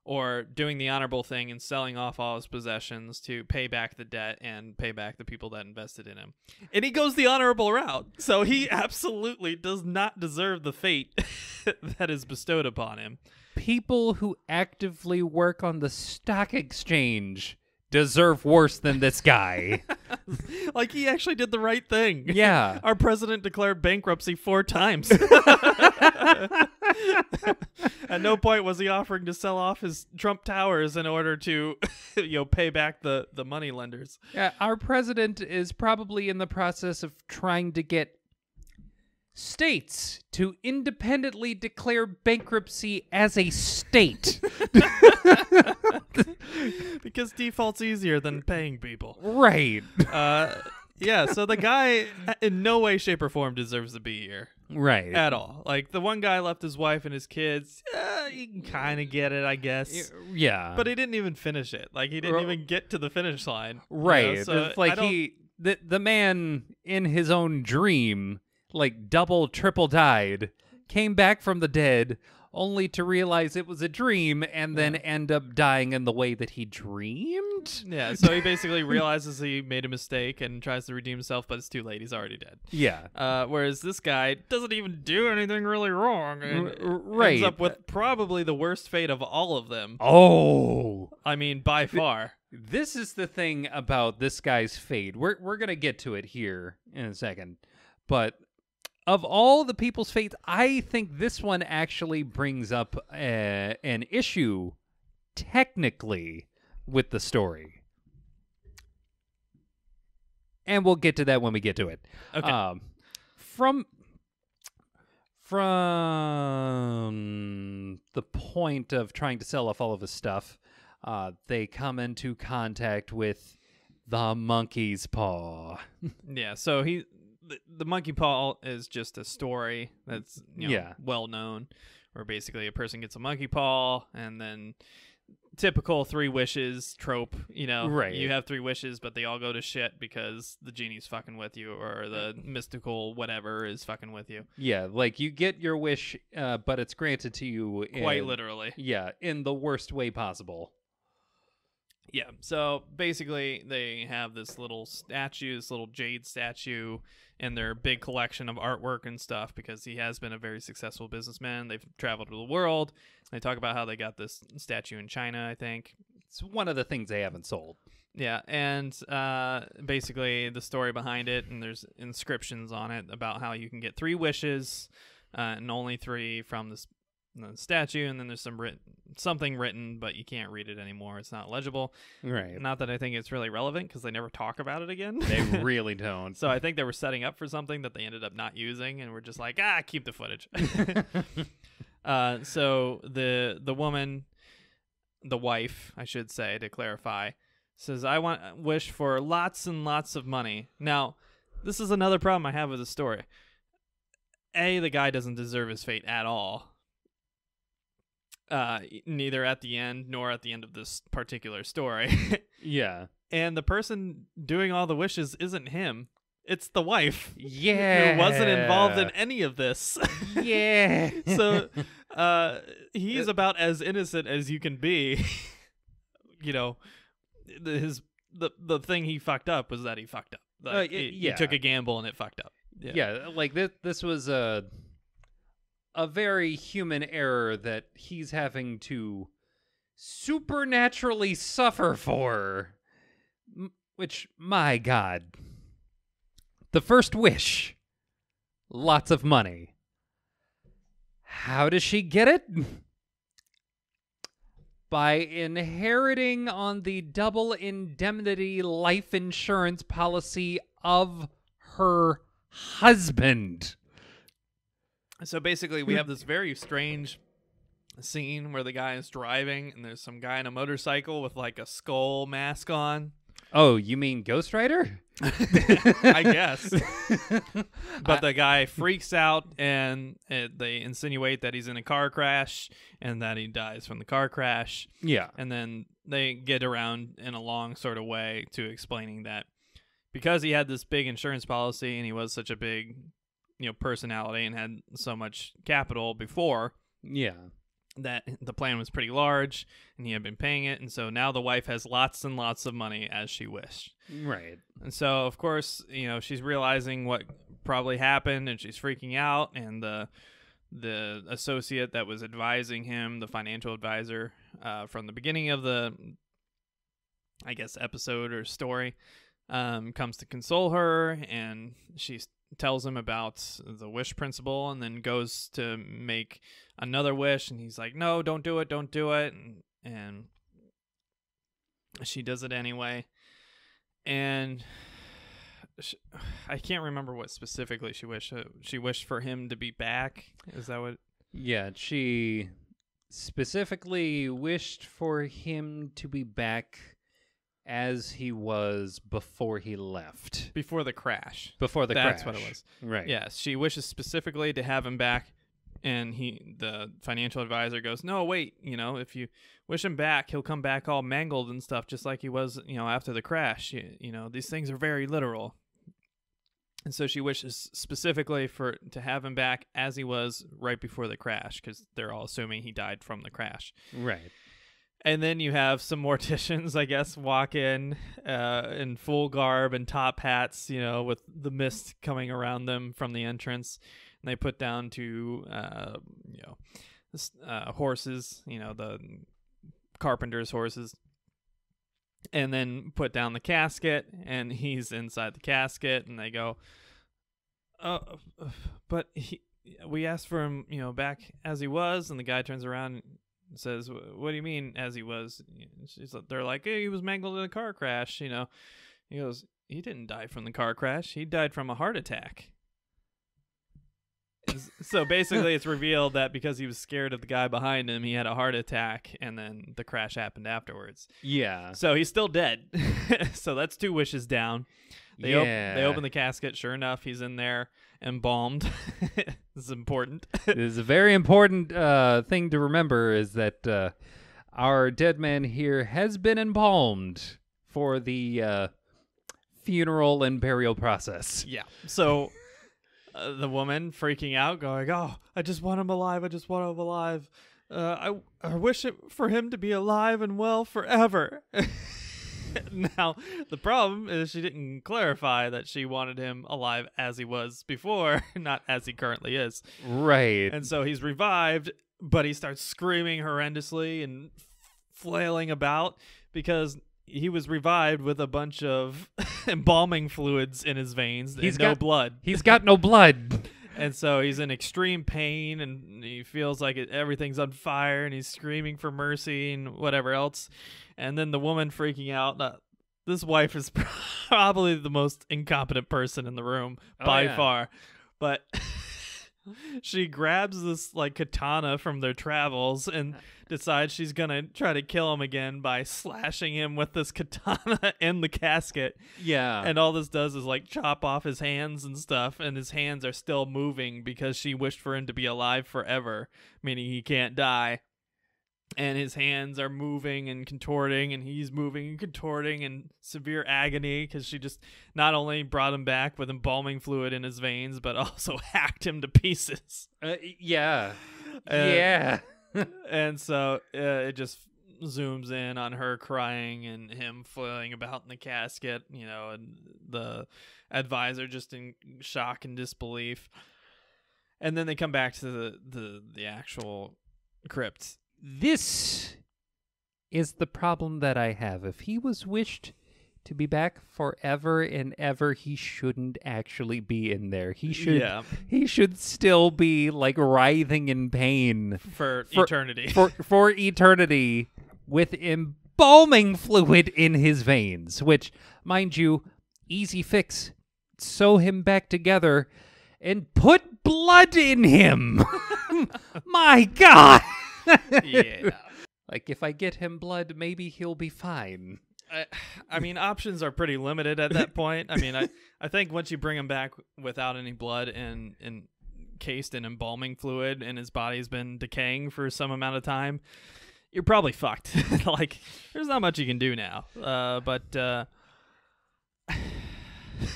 [SPEAKER 1] or doing the honorable thing and selling off all his possessions to pay back the debt and pay back the people that invested in him. And he goes the honorable route. So he absolutely does not deserve the fate that is bestowed upon him.
[SPEAKER 2] People who actively work on the stock exchange deserve worse than this guy.
[SPEAKER 1] like he actually did the right thing.
[SPEAKER 2] yeah.
[SPEAKER 1] Our president declared bankruptcy four times. At no point was he offering to sell off his Trump towers in order to, you know, pay back the the money lenders.
[SPEAKER 2] Yeah, our president is probably in the process of trying to get states to independently declare bankruptcy as a state.
[SPEAKER 1] because default's easier than paying people.
[SPEAKER 2] right.
[SPEAKER 1] Uh, yeah. So the guy, in no way, shape, or form, deserves to be here
[SPEAKER 2] Right.
[SPEAKER 1] at all. Like the one guy left his wife and his kids. Uh, you can kind of get it, I guess.
[SPEAKER 2] yeah.
[SPEAKER 1] But he didn't even finish it. Like he didn't
[SPEAKER 2] Ro-
[SPEAKER 1] even get to the finish line. you know?
[SPEAKER 2] right.
[SPEAKER 1] So
[SPEAKER 2] it's like he the the man in his own dream like double triple died, came back from the dead only to realize it was a dream and then end up dying in the way that he dreamed.
[SPEAKER 1] Yeah, so he basically realizes he made a mistake and tries to redeem himself, but it's too late. He's already dead.
[SPEAKER 2] Yeah.
[SPEAKER 1] Uh, whereas this guy doesn't even do anything really wrong and
[SPEAKER 2] right.
[SPEAKER 1] ends up with probably the worst fate of all of them.
[SPEAKER 2] Oh.
[SPEAKER 1] I mean, by far.
[SPEAKER 2] This is the thing about this guy's fate. We're we're gonna get to it here in a second, but of all the people's fates, I think this one actually brings up uh, an issue, technically, with the story, and we'll get to that when we get to it.
[SPEAKER 1] Okay.
[SPEAKER 2] Um, from from the point of trying to sell off all of his stuff, uh, they come into contact with the monkey's paw.
[SPEAKER 1] yeah, so he. The, the monkey paw is just a story that's you know,
[SPEAKER 2] Yeah.
[SPEAKER 1] well known, where basically a person gets a monkey paw and then typical three wishes trope. You know,
[SPEAKER 2] Right.
[SPEAKER 1] You have three wishes, but they all go to shit because the genie's fucking with you, or the mystical whatever is fucking with you.
[SPEAKER 2] Yeah, like you get your wish, uh, but it's granted to you
[SPEAKER 1] Quite literally.
[SPEAKER 2] Yeah, in the worst way possible.
[SPEAKER 1] Yeah. So basically, they have this little statue, this little jade statue, and their big collection of artwork and stuff because he has been a very successful businessman. They've traveled to the world. They talk about how they got this statue in China, I think.
[SPEAKER 2] It's one of the things they haven't sold.
[SPEAKER 1] Yeah, and uh, basically the story behind it, and there's inscriptions on it about how you can get three wishes, uh, and only three from this the statue, and then there's some written something written, but you can't read it anymore. It's not legible.
[SPEAKER 2] Right.
[SPEAKER 1] Not that I think it's really relevant because they never talk about it again.
[SPEAKER 2] They really don't.
[SPEAKER 1] so I think they were setting up for something that they ended up not using, and we're just like, ah, keep the footage. uh, so the the woman, the wife, I should say, to clarify, says, "I want wish for lots and lots of money." Now, this is another problem I have with the story. A, the guy doesn't deserve his fate at all. Uh, neither at the end nor at the end of this particular story.
[SPEAKER 2] yeah.
[SPEAKER 1] and the person doing all the wishes isn't him. It's the wife
[SPEAKER 2] Yeah.
[SPEAKER 1] who wasn't involved in any of this.
[SPEAKER 2] Yeah.
[SPEAKER 1] so uh, he's about as innocent as you can be. you know, the, his the the thing he fucked up was that he fucked up. Like,
[SPEAKER 2] Uh, y-
[SPEAKER 1] he, he took a gamble and it fucked up.
[SPEAKER 2] yeah. like this this was a a very human error that he's having to supernaturally suffer for M- which my god. The first wish. Lots of money. How does she get it? By inheriting on the double indemnity life insurance policy of her husband.
[SPEAKER 1] So basically, we have this very strange scene where the guy is driving and there's some guy in a motorcycle with like a skull mask on.
[SPEAKER 2] Oh, you mean Ghost Rider?
[SPEAKER 1] I guess. but the guy freaks out and uh they insinuate that he's in a car crash and that he dies from the car crash.
[SPEAKER 2] Yeah.
[SPEAKER 1] And then they get around in a long sort of way to explaining that because he had this big insurance policy and he was such a big, you know, personality and had so much capital before,
[SPEAKER 2] Yeah.
[SPEAKER 1] that the plan was pretty large and he had been paying it and so now the wife has lots and lots of money as she wished.
[SPEAKER 2] Right.
[SPEAKER 1] And so of course, you know, she's realizing what probably happened and she's freaking out and the the associate that was advising him, the financial advisor, uh, from the beginning of the I guess episode or story, um, comes to console her and she s- tells him about the wish principle and then goes to make another wish and he's like, No, don't do it, don't do it and and she does it anyway and sh I can't remember what specifically she wished. Uh, she wished for him to be back. Is that what?
[SPEAKER 2] Yeah, she specifically wished for him to be back as he was before he left.
[SPEAKER 1] Before the crash.
[SPEAKER 2] Before the
[SPEAKER 1] That's
[SPEAKER 2] crash.
[SPEAKER 1] what it was.
[SPEAKER 2] Right.
[SPEAKER 1] Yes, she wishes specifically to have him back, and he, the financial advisor, goes, "No, wait. You know, if you wish him back, he'll come back all mangled and stuff, just like he was, you know, after the crash. You, you know, these things are very literal." And so she wishes specifically for to have him back as he was right before the crash, because they're all assuming he died from the crash.
[SPEAKER 2] Right.
[SPEAKER 1] And then you have some morticians, I guess, walk in uh, in full garb and top hats, you know, with the mist coming around them from the entrance. And they put down to, uh, you know, uh, horses, you know, the carpenter's horses. And then put down the casket, and he's inside the casket. And they go, "Oh, but he, we asked for him, you know, back as he was." And the guy turns around says, "What do you mean as he was?" She's they're like, "Hey, he was mangled in a car crash." You know, he goes, "He didn't die from the car crash. He died from a heart attack." So basically, it's revealed that because he was scared of the guy behind him, he had a heart attack, and then the crash happened afterwards.
[SPEAKER 2] Yeah.
[SPEAKER 1] So he's still dead. so that's two wishes down. They op-
[SPEAKER 2] yeah.
[SPEAKER 1] they open the casket. Sure enough, he's in there embalmed. this is important.
[SPEAKER 2] it is a very important uh, thing to remember is that uh, our dead man here has been embalmed for the uh, funeral and burial process.
[SPEAKER 1] Yeah. So uh, the woman freaking out, going, "Oh, I just want him alive. I just want him alive. Uh, I I wish it for him to be alive and well forever." now the problem is she didn't clarify that she wanted him alive as he was before, not as he currently is.
[SPEAKER 2] Right.
[SPEAKER 1] And so he's revived, but he starts screaming horrendously and flailing about because he was revived with a bunch of embalming fluids in his veins
[SPEAKER 2] He's
[SPEAKER 1] and no blood.
[SPEAKER 2] He's got no blood.
[SPEAKER 1] And so he's in extreme pain and he feels like it, everything's on fire and he's screaming for mercy and whatever else. And then the woman freaking out. Uh, this wife is probably the most incompetent person in the room
[SPEAKER 2] Oh,
[SPEAKER 1] by
[SPEAKER 2] yeah.
[SPEAKER 1] far. But she grabs this like katana from their travels and uh. decides she's going to try to kill him again by slashing him with this katana in the casket.
[SPEAKER 2] Yeah.
[SPEAKER 1] and all this does is like chop off his hands and stuff and his hands are still moving because she wished for him to be alive forever meaning he can't die and his hands are moving and contorting and he's moving and contorting in severe agony because she just not only brought him back with embalming fluid in his veins but also hacked him to pieces
[SPEAKER 2] Uh, yeah.
[SPEAKER 1] Uh,
[SPEAKER 2] yeah.
[SPEAKER 1] and so uh, it just zooms in on her crying and him flailing about in the casket, you know, and the advisor just in shock and disbelief. And then they come back to the the, the actual crypt.
[SPEAKER 2] This is the problem that I have. If he was wished to be back forever and ever, he shouldn't actually be in there. He should
[SPEAKER 1] yeah,
[SPEAKER 2] he should still be like writhing in pain
[SPEAKER 1] for,
[SPEAKER 2] For-
[SPEAKER 1] eternity.
[SPEAKER 2] for for eternity with embalming fluid in his veins, which mind you, easy fix. Sew him back together and put blood in him. My god.
[SPEAKER 1] yeah.
[SPEAKER 2] Like if I get him blood, maybe he'll be fine.
[SPEAKER 1] I, I mean, options are pretty limited at that point. I mean, I, I think once you bring him back without any blood and, and encased in embalming fluid and his body's been decaying for some amount of time, you're probably fucked. like, there's not much you can do now. Uh, but uh,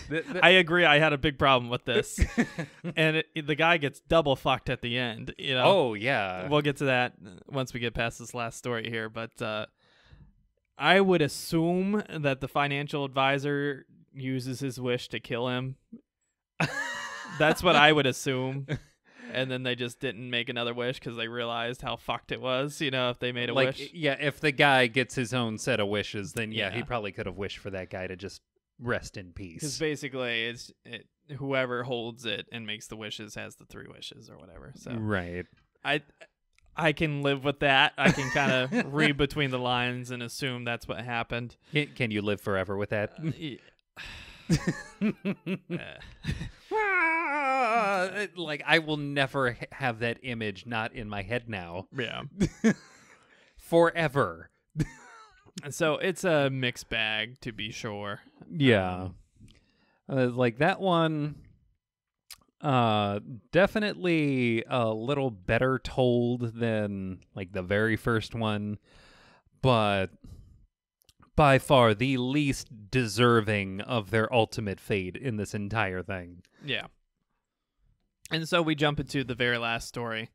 [SPEAKER 2] The- the-
[SPEAKER 1] I agree. I had a big problem with this, and it, the guy gets double fucked at the end. You know.
[SPEAKER 2] oh yeah.
[SPEAKER 1] we'll get to that once we get past this last story here but uh, i would assume that the financial advisor uses his wish to kill him that's what i would assume and then they just didn't make another wish because they realized how fucked it was you know if they made a
[SPEAKER 2] like
[SPEAKER 1] wish
[SPEAKER 2] yeah, if the guy gets his own set of wishes, then yeah, he
[SPEAKER 1] Yeah.
[SPEAKER 2] probably could have wished for that guy to just rest in peace.
[SPEAKER 1] because basically it's it, whoever holds it and makes the wishes has the three wishes or whatever so
[SPEAKER 2] Right.
[SPEAKER 1] I I can live with that. I can kind of read between the lines and assume that's what happened.
[SPEAKER 2] Can, can you live forever with that?
[SPEAKER 1] Uh, y- uh,
[SPEAKER 2] like I will never have that image not in my head now
[SPEAKER 1] yeah.
[SPEAKER 2] forever.
[SPEAKER 1] And so it's a mixed bag to be sure.
[SPEAKER 2] Yeah. Uh, like that one uh definitely a little better told than like the very first one but by far the least deserving of their ultimate fate in this entire thing.
[SPEAKER 1] Yeah. And so we jump into the very last story,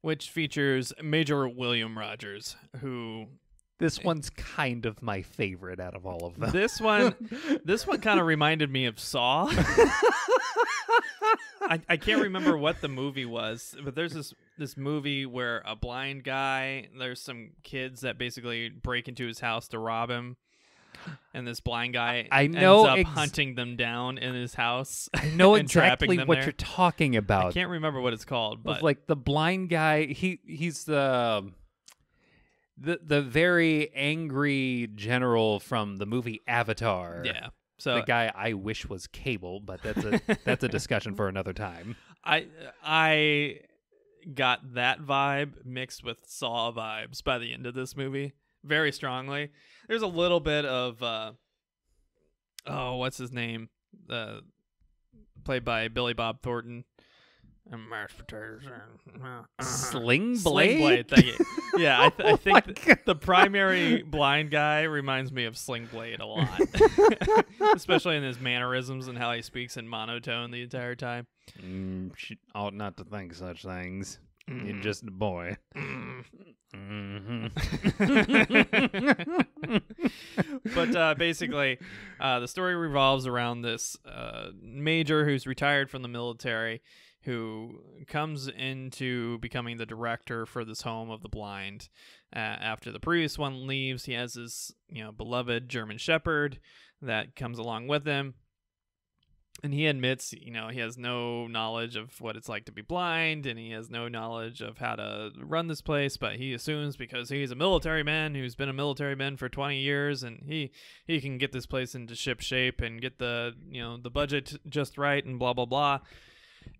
[SPEAKER 1] which features Major William Rogers, who
[SPEAKER 2] This eh, one's kind of my favorite out of all of them.
[SPEAKER 1] this one this one kind of reminded me of Saw. I, I can't remember what the movie was, but there's this this movie where a blind guy, there's some kids that basically break into his house to rob him. And this blind guy
[SPEAKER 2] I know
[SPEAKER 1] ends up
[SPEAKER 2] ex-
[SPEAKER 1] hunting them down in his house.
[SPEAKER 2] I know exactly what
[SPEAKER 1] there.
[SPEAKER 2] you're talking about.
[SPEAKER 1] I can't remember what it's called, but
[SPEAKER 2] like the blind guy he he's the um, the the very angry general from the movie Avatar.
[SPEAKER 1] yeah. So
[SPEAKER 2] the guy I wish was Cable, but that's a that's a discussion for another time.
[SPEAKER 1] I I got that vibe mixed with Saw vibes by the end of this movie very strongly. There's a little bit of uh oh, what's his name? Uh played by Billy Bob Thornton. And mashed potatoes and uh,
[SPEAKER 2] Sling
[SPEAKER 1] Sling
[SPEAKER 2] Blade?
[SPEAKER 1] Blade. Thank you. Yeah, I, th- I
[SPEAKER 2] Oh
[SPEAKER 1] think
[SPEAKER 2] my
[SPEAKER 1] th- the primary blind guy reminds me of Sling Blade a lot, especially in his mannerisms and how he speaks in monotone the entire time.
[SPEAKER 2] Mm, she ought not to think such things. You're
[SPEAKER 1] Mm.
[SPEAKER 2] just a boy.
[SPEAKER 1] Mm.
[SPEAKER 2] Mhm.
[SPEAKER 1] but uh, basically, uh, the story revolves around this uh, major who's retired from the military, who comes into becoming the director for this home of the blind. Uh, after the previous one leaves, he has his you know beloved German Shepherd that comes along with him. And he admits, you know, he has no knowledge of what it's like to be blind, and he has no knowledge of how to run this place. But he assumes because he's a military man who's been a military man for 20 years, and he he can get this place into ship shape and get the you know the budget just right and blah blah blah.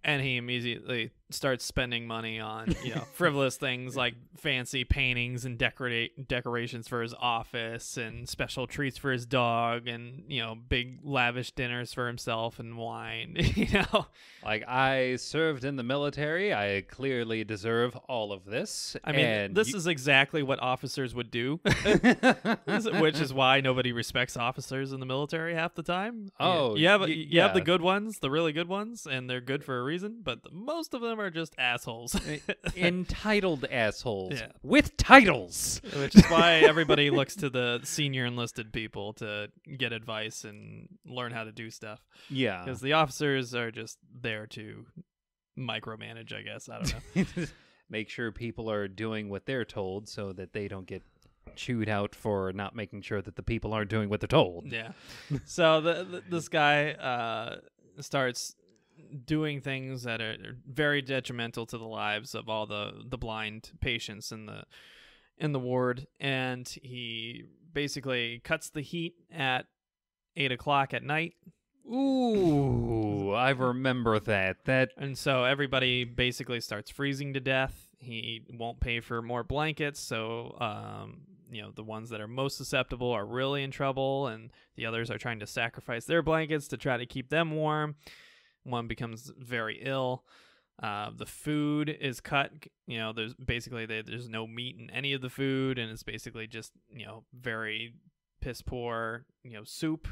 [SPEAKER 1] And he immediately starts spending money on you know frivolous things like fancy paintings and decorate decorations for his office and special treats for his dog and you know big lavish dinners for himself and wine. you know,
[SPEAKER 2] like I served in the military, I clearly deserve all of this.
[SPEAKER 1] I mean, this
[SPEAKER 2] you-
[SPEAKER 1] is exactly what officers would do, which is why nobody respects officers in the military half the time.
[SPEAKER 2] Oh,
[SPEAKER 1] you have
[SPEAKER 2] y-
[SPEAKER 1] you have the good ones, the really good ones, and they're good for a reason. But the, most of them are just assholes,
[SPEAKER 2] entitled assholes
[SPEAKER 1] Yeah.
[SPEAKER 2] with titles.
[SPEAKER 1] which is why everybody looks to the senior enlisted people to get advice and learn how to do stuff.
[SPEAKER 2] Yeah.
[SPEAKER 1] Because the officers are just there to micromanage, I guess. I don't know.
[SPEAKER 2] Make sure people are doing what they're told so that they don't get chewed out for not making sure that the people aren't doing what they're told.
[SPEAKER 1] Yeah. So the, the this guy uh, starts doing things that are very detrimental to the lives of all the the blind patients in the in the ward, and he basically cuts the heat at eight o'clock at night,
[SPEAKER 2] Ooh, I remember that. That
[SPEAKER 1] and so everybody basically starts freezing to death. he won't pay for more blankets, so um, you know the ones that are most susceptible are really in trouble, and the others are trying to sacrifice their blankets to try to keep them warm. One becomes very ill. Uh, the food is cut. You know, there's basically they, there's no meat in any of the food, and it's basically just you know very piss poor you know soup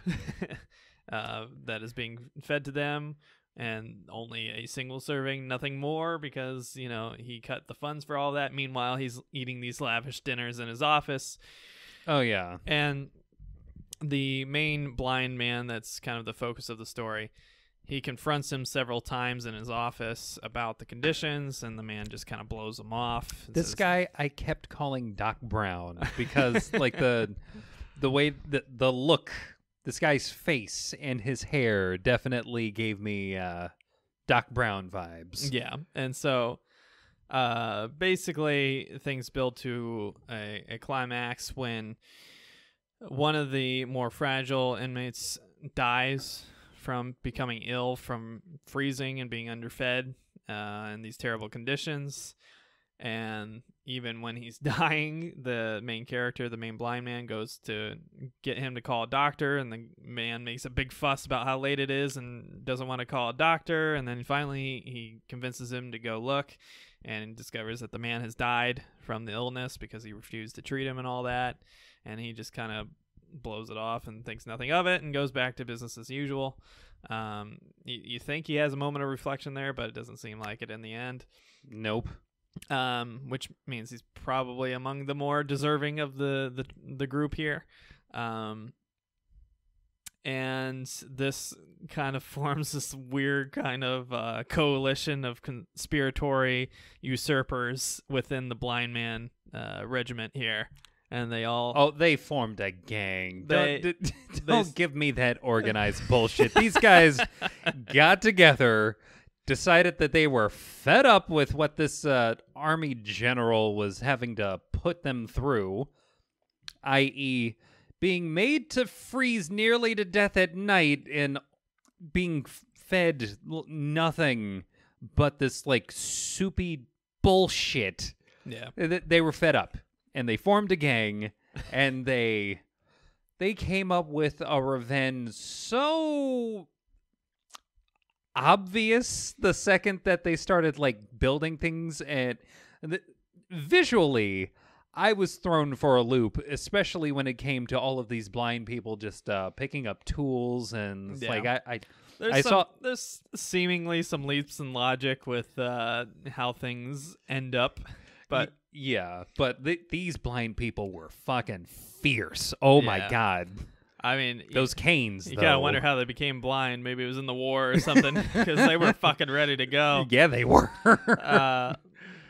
[SPEAKER 1] uh, that is being fed to them and only a single serving, nothing more, because you know he cut the funds for all that. Meanwhile, he's eating these lavish dinners in his office,
[SPEAKER 2] Oh yeah.
[SPEAKER 1] and the main blind man that's kind of the focus of the story. He confronts him several times in his office about the conditions, and the man just kind of blows him off.
[SPEAKER 2] This
[SPEAKER 1] says-
[SPEAKER 2] guy I kept calling Doc Brown because like the the way the the look this guy's face and his hair definitely gave me uh Doc Brown vibes.
[SPEAKER 1] Yeah, and so uh, basically things build to a, a climax when one of the more fragile inmates dies from becoming ill from freezing and being underfed uh, in these terrible conditions. And even when he's dying, the main character, the main blind man, goes to get him to call a doctor, and the man makes a big fuss about how late it is and doesn't want to call a doctor. And then finally, he convinces him to go look and discovers that the man has died from the illness because he refused to treat him and all that. And he just kind of blows it off and thinks nothing of it and goes back to business as usual. Um, you, you think he has a moment of reflection there, but it doesn't seem like it in the end
[SPEAKER 2] Nope.
[SPEAKER 1] um, which means he's probably among the more deserving of the the, the group here. Um, and this kind of forms this weird kind of uh, coalition of conspiratory usurpers within the blind man uh, regiment here, and they all
[SPEAKER 2] Oh, they formed a gang.
[SPEAKER 1] They-
[SPEAKER 2] don't d- don't
[SPEAKER 1] s-
[SPEAKER 2] give me that organized bullshit. These guys got together, decided that they were fed up with what this uh, army general was having to put them through, i.e., being made to freeze nearly to death at night and being fed l- nothing but this like soupy bullshit.
[SPEAKER 1] yeah
[SPEAKER 2] Th- They were fed up and they formed a gang and they they came up with a revenge so obvious the second that they started like building things and visually I was thrown for a loop, especially when it came to all of these blind people just uh, picking up tools and
[SPEAKER 1] Yeah.
[SPEAKER 2] like I, I
[SPEAKER 1] There's
[SPEAKER 2] I
[SPEAKER 1] some,
[SPEAKER 2] saw-
[SPEAKER 1] there's seemingly some leaps in logic with uh, how things end up, but
[SPEAKER 2] yeah, but th- these blind people were fucking fierce. Oh my god,
[SPEAKER 1] I mean,
[SPEAKER 2] those canes.
[SPEAKER 1] You gotta wonder how they became blind. Maybe it was in the war or something because they were fucking ready to go.
[SPEAKER 2] Yeah, they were.
[SPEAKER 1] Uh,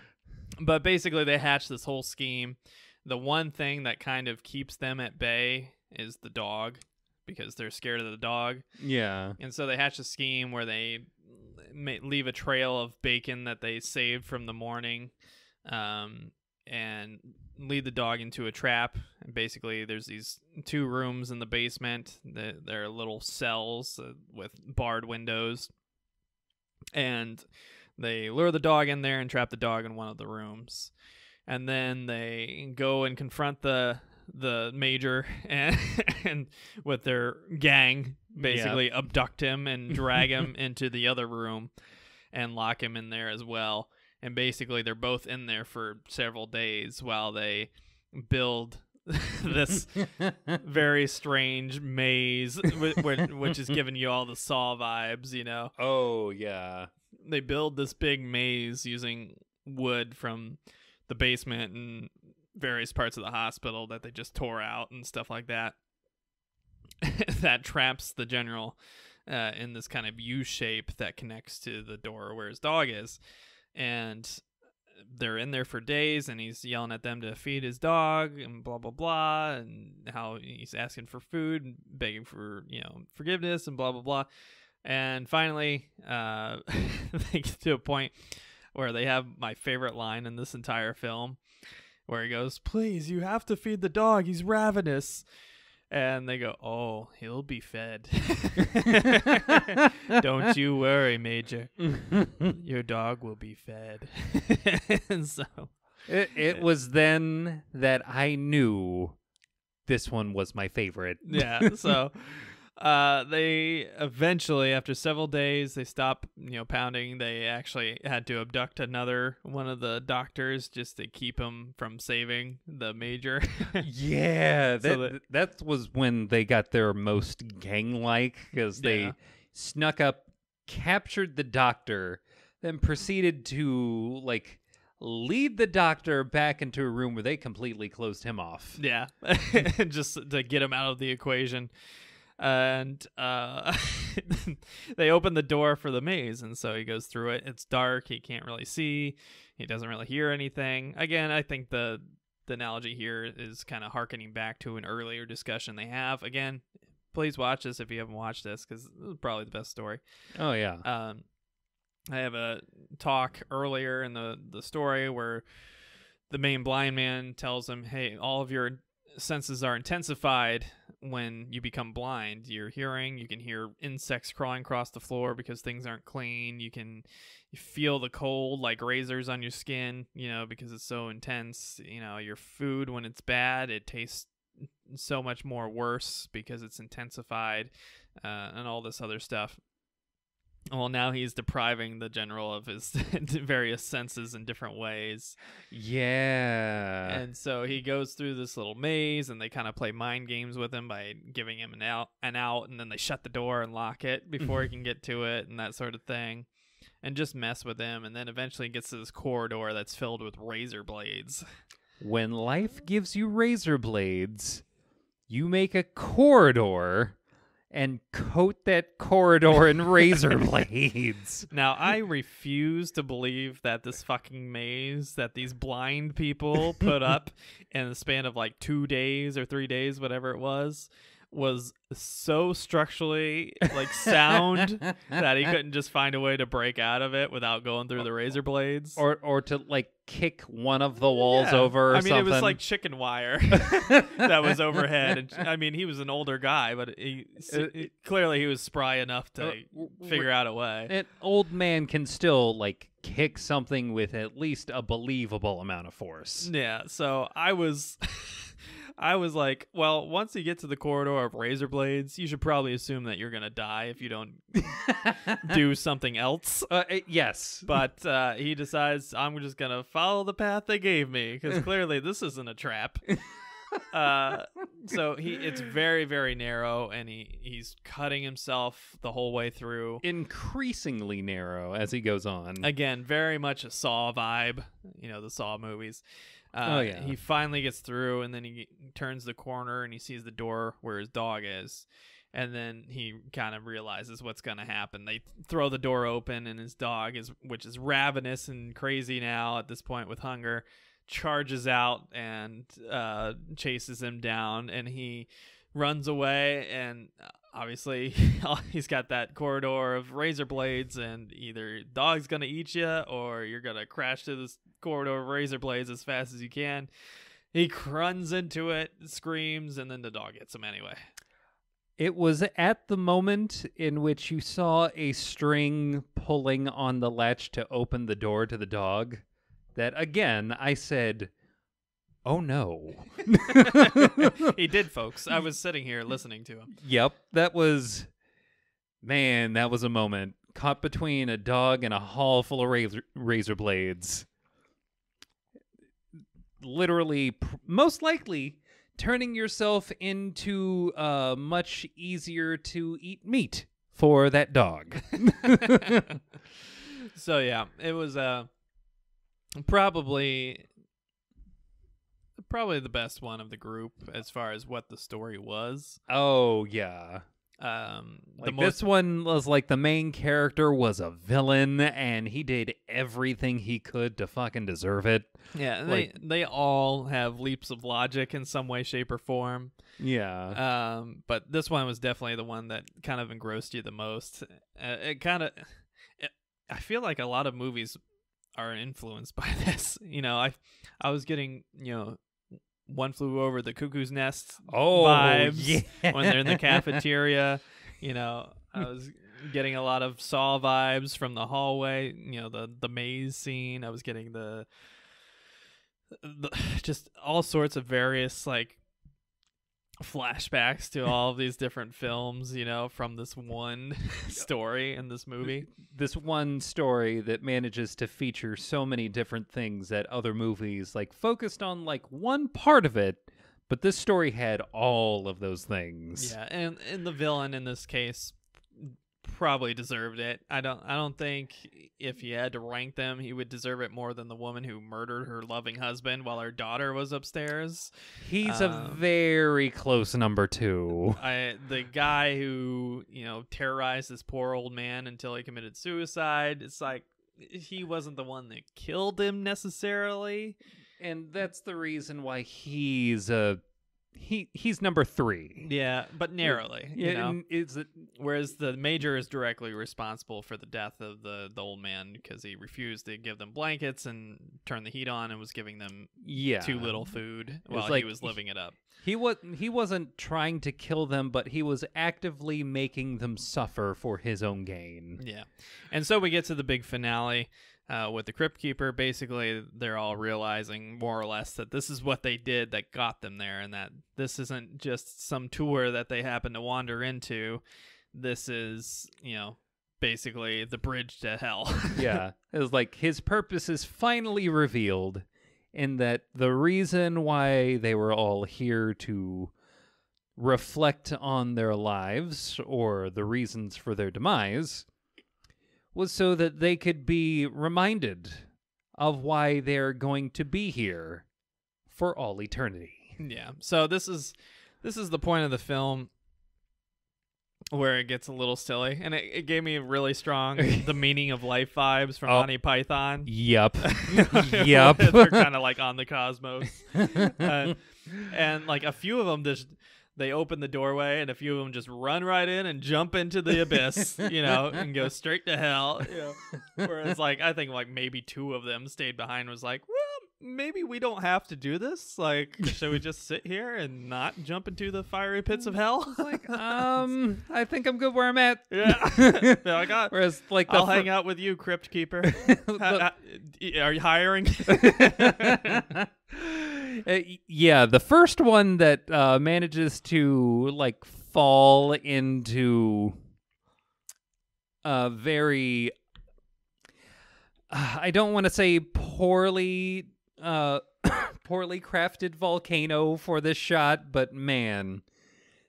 [SPEAKER 1] but basically, they hatched this whole scheme. The one thing that kind of keeps them at bay is the dog because they're scared of the dog.
[SPEAKER 2] yeah.
[SPEAKER 1] And so they hatch a scheme where they leave a trail of bacon that they saved from the morning um, and lead the dog into a trap. And basically, there's these two rooms in the basement. They're little cells uh, with barred windows. And they lure the dog in there and trap the dog in one of the rooms. And then they go and confront the the major and, and with their gang basically abduct him and drag him into the other room and lock him in there as well. And basically, they're both in there for several days while they build this very strange maze, whi- whi- which is giving you all the Saw vibes. You know,
[SPEAKER 2] oh yeah.
[SPEAKER 1] they build this big maze using wood from the basement and various parts of the hospital that they just tore out and stuff like that. that traps the general uh, in this kind of U shape that connects to the door where his dog is. And they're in there for days and he's yelling at them to feed his dog and blah blah blah and how he's asking for food and begging for you know forgiveness and blah blah blah. And finally uh they get to a point where they have my favorite line in this entire film where he goes please you have to feed the dog. He's ravenous and they go, "Oh, he'll be fed. Don't you worry, Major. Your dog will be fed." and so,
[SPEAKER 2] It, it was then that I knew this one was my favorite.
[SPEAKER 1] yeah. So, uh, they eventually, after several days, they stop, you know, pounding. They actually had to abduct another one of the doctors just to keep him from saving the major.
[SPEAKER 2] yeah,
[SPEAKER 1] So
[SPEAKER 2] that that was when they got their most gang-like because they
[SPEAKER 1] Yeah.
[SPEAKER 2] snuck up, captured the doctor, then proceeded to like lead the doctor back into a room where they completely closed him off.
[SPEAKER 1] Yeah, just to get him out of the equation. And uh, they open the door for the maze, and so he goes through it. It's dark; he can't really see. He doesn't really hear anything. Again, I think the the analogy here is kind of harkening back to an earlier discussion they have. Again, please watch this if you haven't watched this, because this is probably the best story.
[SPEAKER 2] Oh yeah.
[SPEAKER 1] Um, I have a talk earlier in the the story where the main blind man tells him, "Hey, all of your senses are intensified when you become blind. Your hearing, you can hear insects crawling across the floor because things aren't clean. You can feel the cold like razors on your skin, you know, because it's so intense. You know, your food when it's bad, it tastes so much more worse because it's intensified, uh, and all this other stuff." Well, now he's depriving the general of his various senses in different ways.
[SPEAKER 2] Yeah.
[SPEAKER 1] And so he goes through this little maze and they kind of play mind games with him by giving him an out an out and then they shut the door and lock it before he mm-hmm. can get to it and that sort of thing. And just mess with him and then eventually gets to this corridor that's filled with razor blades.
[SPEAKER 2] when life gives you razor blades, you make a corridor and coat that corridor in razor blades.
[SPEAKER 1] Now, I refuse to believe that this fucking maze that these blind people put up in the span of like two days or three days, whatever it was, was so structurally like sound that he couldn't just find a way to break out of it without going through the razor blades.
[SPEAKER 2] or or to like kick one of the walls
[SPEAKER 1] Yeah.
[SPEAKER 2] over or
[SPEAKER 1] I mean,
[SPEAKER 2] something.
[SPEAKER 1] it was like chicken wire that was overhead. And I mean, he was an older guy, but he,
[SPEAKER 2] Uh,
[SPEAKER 1] clearly he was spry enough to
[SPEAKER 2] Uh,
[SPEAKER 1] figure out a way.
[SPEAKER 2] an old man can still like kick something with at least a believable amount of force.
[SPEAKER 1] Yeah, so I was I was like, well, once you get to the corridor of razor blades, you should probably assume that you're going to die if you don't do something else.
[SPEAKER 2] Uh, uh, yes,
[SPEAKER 1] But uh, he decides I'm just going to follow the path they gave me cuz clearly this isn't a trap. Uh, so he it's very very narrow and he he's cutting himself the whole way through.
[SPEAKER 2] increasingly narrow as he goes on.
[SPEAKER 1] Again, very much a Saw vibe, you know, the Saw movies. Uh,
[SPEAKER 2] Oh, yeah.
[SPEAKER 1] He finally gets through, and then he turns the corner and he sees the door where his dog is. And then he kind of realizes what's going to happen. They throw the door open, and his dog is, which is ravenous and crazy now at this point with hunger, charges out and uh, chases him down. And he runs away, and obviously he's got that corridor of razor blades, and either dog's gonna eat you or you're gonna crash through this corridor of razor blades as fast as you can. He runs into it, screams, and then the dog hits him anyway.
[SPEAKER 2] It was at the moment in which you saw a string pulling on the latch to open the door to the dog that again I said, "Oh no."
[SPEAKER 1] he did, folks. I was sitting here listening to him.
[SPEAKER 2] Yep, that was man, that was a moment caught between a dog and a hall full of razor, razor blades. Literally pr- most likely turning yourself into uh much easier to eat meat for that dog.
[SPEAKER 1] so yeah, it was uh probably probably the best one of the group as far as what the story was.
[SPEAKER 2] oh yeah.
[SPEAKER 1] Um, the
[SPEAKER 2] Like
[SPEAKER 1] most
[SPEAKER 2] this one was like the main character was a villain and he did everything he could to fucking deserve it.
[SPEAKER 1] yeah,
[SPEAKER 2] like-
[SPEAKER 1] they they all have leaps of logic in some way, shape, or form.
[SPEAKER 2] Yeah.
[SPEAKER 1] Um, but this one was definitely the one that kind of engrossed you the most. Uh, it kind of, I feel like a lot of movies are influenced by this. You know, I, I was getting, you know, One Flew Over the Cuckoo's Nest
[SPEAKER 2] Oh,
[SPEAKER 1] vibes
[SPEAKER 2] yeah.
[SPEAKER 1] when they're in the cafeteria. You know, I was getting a lot of Saw vibes from the hallway. You know, the the maze scene. I was getting the, the just all sorts of various like flashbacks to all of these different films. You know, from this one story in this movie.
[SPEAKER 2] this one story that manages to feature so many different things that other movies like focused on like one part of it, but this story had all of those things.
[SPEAKER 1] Yeah, and and the villain in this case probably deserved it. I don't I don't think if you had to rank them, he would deserve it more than the woman who murdered her loving husband while her daughter was upstairs.
[SPEAKER 2] He's a
[SPEAKER 1] Um,
[SPEAKER 2] very close number 2.
[SPEAKER 1] I the guy who, you know, terrorized this poor old man until he committed suicide. It's like he wasn't the one that killed him necessarily.
[SPEAKER 2] And that's the reason why he's a he he's number 3.
[SPEAKER 1] Yeah, but narrowly, you know.
[SPEAKER 2] is it
[SPEAKER 1] Whereas the major is directly responsible for the death of the, the old man because he refused to give them blankets and turn the heat on and was giving them
[SPEAKER 2] yeah.
[SPEAKER 1] too little food while
[SPEAKER 2] like-
[SPEAKER 1] he was living it up.
[SPEAKER 2] He was he wasn't trying to kill them, but he was actively making them suffer for his own gain.
[SPEAKER 1] Yeah. And so we get to the big finale uh, with the Crypt Keeper. Basically, they're all realizing more or less that this is what they did that got them there and that this isn't just some tour that they happen to wander into. This is, you know, basically the bridge to hell.
[SPEAKER 2] yeah, it was like his purpose is finally revealed, in that the reason why they were all here to reflect on their lives or the reasons for their demise was so that they could be reminded of why they're going to be here for all eternity.
[SPEAKER 1] Yeah. So this is this is the point of the film where it gets a little silly, and it, it gave me really strong the meaning of life vibes from
[SPEAKER 2] Oh.
[SPEAKER 1] Monty Python.
[SPEAKER 2] Yep.
[SPEAKER 1] yep.
[SPEAKER 2] They're
[SPEAKER 1] kind of like on the cosmos, Uh, and like a few of them just they open the doorway, and a few of them just run right in and jump into the abyss, you know, and go straight to hell. You know? Whereas like I think like maybe two of them stayed behind, was like, well, maybe we don't have to do this. Like, should we just sit here and not jump into the fiery pits of hell?
[SPEAKER 2] like, um, I think I'm good where I'm at.
[SPEAKER 1] yeah, They're like, "Ah,
[SPEAKER 2] Whereas, like,
[SPEAKER 1] I'll
[SPEAKER 2] fir-
[SPEAKER 1] hang out with you, Crypt Keeper.
[SPEAKER 2] the-
[SPEAKER 1] Ha- ha- Are you hiring?
[SPEAKER 2] Uh, yeah, the first one that uh, manages to like fall into a very uh, I don't want to say poorly uh poorly crafted volcano for this shot, but man,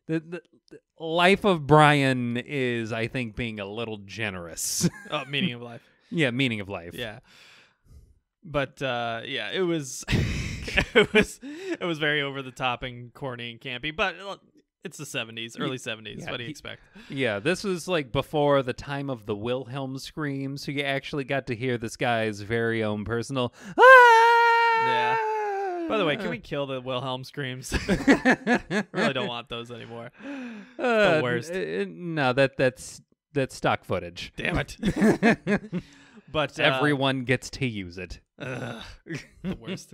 [SPEAKER 2] the, the, the life of Brian is I think being a little generous.
[SPEAKER 1] oh, meaning of life.
[SPEAKER 2] yeah, meaning of life.
[SPEAKER 1] Yeah. But uh, yeah, it was it was it was very over the top and corny and campy, but uh, it's the 70s, early 70s.
[SPEAKER 2] yeah,
[SPEAKER 1] what do you
[SPEAKER 2] he-
[SPEAKER 1] expect?
[SPEAKER 2] Yeah, this was like before the time of the Wilhelm scream, so you actually got to hear this guy's very own personal.
[SPEAKER 1] Yeah. By the way, can we kill the Wilhelm screams? really don't want those anymore.
[SPEAKER 2] Uh,
[SPEAKER 1] worst.
[SPEAKER 2] n- uh, no, that that's that's stock footage.
[SPEAKER 1] Damn it. But uh,
[SPEAKER 2] Everyone gets to use it.
[SPEAKER 1] Ugh, the worst.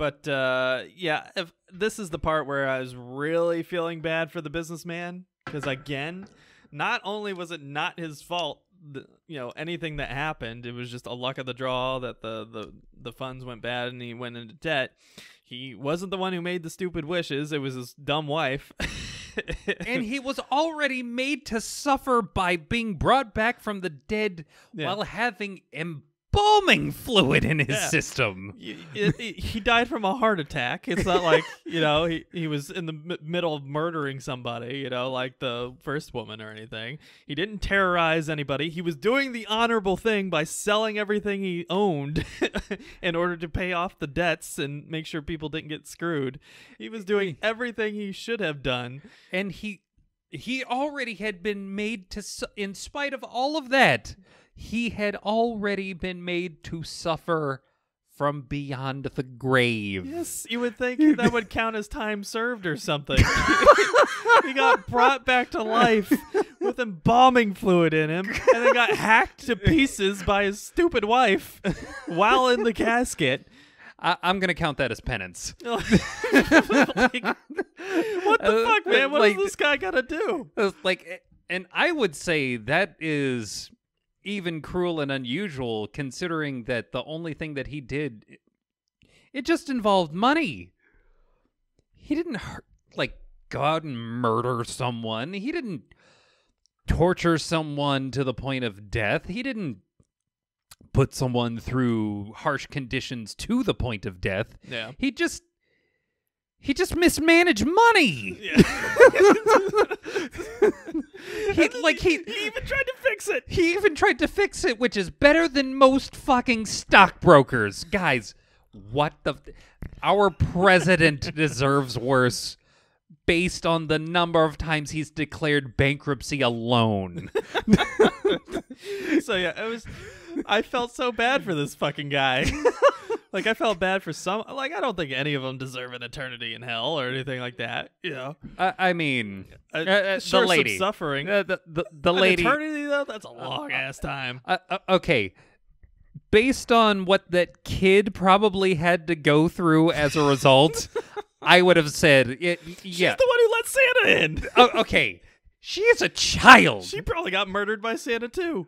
[SPEAKER 1] But uh, yeah, if, this is the part where I was really feeling bad for the businessman because again, not only was it not his fault, the, you know, anything that happened, it was just a luck of the draw that the the the funds went bad and he went into debt. He wasn't the one who made the stupid wishes; it was his dumb wife.
[SPEAKER 2] and he was already made to suffer by being brought back from the dead
[SPEAKER 1] Yeah.
[SPEAKER 2] while having embalming fluid in his
[SPEAKER 1] Yeah.
[SPEAKER 2] system.
[SPEAKER 1] Y- it- it- he died from a heart attack. It's not like you know he, he was in the m- middle of murdering somebody, you know, like the first woman or anything. He didn't terrorize anybody. He was doing the honorable thing by selling everything he owned in order to pay off the debts and make sure people didn't get screwed. He was doing everything he should have done.
[SPEAKER 2] and he he already had been made to in spite of all of that he had already been made to suffer from beyond the grave
[SPEAKER 1] Yes, you would think that would count as time served or something. he got brought back to life with embalming fluid in him and then got hacked to pieces by his stupid wife while in the casket.
[SPEAKER 2] I- I'm gonna count that as penance.
[SPEAKER 1] Like, what the
[SPEAKER 2] Uh,
[SPEAKER 1] fuck, man? What
[SPEAKER 2] like-
[SPEAKER 1] does this guy gotta do?
[SPEAKER 2] Uh, like and i would say that is even cruel and unusual considering that the only thing that he did it just involved money. He didn't hurt, like go out and murder someone. He didn't torture someone to the point of death. He didn't put someone through harsh conditions to the point of death.
[SPEAKER 1] Yeah.
[SPEAKER 2] he just he just mismanaged money he like he
[SPEAKER 1] He even tried to fix it.
[SPEAKER 2] he even tried to fix it, which is better than most fucking stockbrokers. Guys, what the our president deserves worse based on the number of times he's declared bankruptcy alone.
[SPEAKER 1] So yeah, it was. I felt so bad for this fucking guy. Like I felt bad for some. Like I don't think any of them deserve an eternity in hell or anything like that. You know,
[SPEAKER 2] I, I mean,
[SPEAKER 1] uh,
[SPEAKER 2] uh, uh,
[SPEAKER 1] sure,
[SPEAKER 2] the lady,
[SPEAKER 1] suffering.
[SPEAKER 2] Uh, the the, the lady.
[SPEAKER 1] eternity though, that's a long ass time.
[SPEAKER 2] Uh, uh, okay. Based on what that kid probably had to go through as a result, I would have said, it,
[SPEAKER 1] She's
[SPEAKER 2] yeah.
[SPEAKER 1] the one who let Santa in.
[SPEAKER 2] Oh, okay. She is a child,
[SPEAKER 1] She probably got murdered by Santa too.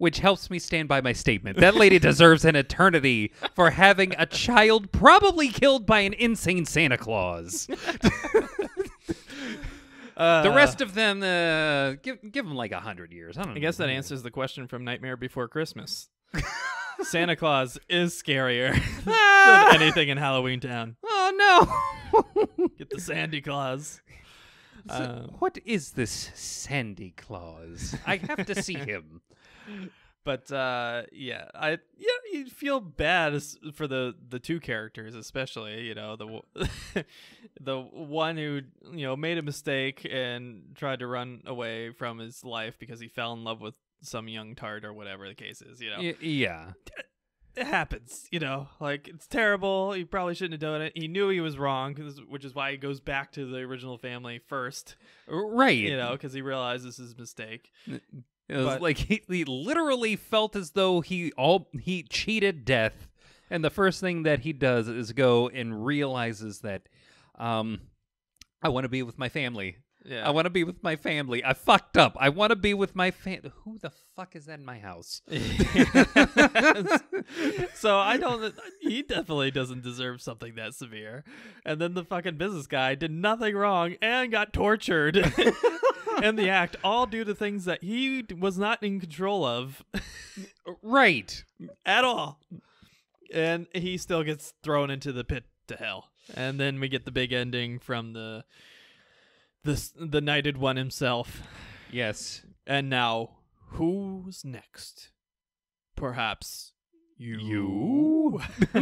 [SPEAKER 2] Which helps me stand by my statement. That lady deserves an eternity for having a child probably killed by an insane Santa Claus.
[SPEAKER 1] Uh,
[SPEAKER 2] The rest of them, uh, give give them like a hundred years. I don't. Know.
[SPEAKER 1] I guess that answers the question from Nightmare Before Christmas. Santa Claus is scarier
[SPEAKER 2] Ah!
[SPEAKER 1] than anything in Halloween Town.
[SPEAKER 2] Oh no!
[SPEAKER 1] Get the Sandy Claus.
[SPEAKER 2] So,
[SPEAKER 1] Uh,
[SPEAKER 2] what is this Sandy Claus? I have to see him.
[SPEAKER 1] but uh, yeah, I yeah, you feel bad for the the two characters, especially you know the the one who you know made a mistake and tried to run away from his life because he fell in love with some young tart or whatever the case is. You know,
[SPEAKER 2] Y- yeah.
[SPEAKER 1] it happens. You know, like it's terrible. He probably shouldn't have done it. He knew he was wrong, which is why he goes back to the original family first.
[SPEAKER 2] Right.
[SPEAKER 1] You know, because he realizes his mistake.
[SPEAKER 2] It was
[SPEAKER 1] But-
[SPEAKER 2] like he, he literally felt as though he all he cheated death, and the first thing that he does is go and realizes that, um, I want to be with my family.
[SPEAKER 1] Yeah.
[SPEAKER 2] I want to be with my family. I fucked up. I want to be with my family. Who the fuck is that in my house?
[SPEAKER 1] so I don't. He definitely doesn't deserve something that severe. And then the fucking business guy did nothing wrong and got tortured in the act, all due to things that he was not in control of
[SPEAKER 2] right.
[SPEAKER 1] at all. And he still gets thrown into the pit to hell. And then we get the big ending from the the the knighted one himself.
[SPEAKER 2] Yes.
[SPEAKER 1] And now, who's next? Perhaps you.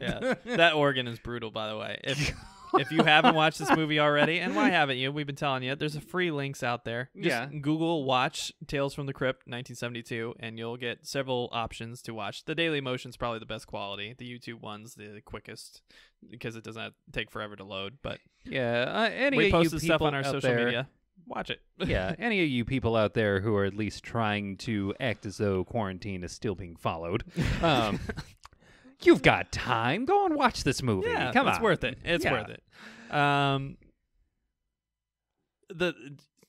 [SPEAKER 1] yeah, that organ is brutal. By the way, if if you haven't watched this movie already, and why haven't you? We've been telling you. There's a free links out there. Just
[SPEAKER 2] Yeah.
[SPEAKER 1] Google "Watch Tales from the Crypt" 1972, and you'll get several options to watch. The Daily Motion's probably the best quality. The YouTube one's the quickest because it doesn't take forever to load. But
[SPEAKER 2] yeah. Uh, any
[SPEAKER 1] we
[SPEAKER 2] of you
[SPEAKER 1] posted stuff on our social
[SPEAKER 2] there-
[SPEAKER 1] media. Watch it.
[SPEAKER 2] yeah, any of you people out there who are at least trying to act as though quarantine is still being followed, um, you've got time. Go and watch this movie.
[SPEAKER 1] Yeah,
[SPEAKER 2] Come
[SPEAKER 1] it's
[SPEAKER 2] on.
[SPEAKER 1] worth it. It's
[SPEAKER 2] Yeah.
[SPEAKER 1] worth it. Um, the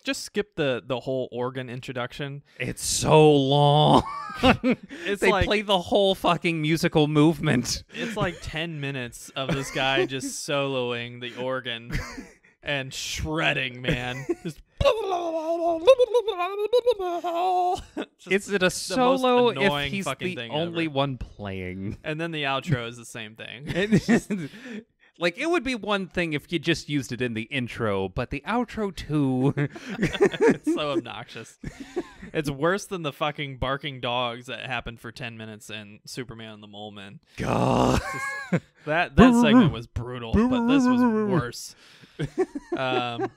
[SPEAKER 1] just skip the the whole organ introduction.
[SPEAKER 2] It's so long.
[SPEAKER 1] It's
[SPEAKER 2] they
[SPEAKER 1] like
[SPEAKER 2] play the whole fucking musical movement.
[SPEAKER 1] it's like ten minutes of this guy just soloing the organ and shredding, man. Just
[SPEAKER 2] Is it a solo if he's the only
[SPEAKER 1] ever.
[SPEAKER 2] one playing?
[SPEAKER 1] and then the outro is the same thing.
[SPEAKER 2] like it would be one thing if you just used it in the intro, but the outro too.
[SPEAKER 1] it's so obnoxious. It's worse than the fucking barking dogs that happened for 10 minutes in Superman and the Mole Men.
[SPEAKER 2] God.
[SPEAKER 1] That that segment was brutal, but this was worse. Um,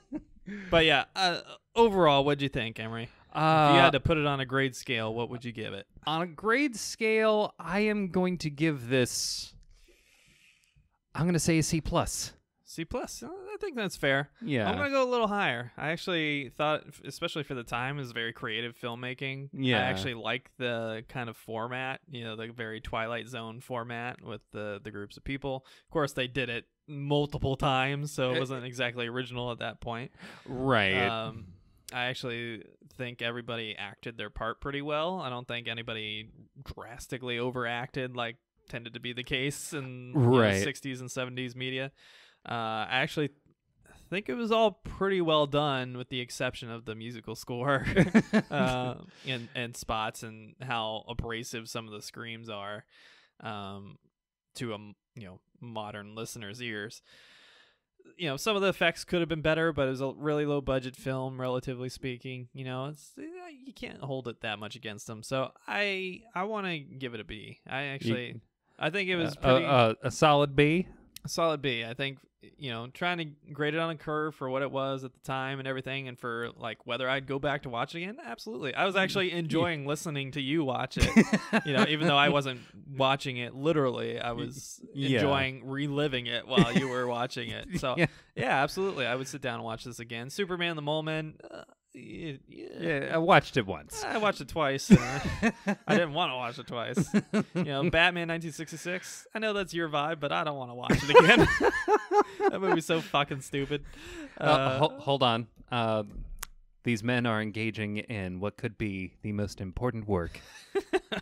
[SPEAKER 1] but yeah, uh, overall, what'd you think, Emery? If
[SPEAKER 2] Uh,
[SPEAKER 1] you had to put it on a grade scale, what would you give it?
[SPEAKER 2] on a grade scale, I am going to give this. I'm going to say a C plus.
[SPEAKER 1] C plus. Uh, I think that's fair.
[SPEAKER 2] Yeah.
[SPEAKER 1] I'm gonna go a little higher. I actually thought, especially for the time, it was very creative filmmaking.
[SPEAKER 2] Yeah.
[SPEAKER 1] I actually like the kind of format, you know, the very Twilight Zone format with the the groups of people. Of course, they did it multiple times, so it
[SPEAKER 2] Eh,
[SPEAKER 1] wasn't exactly original at that point.
[SPEAKER 2] right.
[SPEAKER 1] Um, I actually think everybody acted their part pretty well. I don't think anybody drastically overacted like tended to be the case in you know, 60s and 70s media. Uh, I actually think it was all pretty well done, with the exception of the musical score uh, and and spots and how abrasive some of the screams are um, to a you know modern listener's ears. You know, some of the effects could have been better, but it was a really low budget film, relatively speaking. You know, it's eh, you can't hold it that much against them. So I I want to give it a B. I actually I think it was
[SPEAKER 2] Uh,
[SPEAKER 1] pretty
[SPEAKER 2] uh, a solid B.
[SPEAKER 1] a solid B. I think you know, trying to grade it on a curve for what it was at the time and everything, and for like whether I'd go back to watch it again. Absolutely, I was actually enjoying listening to you watch it. you know, even though I wasn't watching it literally, I was
[SPEAKER 2] yeah.
[SPEAKER 1] enjoying reliving it while you were watching it. So
[SPEAKER 2] Yeah.
[SPEAKER 1] yeah, absolutely, I would sit down and watch this again. Superman the Mole Man. Uh, yeah,
[SPEAKER 2] Yeah, I watched it once.
[SPEAKER 1] I watched it twice. I didn't want to watch it twice. You know, Batman 1966. I know that's your vibe, but I don't want to watch it again. that movie's so fucking stupid.
[SPEAKER 2] Uh,
[SPEAKER 1] Uh,
[SPEAKER 2] ho- hold on. Uh, these men are engaging in what could be the most important work.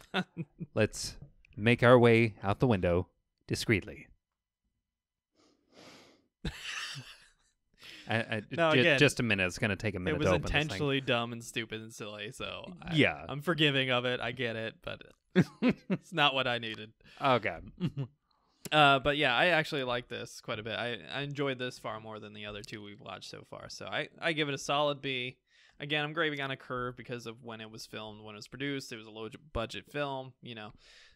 [SPEAKER 2] Let's make our way out the window discreetly. I, I,
[SPEAKER 1] No,
[SPEAKER 2] ju-
[SPEAKER 1] again,
[SPEAKER 2] just a minute. It's going to take a minute
[SPEAKER 1] it was
[SPEAKER 2] to open this thing.
[SPEAKER 1] intentionally dumb and stupid and silly, so I,
[SPEAKER 2] Yeah.
[SPEAKER 1] I'm forgiving of it. I get it, but it's not what I needed.
[SPEAKER 2] Okay.
[SPEAKER 1] Uh, but yeah, I actually like this quite a bit. I, I enjoyed this far more than the other two we've watched so far. So I, I give it a solid B. Again, I'm grading on a curve because of when it was filmed, when it was produced. It was a low budget film. You know,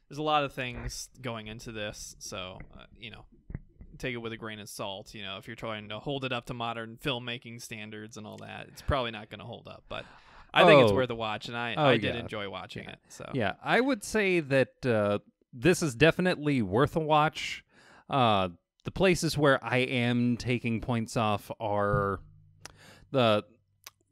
[SPEAKER 1] there's a lot of things going into this. So, uh, you know, take it with a grain of salt. You know, if you're trying to hold it up to modern filmmaking standards and all that, it's probably not going to hold up. But I think it's
[SPEAKER 2] Oh.
[SPEAKER 1] worth a watch, and I,
[SPEAKER 2] Oh,
[SPEAKER 1] I did
[SPEAKER 2] yeah.
[SPEAKER 1] enjoy watching it. So
[SPEAKER 2] Yeah, I would say that uh, this is definitely worth a watch. Uh, the places where I am taking points off are the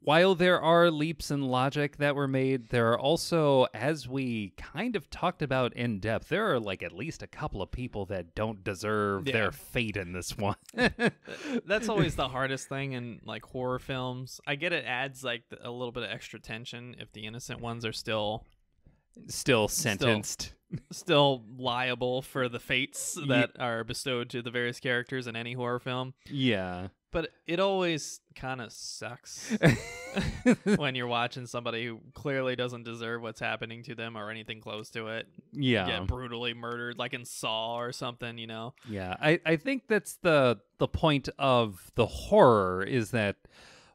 [SPEAKER 2] while there are leaps in logic that were made, there are also, as we kind of talked about in depth, there are like at least a couple of people that don't deserve
[SPEAKER 1] Yeah.
[SPEAKER 2] their fate in this one.
[SPEAKER 1] that's always the hardest thing in like horror films. I get it adds like a little bit of extra tension if the innocent ones are still
[SPEAKER 2] Still sentenced.
[SPEAKER 1] still liable for the fates that are bestowed to the various characters in any horror film.
[SPEAKER 2] Yeah.
[SPEAKER 1] But it always kind of sucks when you're watching somebody who clearly doesn't deserve what's happening to them or anything close to it
[SPEAKER 2] yeah.
[SPEAKER 1] get brutally murdered like in Saw or something, you know.
[SPEAKER 2] Yeah, I, I think that's the the point of the horror is that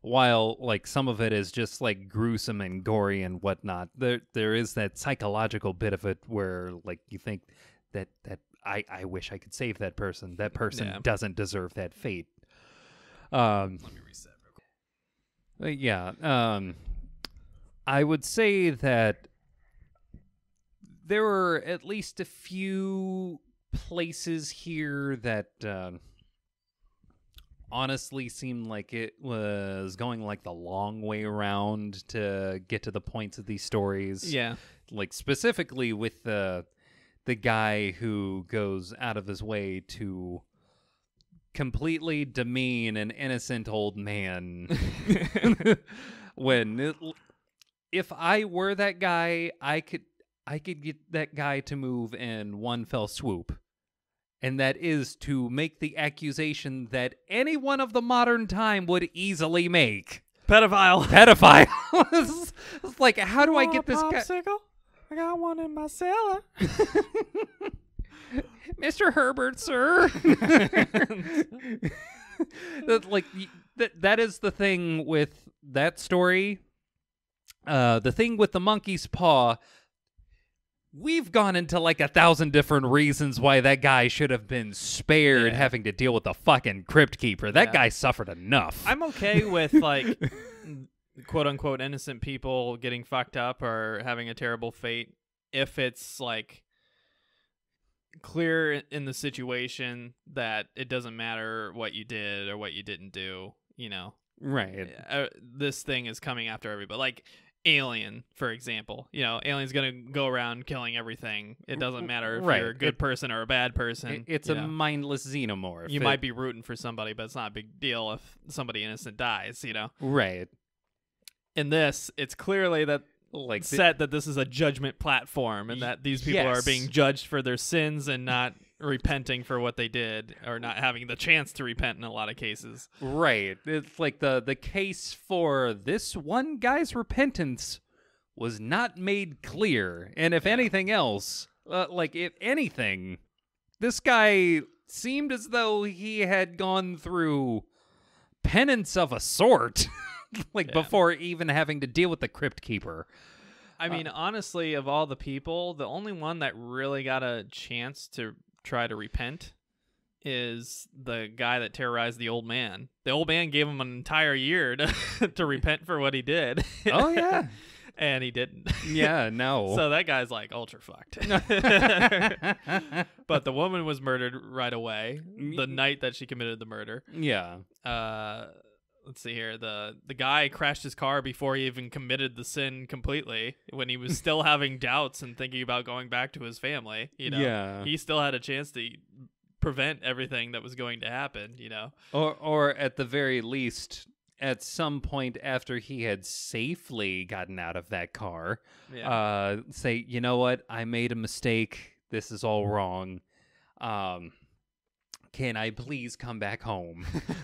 [SPEAKER 2] while like some of it is just like gruesome and gory and whatnot, there there is that psychological bit of it where like you think that that I, I wish I could save that person. That person
[SPEAKER 1] Yeah.
[SPEAKER 2] doesn't deserve that fate. Um
[SPEAKER 1] Let me reset real quick.
[SPEAKER 2] uh, Yeah. Um, I would say that there were at least a few places here that uh, honestly seemed like it was going like the long way around to get to the points of these stories.
[SPEAKER 1] Yeah.
[SPEAKER 2] Like specifically with the the guy who goes out of his way to completely demean an innocent old man when it, if I were that guy, I could I could get that guy to move in one fell swoop. And that is to make the accusation that anyone of the modern time would easily make.
[SPEAKER 1] Pedophile.
[SPEAKER 2] Pedophile. it's, it's like, how do I get this guy?
[SPEAKER 1] I got one in my cellar.
[SPEAKER 2] Mr. Herbert, sir. that, like that that is the thing with that story. Uh the thing with the monkey's paw We've gone into like a thousand different reasons why that guy should have been spared
[SPEAKER 1] Yeah.
[SPEAKER 2] having to deal with the fucking crypt keeper. That
[SPEAKER 1] Yeah.
[SPEAKER 2] guy suffered enough.
[SPEAKER 1] I'm okay with like quote unquote innocent people getting fucked up or having a terrible fate if it's like clear in the situation that it doesn't matter what you did or what you didn't do. You know,
[SPEAKER 2] Right.
[SPEAKER 1] uh, this thing is coming after everybody. Like Alien, for example. You know, Alien's gonna go around killing everything. It doesn't matter if
[SPEAKER 2] Right.
[SPEAKER 1] you're a good
[SPEAKER 2] It-
[SPEAKER 1] person or a bad person.
[SPEAKER 2] I- It's a
[SPEAKER 1] know.
[SPEAKER 2] mindless xenomorph.
[SPEAKER 1] You
[SPEAKER 2] It-
[SPEAKER 1] might be rooting for somebody, but it's not a big deal if somebody innocent dies. You know,
[SPEAKER 2] right.
[SPEAKER 1] in this, it's clearly that
[SPEAKER 2] Like the-
[SPEAKER 1] set that this is a judgment platform and that these people are being judged for their sins and not repenting for what they did or not having the chance to repent in a lot of cases.
[SPEAKER 2] Right. It's like the the case for this one guy's repentance was not made clear, and if anything else, uh, like if anything, this guy seemed as though he had gone through penance of a sort, like
[SPEAKER 1] Yeah.
[SPEAKER 2] before even having to deal with the crypt keeper.
[SPEAKER 1] I mean, honestly, of all the people, the only one that really got a chance to try to repent is the guy that terrorized the old man. The old man gave him an entire year to, to repent for what he did.
[SPEAKER 2] Oh yeah,
[SPEAKER 1] and he didn't.
[SPEAKER 2] yeah. No.
[SPEAKER 1] So that guy's like ultra fucked. but the woman was murdered right away the night that she committed the murder.
[SPEAKER 2] yeah.
[SPEAKER 1] Uh let's see here. The the guy crashed his car before he even committed the sin completely when he was still having doubts and thinking about going back to his family, you know.
[SPEAKER 2] Yeah.
[SPEAKER 1] He still had a chance to prevent everything that was going to happen, you know.
[SPEAKER 2] Or, or at the very least, at some point after he had safely gotten out of that car,
[SPEAKER 1] Yeah.
[SPEAKER 2] uh, say, you know what, I made a mistake. This is all wrong. Um, can I please come back home?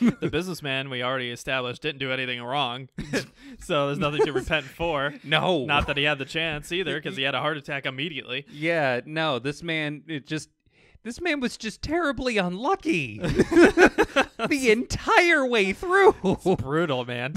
[SPEAKER 1] the businessman we already established didn't do anything wrong. so there's nothing to repent for.
[SPEAKER 2] no,
[SPEAKER 1] Not that he had the chance either, because he had a heart attack immediately.
[SPEAKER 2] Yeah, no, this man, it just. This man was just terribly unlucky the entire way through.
[SPEAKER 1] Brutal, man.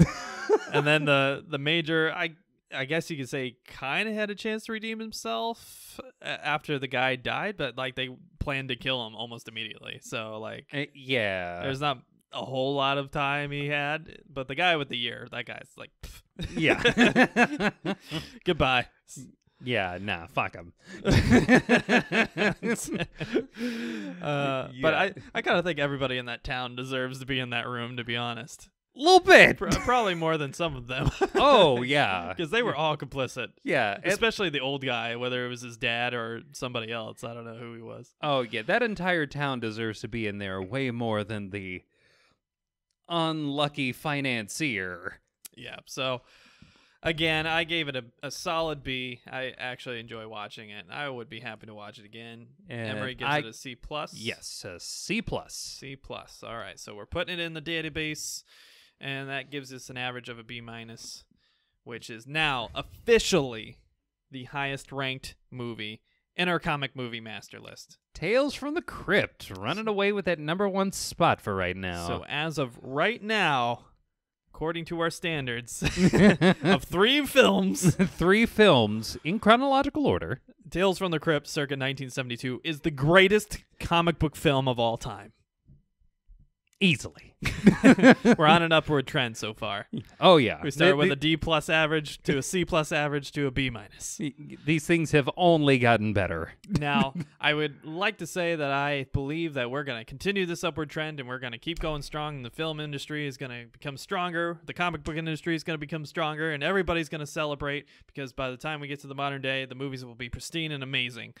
[SPEAKER 1] and then the the major, I I guess you could say, kind of had a chance to redeem himself after the guy died, but like they planned to kill him almost immediately. So like,
[SPEAKER 2] Uh, yeah.
[SPEAKER 1] there's not a whole lot of time he had. But the guy with the year, that guy's like, pff.
[SPEAKER 2] Yeah.
[SPEAKER 1] goodbye.
[SPEAKER 2] yeah, nah, fuck him.
[SPEAKER 1] uh, But I, I kind of think everybody in that town deserves to be in that room, to be honest.
[SPEAKER 2] Little bit.
[SPEAKER 1] Pro- Probably more than some of them.
[SPEAKER 2] Oh, yeah.
[SPEAKER 1] Because they were all complicit.
[SPEAKER 2] Yeah.
[SPEAKER 1] Especially the old guy, whether it was his dad or somebody else. I don't know who he was.
[SPEAKER 2] oh, yeah. That entire town deserves to be in there way more than the unlucky financier.
[SPEAKER 1] Yeah. So, again, I gave it a, a solid B. I actually enjoy watching it. I would be happy to watch it again.
[SPEAKER 2] And
[SPEAKER 1] Emery gives
[SPEAKER 2] I-
[SPEAKER 1] it a C plus.
[SPEAKER 2] Yes, a C plus.
[SPEAKER 1] C plus. All right. So we're putting it in the database, and that gives us an average of a B minus, which is now officially the highest ranked movie in our comic movie master list.
[SPEAKER 2] Tales from the Crypt running away with that number one spot for right now.
[SPEAKER 1] So as of right now, according to our standards of three films,
[SPEAKER 2] Three films in chronological order.
[SPEAKER 1] Tales from the Crypt circa 1972 is the greatest comic book film of all time.
[SPEAKER 2] Easily.
[SPEAKER 1] We're on an upward trend so far.
[SPEAKER 2] Oh, yeah.
[SPEAKER 1] We started with a D plus average to a C plus average to a B minus.
[SPEAKER 2] These things have only gotten better.
[SPEAKER 1] Now, I would like to say that I believe that we're going to continue this upward trend and we're going to keep going strong. And the film industry is going to become stronger. The comic book industry is going to become stronger. And everybody's going to celebrate because by the time we get to the modern day, the movies will be pristine and amazing.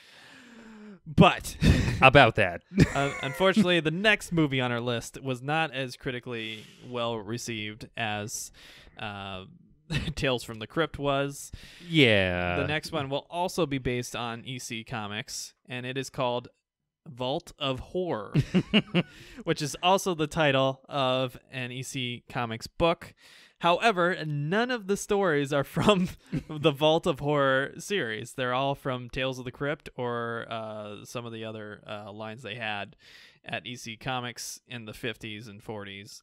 [SPEAKER 1] But
[SPEAKER 2] About that.
[SPEAKER 1] uh, unfortunately, the next movie on our list was not as critically well received as uh, Tales from the Crypt was.
[SPEAKER 2] yeah.
[SPEAKER 1] The next one will also be based on EC Comics, and it is called Vault of Horror, which is also the title of an EC Comics book. However, none of the stories are from the Vault of Horror series. They're all from Tales of the Crypt or uh, some of the other uh, lines they had at EC Comics in the 50s and 40s.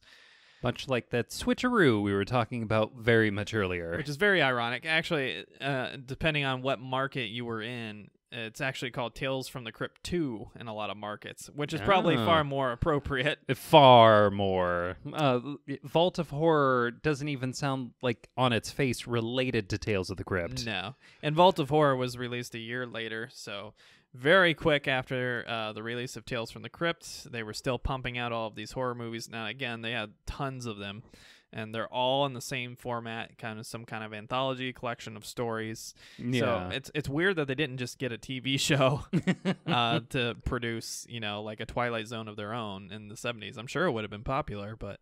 [SPEAKER 2] Much like that switcheroo we were talking about very much earlier.
[SPEAKER 1] which is very ironic. Actually, uh, depending on what market you were in, it's actually called Tales from the Crypt 2 in a lot of markets, which is probably
[SPEAKER 2] Oh.
[SPEAKER 1] far more appropriate.
[SPEAKER 2] Far more. Uh, Vault of Horror doesn't even sound like on its face related to Tales of the Crypt.
[SPEAKER 1] No. And Vault of Horror was released a year later, so very quick after uh, the release of Tales from the Crypt, they were still pumping out all of these horror movies. Now, again, they had tons of them, and they're all in the same format, kind of some kind of anthology collection of stories.
[SPEAKER 2] Yeah.
[SPEAKER 1] So it's it's weird that they didn't just get a TV show uh, to produce, you know, like a Twilight Zone of their own in the 70s. I'm sure it would have been popular, but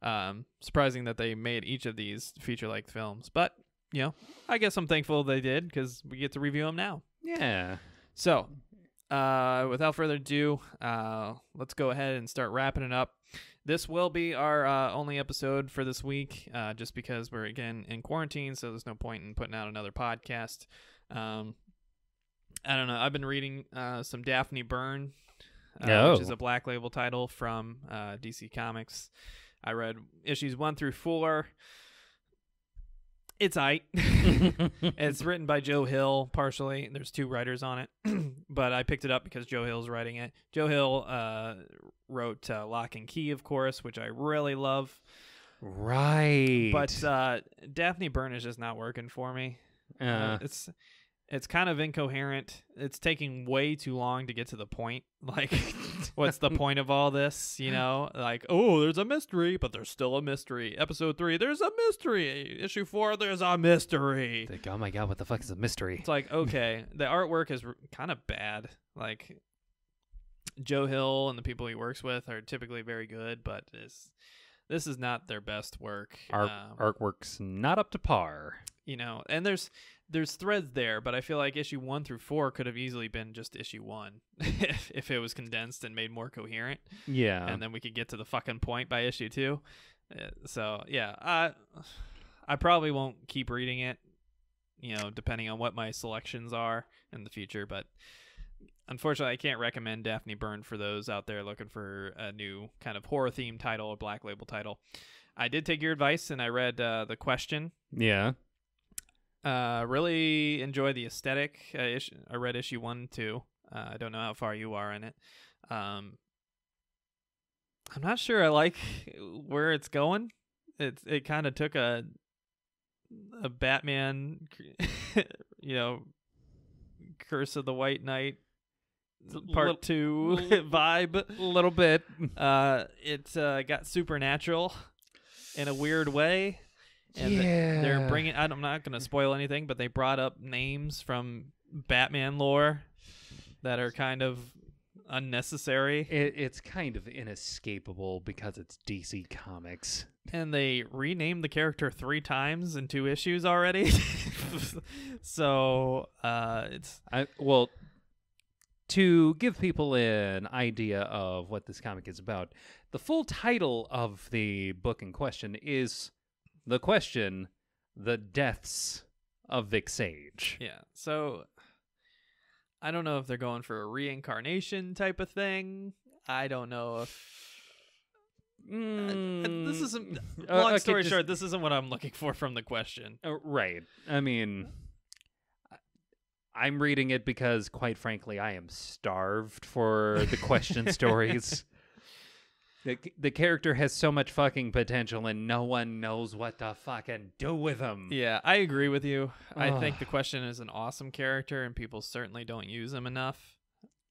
[SPEAKER 1] um, surprising that they made each of these feature length films. But, you know, I guess I'm thankful they did because we get to review them now.
[SPEAKER 2] yeah.
[SPEAKER 1] So, uh, without further ado, uh, let's go ahead and start wrapping it up. This will be our uh, only episode for this week, uh, just because we're again in quarantine, so there's no point in putting out another podcast. Um, I don't know. I've been reading uh, some Daphne Byrne, uh, which
[SPEAKER 2] Oh.
[SPEAKER 1] is a Black Label title from uh, DC Comics. I read issues one through four. It's aight. it's written by Joe Hill partially. There's two writers on it, but I picked it up because Joe Hill's writing it. Joe Hill uh, wrote uh, Locke and Key, of course, which I really love.
[SPEAKER 2] right.
[SPEAKER 1] But uh, Daphne Byrne is just not working for me. Uh,
[SPEAKER 2] uh,
[SPEAKER 1] it's it's kind of incoherent. It's taking way too long to get to the point. Like, what's the point of all this? You know, like, oh, there's a mystery, but there's still a mystery. Episode three, there's a mystery. Issue four, there's a mystery.
[SPEAKER 2] like, oh my god, what the fuck is a mystery?
[SPEAKER 1] It's like, okay, the artwork is r- kind of bad. Like, Joe Hill and the people he works with are typically very good, but this this is not their best work.
[SPEAKER 2] Art
[SPEAKER 1] Um,
[SPEAKER 2] artwork's not up to par.
[SPEAKER 1] you know and there's there's threads there but i feel like issue one through four could have easily been just issue one if, if it was condensed and made more coherent
[SPEAKER 2] Yeah.
[SPEAKER 1] and then we could get to the fucking point by issue two Uh, so yeah i i probably won't keep reading it you know depending on what my selections are in the future but unfortunately i can't recommend daphne byrne for those out there looking for a new kind of horror theme title or black label title i did take your advice and i read uh, the question
[SPEAKER 2] yeah.
[SPEAKER 1] Uh, really enjoy the aesthetic. Uh, ish- I read issue one, too. Uh, I don't know how far you are in it. Um, I'm not sure I like where it's going. It it kind of took a a Batman, you know, Curse of the White Knight part two vibe.
[SPEAKER 2] A little bit.
[SPEAKER 1] Uh, it uh, got supernatural in a weird way. And
[SPEAKER 2] yeah.
[SPEAKER 1] they're bringing. I'm not going to spoil anything, but they brought up names from Batman lore that are kind of unnecessary,
[SPEAKER 2] It, it's kind of inescapable because it's DC Comics.
[SPEAKER 1] and they renamed the character three times in two issues already. so uh, it's
[SPEAKER 2] I well, to give people an idea of what this comic is about, the full title of the book in question is "The Question: The Deaths of Vic Sage."
[SPEAKER 1] yeah. So I don't know if they're going for a reincarnation type of thing. I don't know if. Uh, this isn't.
[SPEAKER 2] Uh,
[SPEAKER 1] Long
[SPEAKER 2] okay,
[SPEAKER 1] story
[SPEAKER 2] just-
[SPEAKER 1] short, this isn't what I'm looking for from the question.
[SPEAKER 2] Uh, right. I mean, I'm reading it because, quite frankly, I am starved for the question stories. The, the character has so much fucking potential, and no one knows what to fucking do with him.
[SPEAKER 1] Yeah, I agree with you. I think the question is an awesome character, and people certainly don't use him enough.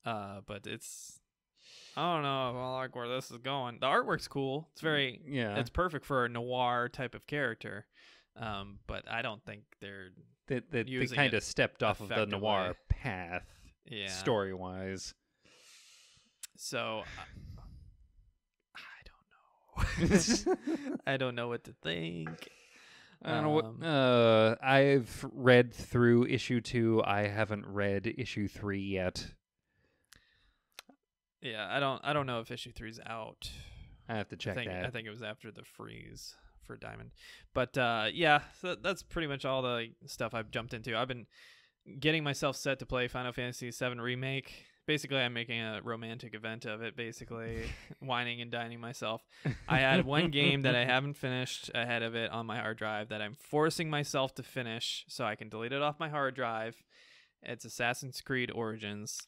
[SPEAKER 1] Uh, but it's I don't know if I like where this is going. The artwork's cool. It's very
[SPEAKER 2] Yeah.
[SPEAKER 1] it's perfect for a noir type of character. Um, but I don't think they're
[SPEAKER 2] that that they
[SPEAKER 1] using
[SPEAKER 2] kind of stepped off of the noir path,
[SPEAKER 1] yeah.
[SPEAKER 2] story wise.
[SPEAKER 1] So I, I don't know. Don't know what to think.
[SPEAKER 2] I don't know what.
[SPEAKER 1] Um,
[SPEAKER 2] Uh, I've read through issue two. I haven't read issue three yet.
[SPEAKER 1] Yeah, I don't I don't know if issue three's out.
[SPEAKER 2] I have to check
[SPEAKER 1] I think,
[SPEAKER 2] that.
[SPEAKER 1] I think it was after the freeze for Diamond. But uh, yeah, so that's pretty much all the stuff I've jumped into. I've been getting myself set to play Final Fantasy VII Remake. Basically, I'm making a romantic event of it, basically, wining and dining myself. I had one game that I haven't finished ahead of it on my hard drive that I'm forcing myself to finish so I can delete it off my hard drive. It's Assassin's Creed Origins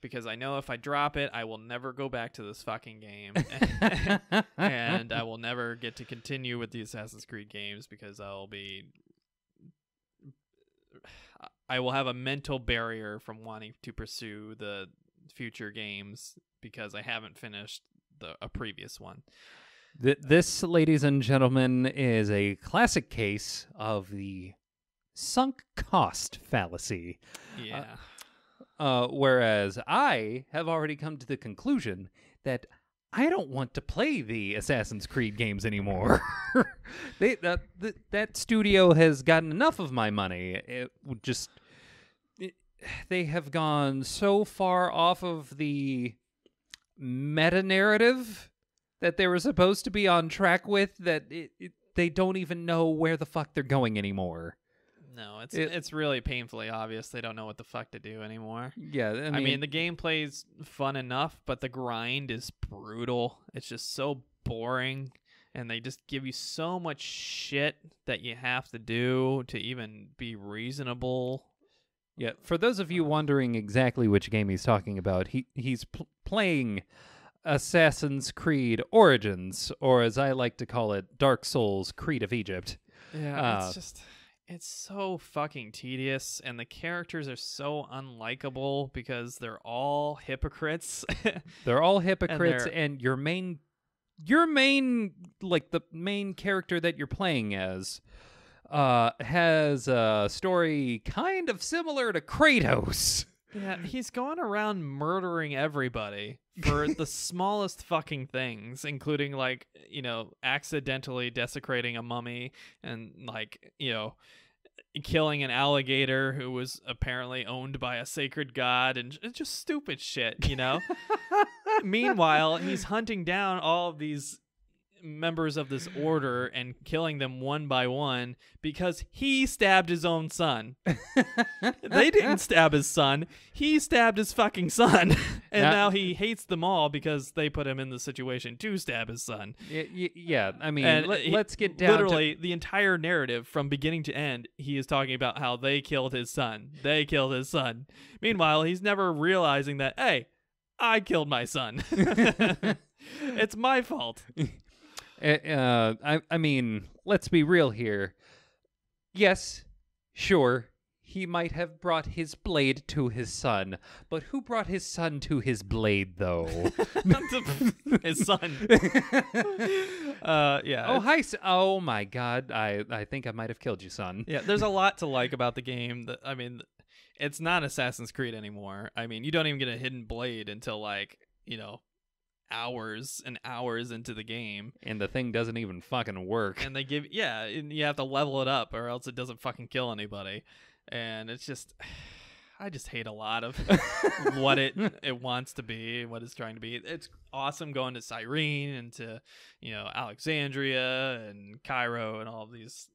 [SPEAKER 1] because I know if I drop it, I will never go back to this fucking game. and I will never get to continue with the Assassin's Creed games because I'll be I will have a mental barrier from wanting to pursue the future games because I haven't finished the a previous one.
[SPEAKER 2] Th- this, ladies and gentlemen, is a classic case of the sunk cost fallacy.
[SPEAKER 1] Yeah.
[SPEAKER 2] Uh, whereas I have already come to the conclusion that I don't want to play the Assassin's Creed games anymore. they that th- that studio has gotten enough of my money. It just it, they have gone so far off of the meta narrative that they were supposed to be on track with that it, it, they don't even know where the fuck they're going anymore.
[SPEAKER 1] No, it's
[SPEAKER 2] it-
[SPEAKER 1] it's really painfully obvious they don't know what the fuck to do anymore.
[SPEAKER 2] Yeah, I mean,
[SPEAKER 1] I mean, the gameplay's fun enough, but the grind is brutal. It's just so boring, and they just give you so much shit that you have to do to even be reasonable.
[SPEAKER 2] Yeah, for those of you wondering exactly which game he's talking about, he he's pl- playing Assassin's Creed Origins, or as I like to call it, Dark Souls Creed of Egypt.
[SPEAKER 1] Yeah,
[SPEAKER 2] Uh,
[SPEAKER 1] it's just it's so fucking tedious, and the characters are so unlikable because they're all hypocrites.
[SPEAKER 2] They're all hypocrites,
[SPEAKER 1] they're-
[SPEAKER 2] and your main, your main, like the main character that you're playing as, uh, has a story kind of similar to Kratos.
[SPEAKER 1] Yeah, he's going around murdering everybody for the smallest fucking things, including like, you know, accidentally desecrating a mummy and like, you know, killing an alligator who was apparently owned by a sacred god and just stupid shit, you know? Meanwhile, he's hunting down all of these members of this order and killing them one by one because he stabbed his own son. they didn't stab his son. He stabbed his fucking son. and
[SPEAKER 2] Now-
[SPEAKER 1] now he hates them all because they put him in the situation to stab his son.
[SPEAKER 2] Yeah, I mean,
[SPEAKER 1] And
[SPEAKER 2] let, us get down to
[SPEAKER 1] Literally, the entire narrative from beginning to end, he is talking about how they killed his son. They killed his son. Meanwhile, he's never realizing that, hey, I killed my son. it's my fault.
[SPEAKER 2] Uh, I, I mean, let's be real here. Yes, sure, he might have brought his blade to his son, but who brought his son to his blade, though?
[SPEAKER 1] his son. Uh, yeah.
[SPEAKER 2] oh, hi! s- Oh my God! I I think I might have killed you, son.
[SPEAKER 1] Yeah, there's a lot to like about the game. That I mean, it's not Assassin's Creed anymore. I mean, you don't even get a hidden blade until like you know hours and hours into the game,
[SPEAKER 2] And the thing doesn't even fucking work.
[SPEAKER 1] and they give yeah, and you have to level it up or else it doesn't fucking kill anybody. And it's just, I just hate a lot of what it it wants to be, what it's trying to be. It's awesome going to Cyrene and to you know Alexandria and Cairo and all of these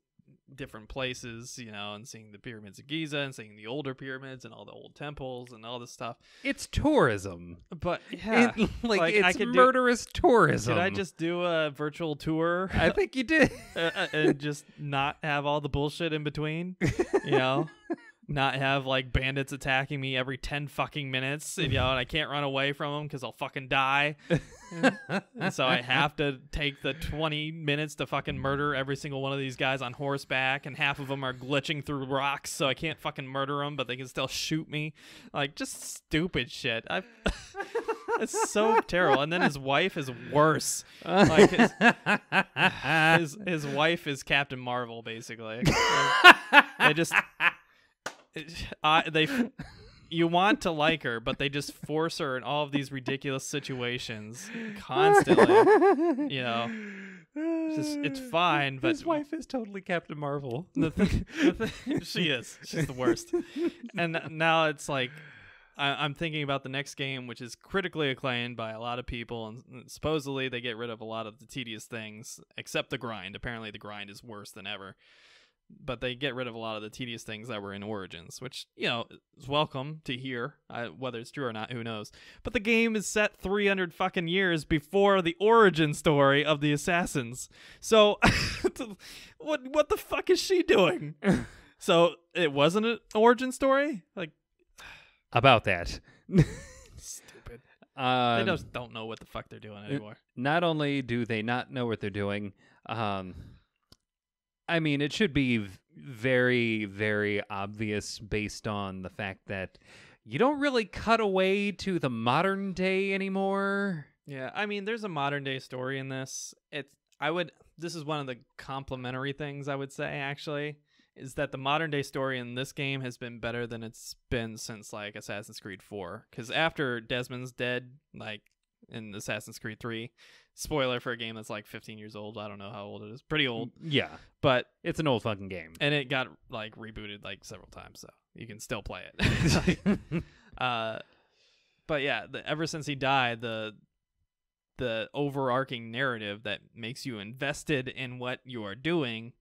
[SPEAKER 1] different places, you know, and seeing the pyramids of Giza and seeing the older pyramids and all the old temples and all this stuff.
[SPEAKER 2] It's tourism.
[SPEAKER 1] But yeah,
[SPEAKER 2] It- like,
[SPEAKER 1] Like, I
[SPEAKER 2] it's
[SPEAKER 1] could do-
[SPEAKER 2] murderous tourism.
[SPEAKER 1] did I just do a virtual tour
[SPEAKER 2] I think you did.
[SPEAKER 1] uh, uh, and just not have all the bullshit in between? You know, not have like bandits attacking me every ten fucking minutes, you know, and I can't run away from them because I'll fucking die. and so I have to take the 20 minutes to fucking murder every single one of these guys on horseback, and half of them are glitching through rocks, so I can't fucking murder them, but they can still shoot me. Like, just stupid shit. I. it's so terrible. And then his wife is worse. Like his, his his wife is Captain Marvel, basically. they just, I they, you want to like her, but they just force her in all of these ridiculous situations constantly. You know, it's just it's fine, but
[SPEAKER 2] his wife is totally Captain Marvel.
[SPEAKER 1] the thing, the thing she is, she's the worst. And now it's like. I, I'm thinking about the next game, which is critically acclaimed by a lot of people, and supposedly they get rid of a lot of the tedious things, except the grind. Apparently, the grind is worse than ever but they get rid of a lot of the tedious things that were in Origins, which you know is welcome to hear. I, whether it's true or not, who knows? But the game is set 300 fucking years before the origin story of the assassins. So, what what the fuck is she doing? so it wasn't an origin story. Like
[SPEAKER 2] About that.
[SPEAKER 1] stupid.
[SPEAKER 2] Um,
[SPEAKER 1] they just don't know what the fuck they're doing anymore.
[SPEAKER 2] not only do they not know what they're doing, um, I mean, it should be very, very obvious based on the fact that you don't really cut away to the modern day anymore.
[SPEAKER 1] Yeah, I mean, there's a modern day story in this. It's I would this is one of the complementary things I would say actually is that the modern day story in this game has been better than it's been since like Assassin's Creed 4 cuz after Desmond's dead like in Assassin's Creed 3, spoiler for a game that's like 15 years old, I don't know how old it is. Pretty old,
[SPEAKER 2] Yeah,
[SPEAKER 1] but
[SPEAKER 2] it's an old fucking game.
[SPEAKER 1] and it got like rebooted like several times so you can still play it. Uh, but yeah, the, ever since he died, the the overarching narrative that makes you invested in what you are doing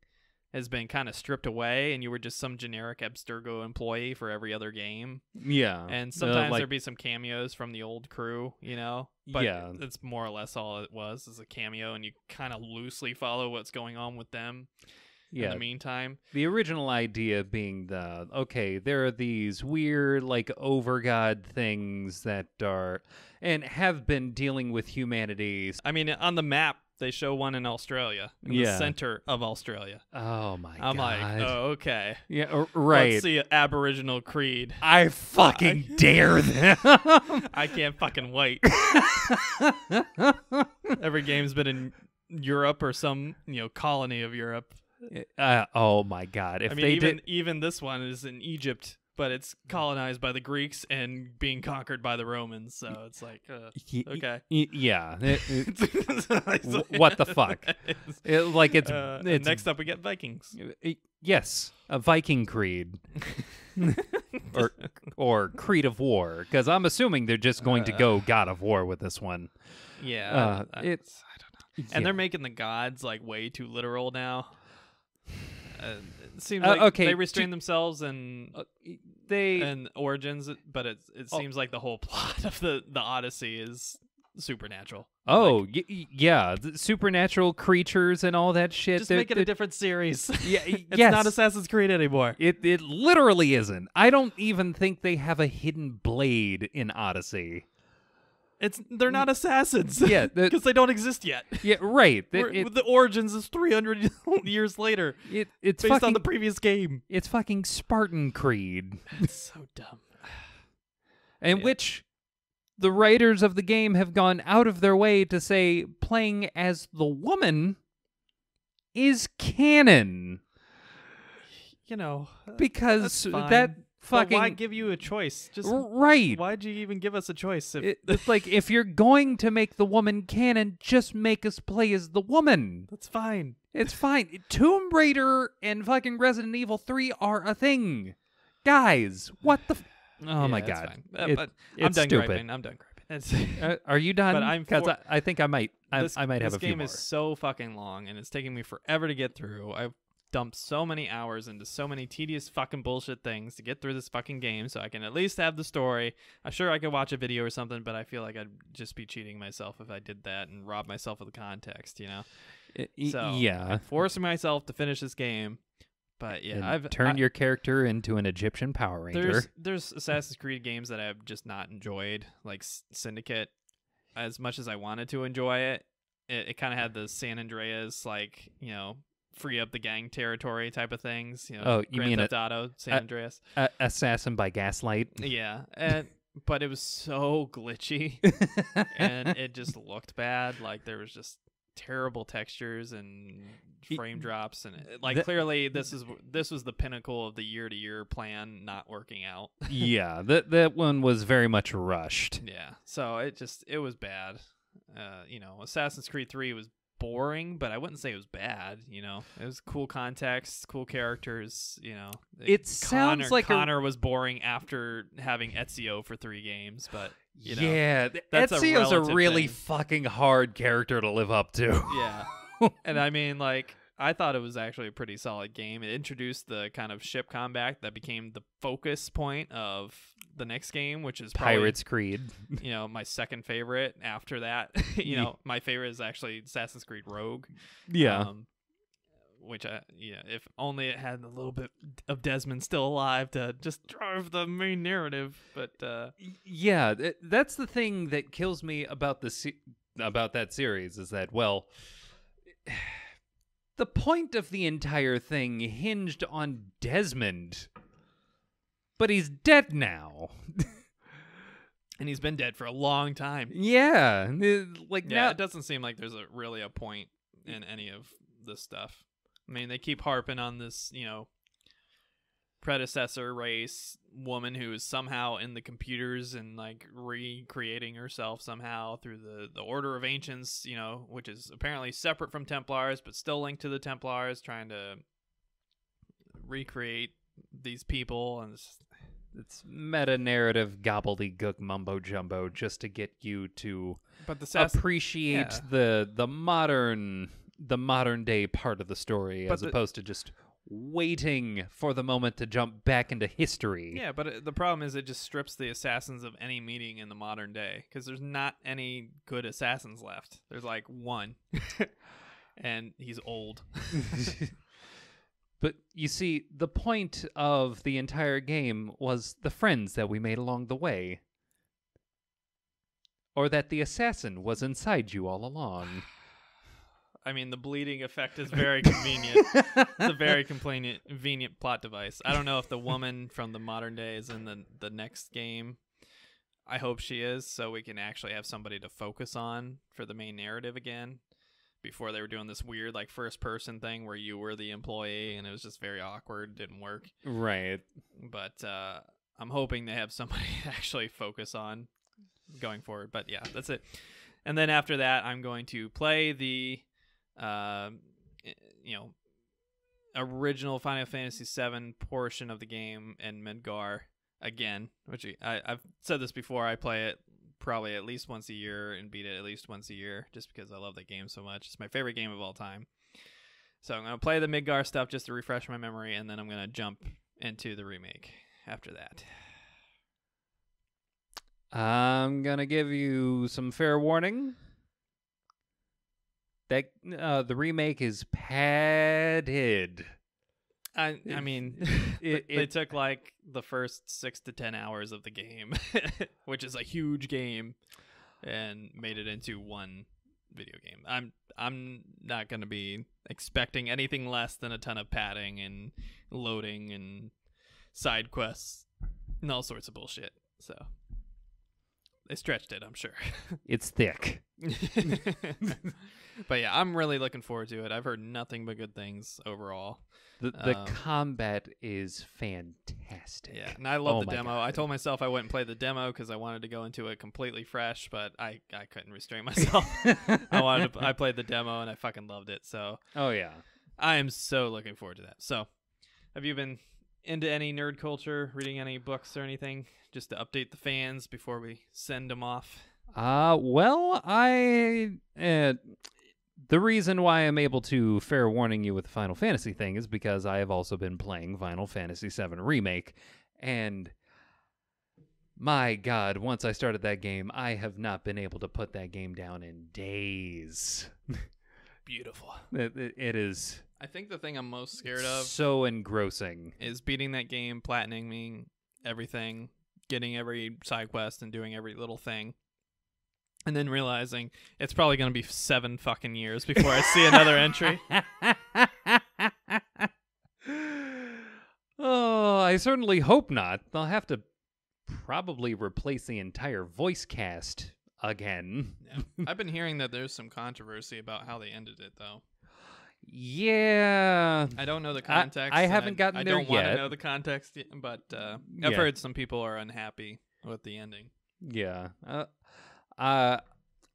[SPEAKER 1] has been kind of stripped away, and you were just some generic Abstergo employee for every other game.
[SPEAKER 2] yeah,
[SPEAKER 1] And
[SPEAKER 2] Uh,
[SPEAKER 1] sometimes
[SPEAKER 2] like,
[SPEAKER 1] there'd be some cameos from the old crew, you know. But
[SPEAKER 2] Yeah.
[SPEAKER 1] it's more or less all it was is a cameo, and you kind of loosely follow what's going on with them
[SPEAKER 2] Yeah.
[SPEAKER 1] in the meantime.
[SPEAKER 2] The original idea being the okay, there are these weird like overgod things that are and have been dealing with humanity.
[SPEAKER 1] I mean, on the map, they show one in Australia, in the center of Australia.
[SPEAKER 2] Oh my god.
[SPEAKER 1] I'm like, oh, okay.
[SPEAKER 2] yeah, right.
[SPEAKER 1] Let's see Aboriginal Creed.
[SPEAKER 2] I fucking dare them.
[SPEAKER 1] I can't fucking wait. Every game's been in Europe or some, you know, colony of Europe.
[SPEAKER 2] uh, oh my god. If
[SPEAKER 1] I mean,
[SPEAKER 2] they
[SPEAKER 1] even
[SPEAKER 2] did
[SPEAKER 1] even this one is in Egypt, but it's colonized by the Greeks and being conquered by the Romans. So it's like, uh, okay.
[SPEAKER 2] yeah. It- it- what the fuck? it- like it's,
[SPEAKER 1] Uh,
[SPEAKER 2] it's
[SPEAKER 1] next up, we get Vikings.
[SPEAKER 2] uh, yes, a Viking creed. or or Creed of War because I'm assuming they're just going to go God of War with this one.
[SPEAKER 1] Yeah,
[SPEAKER 2] Uh,
[SPEAKER 1] I-
[SPEAKER 2] it's
[SPEAKER 1] I don't know. And they're making the gods like way too literal now. Uh, it seems
[SPEAKER 2] Uh,
[SPEAKER 1] like
[SPEAKER 2] okay,
[SPEAKER 1] they
[SPEAKER 2] do-
[SPEAKER 1] restrain themselves and
[SPEAKER 2] they
[SPEAKER 1] and origins, but it it
[SPEAKER 2] Oh.
[SPEAKER 1] seems like the whole plot of the the Odyssey is supernatural.
[SPEAKER 2] oh y- y- yeah supernatural creatures and all that shit.
[SPEAKER 1] Just
[SPEAKER 2] they're-
[SPEAKER 1] make it a different series.
[SPEAKER 2] yeah,
[SPEAKER 1] it's
[SPEAKER 2] yes.
[SPEAKER 1] not Assassin's Creed anymore.
[SPEAKER 2] It it literally isn't. I don't even think they have a hidden blade in Odyssey.
[SPEAKER 1] It's they're not assassins.
[SPEAKER 2] Yeah,
[SPEAKER 1] because they don't exist yet.
[SPEAKER 2] Yeah, right. It, it,
[SPEAKER 1] the origins is 300 years later,
[SPEAKER 2] it- it's
[SPEAKER 1] based
[SPEAKER 2] fucking
[SPEAKER 1] on the previous game.
[SPEAKER 2] it's fucking Spartan Creed,
[SPEAKER 1] It's so dumb.
[SPEAKER 2] and
[SPEAKER 1] Yeah.
[SPEAKER 2] which the writers of the game have gone out of their way to say playing as the woman is canon
[SPEAKER 1] You know, uh,
[SPEAKER 2] because
[SPEAKER 1] that's
[SPEAKER 2] that
[SPEAKER 1] but
[SPEAKER 2] fucking
[SPEAKER 1] why give you a choice? Just
[SPEAKER 2] right.
[SPEAKER 1] why'd you even give us a choice? If
[SPEAKER 2] It, it's like if you're going to make the woman canon, just make us play as the woman.
[SPEAKER 1] that's fine.
[SPEAKER 2] It's fine. Tomb Raider and fucking Resident Evil 3 are a thing. Guys, what the f- Oh
[SPEAKER 1] Yeah,
[SPEAKER 2] my god.
[SPEAKER 1] fine. Uh,
[SPEAKER 2] It-
[SPEAKER 1] but I'm done
[SPEAKER 2] stupid.
[SPEAKER 1] griping. I'm done griping.
[SPEAKER 2] Uh, are you done?
[SPEAKER 1] But I'm
[SPEAKER 2] Cuz
[SPEAKER 1] for-
[SPEAKER 2] I, I think I might I,
[SPEAKER 1] this,
[SPEAKER 2] I might have
[SPEAKER 1] this
[SPEAKER 2] a few
[SPEAKER 1] game
[SPEAKER 2] more.
[SPEAKER 1] is so fucking long, and it's taking me forever to get through. I've dumped so many hours into so many tedious fucking bullshit things to get through this fucking game, so I can at least have the story. I'm sure I could watch a video or something, but I feel like I'd just be cheating myself if I did that and rob myself of the context. You know, so
[SPEAKER 2] yeah.
[SPEAKER 1] forcing myself to finish this game. But yeah,
[SPEAKER 2] and
[SPEAKER 1] I've turned
[SPEAKER 2] your character into an Egyptian Power Ranger.
[SPEAKER 1] There's there's Assassin's Creed games that I've just not enjoyed, like Syndicate, as much as I wanted to enjoy it. It, it kind of had the San Andreas, like you know, free up the gang territory type of things. You know,
[SPEAKER 2] Oh, you
[SPEAKER 1] Grand
[SPEAKER 2] mean
[SPEAKER 1] Theft Auto, San Andreas.
[SPEAKER 2] A- Assassin by Gaslight.
[SPEAKER 1] Yeah, and but it was so glitchy, and it just looked bad. Like there was just terrible textures and frame drops, and it, like
[SPEAKER 2] the-
[SPEAKER 1] clearly this is this was the pinnacle of the year to year plan not working out.
[SPEAKER 2] yeah, that that one was very much rushed.
[SPEAKER 1] Yeah. So it just it was bad. Uh, you know, Assassin's Creed 3 was boring, but I wouldn't say it was bad, you know. It was cool context, cool characters, you know.
[SPEAKER 2] It sounds
[SPEAKER 1] Connor,
[SPEAKER 2] like a-
[SPEAKER 1] Connor was boring after having Ezio for 3 games, but you know.
[SPEAKER 2] yeah, th-
[SPEAKER 1] that's a
[SPEAKER 2] Ezio's a,
[SPEAKER 1] relative
[SPEAKER 2] really
[SPEAKER 1] thing.
[SPEAKER 2] fucking hard character to live up to.
[SPEAKER 1] Yeah. and I mean like I thought it was actually a pretty solid game. It introduced the kind of ship combat that became the focus point of the next game, which is probably
[SPEAKER 2] Pirates Creed.
[SPEAKER 1] you know my second favorite after that you know my favorite is actually assassin's creed rogue
[SPEAKER 2] Yeah.
[SPEAKER 1] um, which i yeah if only it had a little bit of desmond still alive to just drive the main narrative but uh
[SPEAKER 2] yeah, th- that's the thing that kills me about the se- about that series is that well the point of the entire thing hinged on Desmond. But he's dead now.
[SPEAKER 1] and he's been dead for a long time.
[SPEAKER 2] yeah, uh, like
[SPEAKER 1] Yeah,
[SPEAKER 2] now
[SPEAKER 1] it doesn't seem like there's a really a point in any of this stuff. I mean, they keep harping on this, you know, predecessor race woman who is somehow in the computers and like recreating herself somehow through the the Order of Ancients, you know, which is apparently separate from Templars but still linked to the Templars, trying to recreate these people and it's,
[SPEAKER 2] it's meta narrative gobbledygook mumbo jumbo just to get you to
[SPEAKER 1] but the Sass-
[SPEAKER 2] appreciate
[SPEAKER 1] yeah.
[SPEAKER 2] the the modern the modern day part of the story
[SPEAKER 1] But
[SPEAKER 2] as
[SPEAKER 1] the-
[SPEAKER 2] opposed to just waiting for the moment to jump back into history.
[SPEAKER 1] Yeah, but it, the problem is it just strips the assassins of any meaning in the modern day because there's not any good assassins left. There's like one, and he's old.
[SPEAKER 2] But you see, the point of the entire game was the friends that we made along the way. Or that the assassin was inside you all along.
[SPEAKER 1] I mean, the bleeding effect is very convenient. it's a very convenient, convenient plot device. I don't know if the woman from the modern day is in the the next game. I hope she is, so we can actually have somebody to focus on for the main narrative again. Before they were doing this weird like first person thing where you were the employee and it was just very awkward, didn't work.
[SPEAKER 2] right.
[SPEAKER 1] But uh, I'm hoping they have somebody to actually focus on going forward. But yeah, that's it. And then after that, I'm going to play the, uh, you know, original Final Fantasy VII portion of the game in Midgar again. Which I, I've said this before. I play it probably at least once a year and beat it at least once a year, just because I love that game so much. It's my favorite game of all time. So I'm gonna play the Midgar stuff just to refresh my memory, and then I'm gonna jump into the remake after that.
[SPEAKER 2] I'm gonna give you some fair warning. That uh, the remake is padded.
[SPEAKER 1] I I mean,
[SPEAKER 2] It- it-
[SPEAKER 1] took like the first six to ten hours of the game, which is a huge game, and made it into one video game. I'm I'm not gonna be expecting anything less than a ton of padding and loading and side quests and all sorts of bullshit. So they stretched it, I'm sure.
[SPEAKER 2] It's thick.
[SPEAKER 1] but yeah, I'm really looking forward to it. I've heard nothing but good things overall.
[SPEAKER 2] The the
[SPEAKER 1] Um,
[SPEAKER 2] combat is fantastic.
[SPEAKER 1] Yeah, and I love
[SPEAKER 2] Oh
[SPEAKER 1] the demo.
[SPEAKER 2] God.
[SPEAKER 1] I told myself I wouldn't play the demo because I wanted to go into it completely fresh, but I, I couldn't restrain myself. I wanted to. I played the demo and I fucking loved it. So
[SPEAKER 2] oh yeah.
[SPEAKER 1] I am so looking forward to that. So, have you been into any nerd culture, reading any books or anything, just to update the fans before we send them off?
[SPEAKER 2] Uh well, I uh, the reason why I'm able to fair warning you with the Final Fantasy thing is because I have also been playing Final Fantasy VII Remake, and my God, once I started that game, I have not been able to put that game down in days.
[SPEAKER 1] Beautiful.
[SPEAKER 2] It, it- it is
[SPEAKER 1] I think the thing I'm most scared of
[SPEAKER 2] so engrossing.
[SPEAKER 1] is beating that game, platinuming everything, getting every side quest, and doing every little thing. And then realizing it's probably going to be seven fucking years before I see another entry.
[SPEAKER 2] oh, I certainly hope not. They'll have to probably replace the entire voice cast again.
[SPEAKER 1] Yeah. I've been hearing that there's some controversy about how they ended it, though.
[SPEAKER 2] Yeah.
[SPEAKER 1] I don't know the context.
[SPEAKER 2] I
[SPEAKER 1] and
[SPEAKER 2] haven't gotten
[SPEAKER 1] I
[SPEAKER 2] there
[SPEAKER 1] don't want
[SPEAKER 2] yet.
[SPEAKER 1] to know the context, but uh, I've
[SPEAKER 2] Yeah.
[SPEAKER 1] heard some people are unhappy with the ending.
[SPEAKER 2] Yeah. Uh, uh,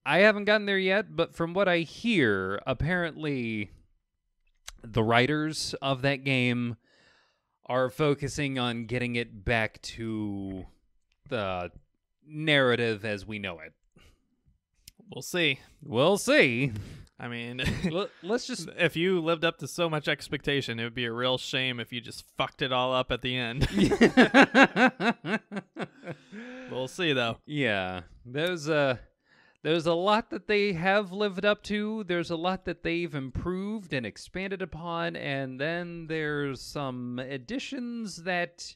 [SPEAKER 2] I haven't gotten there yet, but from what I hear, apparently the writers of that game are focusing on getting it back to the narrative as we know it.
[SPEAKER 1] We'll see.
[SPEAKER 2] We'll see.
[SPEAKER 1] I mean,
[SPEAKER 2] L- Let's just
[SPEAKER 1] if you lived up to so much expectation, it would be a real shame if you just fucked it all up at the end. we'll see, though.
[SPEAKER 2] yeah, there's a there's a lot that they have lived up to. There's a lot that they've improved and expanded upon, and then there's some additions that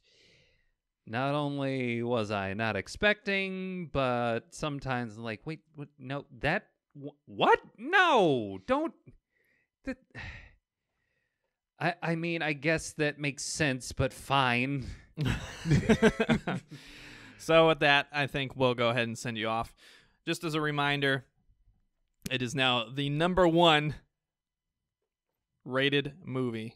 [SPEAKER 2] not only was I not expecting, but sometimes I'm like, wait, what? No, that what? No, don't. That, I, I mean, I guess that makes sense, but fine.
[SPEAKER 1] so with that, I think we'll go ahead and send you off. Just as a reminder, it is now the number one rated movie.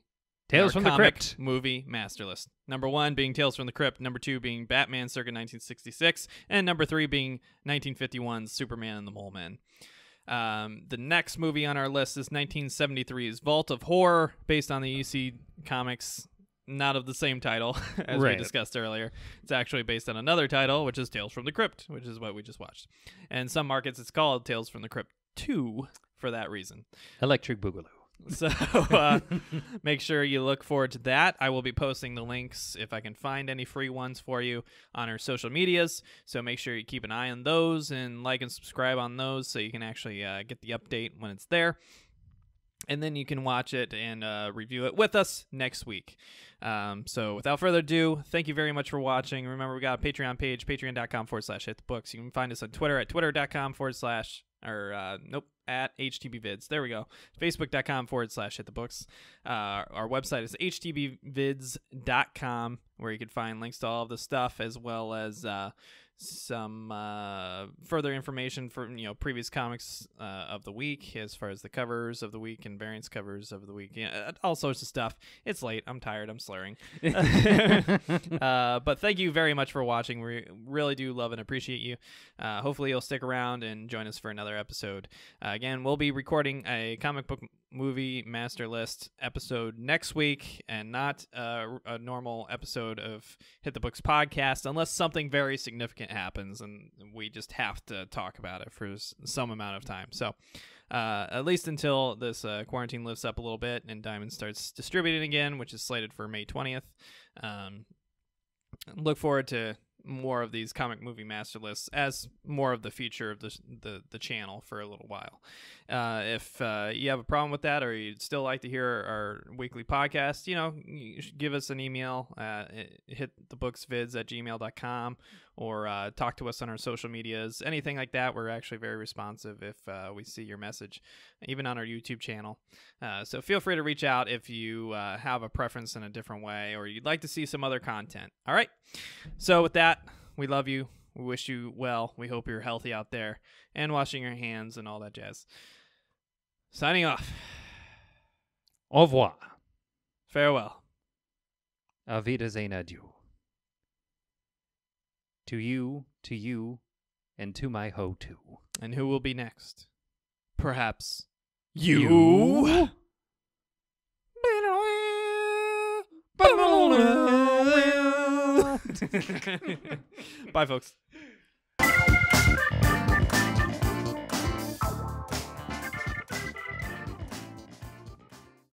[SPEAKER 2] Tales from the Crypt.
[SPEAKER 1] movie master list. Number one being Tales from the Crypt. Number two being Batman circa 1966. And number three being 1951's Superman and the Mole Men. Um, the next movie on our list is 1973's Vault of Horror, based on the EC comics, not of the same title as we discussed earlier. It's actually based on another title, which is Tales from the Crypt, which is what we just watched. And some markets, it's called Tales from the Crypt 2 for that reason.
[SPEAKER 2] Electric Boogaloo.
[SPEAKER 1] So uh, make sure you look forward to that. I will be posting the links if I can find any free ones for you on our social medias. So make sure you keep an eye on those and like and subscribe on those so you can actually uh, get the update when it's there. And then you can watch it and uh, review it with us next week. Um, so without further ado, thank you very much for watching. Remember, we got a Patreon page, patreon.com forward slash hit the books. You can find us on Twitter at twitter.com forward slash, or uh, nope, at HTBvids. There we go. Facebook.com forward slash hit the books. Uh, our website is htbvids.com, where you can find links to all of the stuff as well as uh, some uh, further information from you know previous comics uh, of the week as far as the covers of the week and variants covers of the week yeah, all sorts of stuff. It's late. I'm tired. I'm slurring. Uh, but thank you very much for watching. We really do love and appreciate you. Uh, hopefully you'll stick around and join us for another episode. Uh, again we'll be recording a comic book movie master list episode next week and not uh, a normal episode of hit the books podcast unless something very significant happens and we just have to talk about it for some amount of time so uh, at least until this uh, quarantine lifts up a little bit and diamond starts distributing again which is slated for may 20th um, look forward to more of these comic movie master lists as more of the feature of the the, the channel for a little while. Uh, if uh, you have a problem with that, or you'd still like to hear our weekly podcast, you know, you give us an email. Uh, hit the books vids at gmail.com or uh, talk to us on our social medias. Anything like that, we're actually very responsive if uh, we see your message, even on our YouTube channel. Uh, so feel free to reach out if you uh, have a preference in a different way or you'd like to see some other content. All right. So with that, we love you. We wish you well. We hope you're healthy out there and washing your hands and all that jazz. Signing off.
[SPEAKER 2] Au revoir.
[SPEAKER 1] Farewell.
[SPEAKER 2] Auf Wiedersehen, adieu. To you, to you, and to my hoe too.
[SPEAKER 1] And who will be next? Perhaps you. Bye, folks.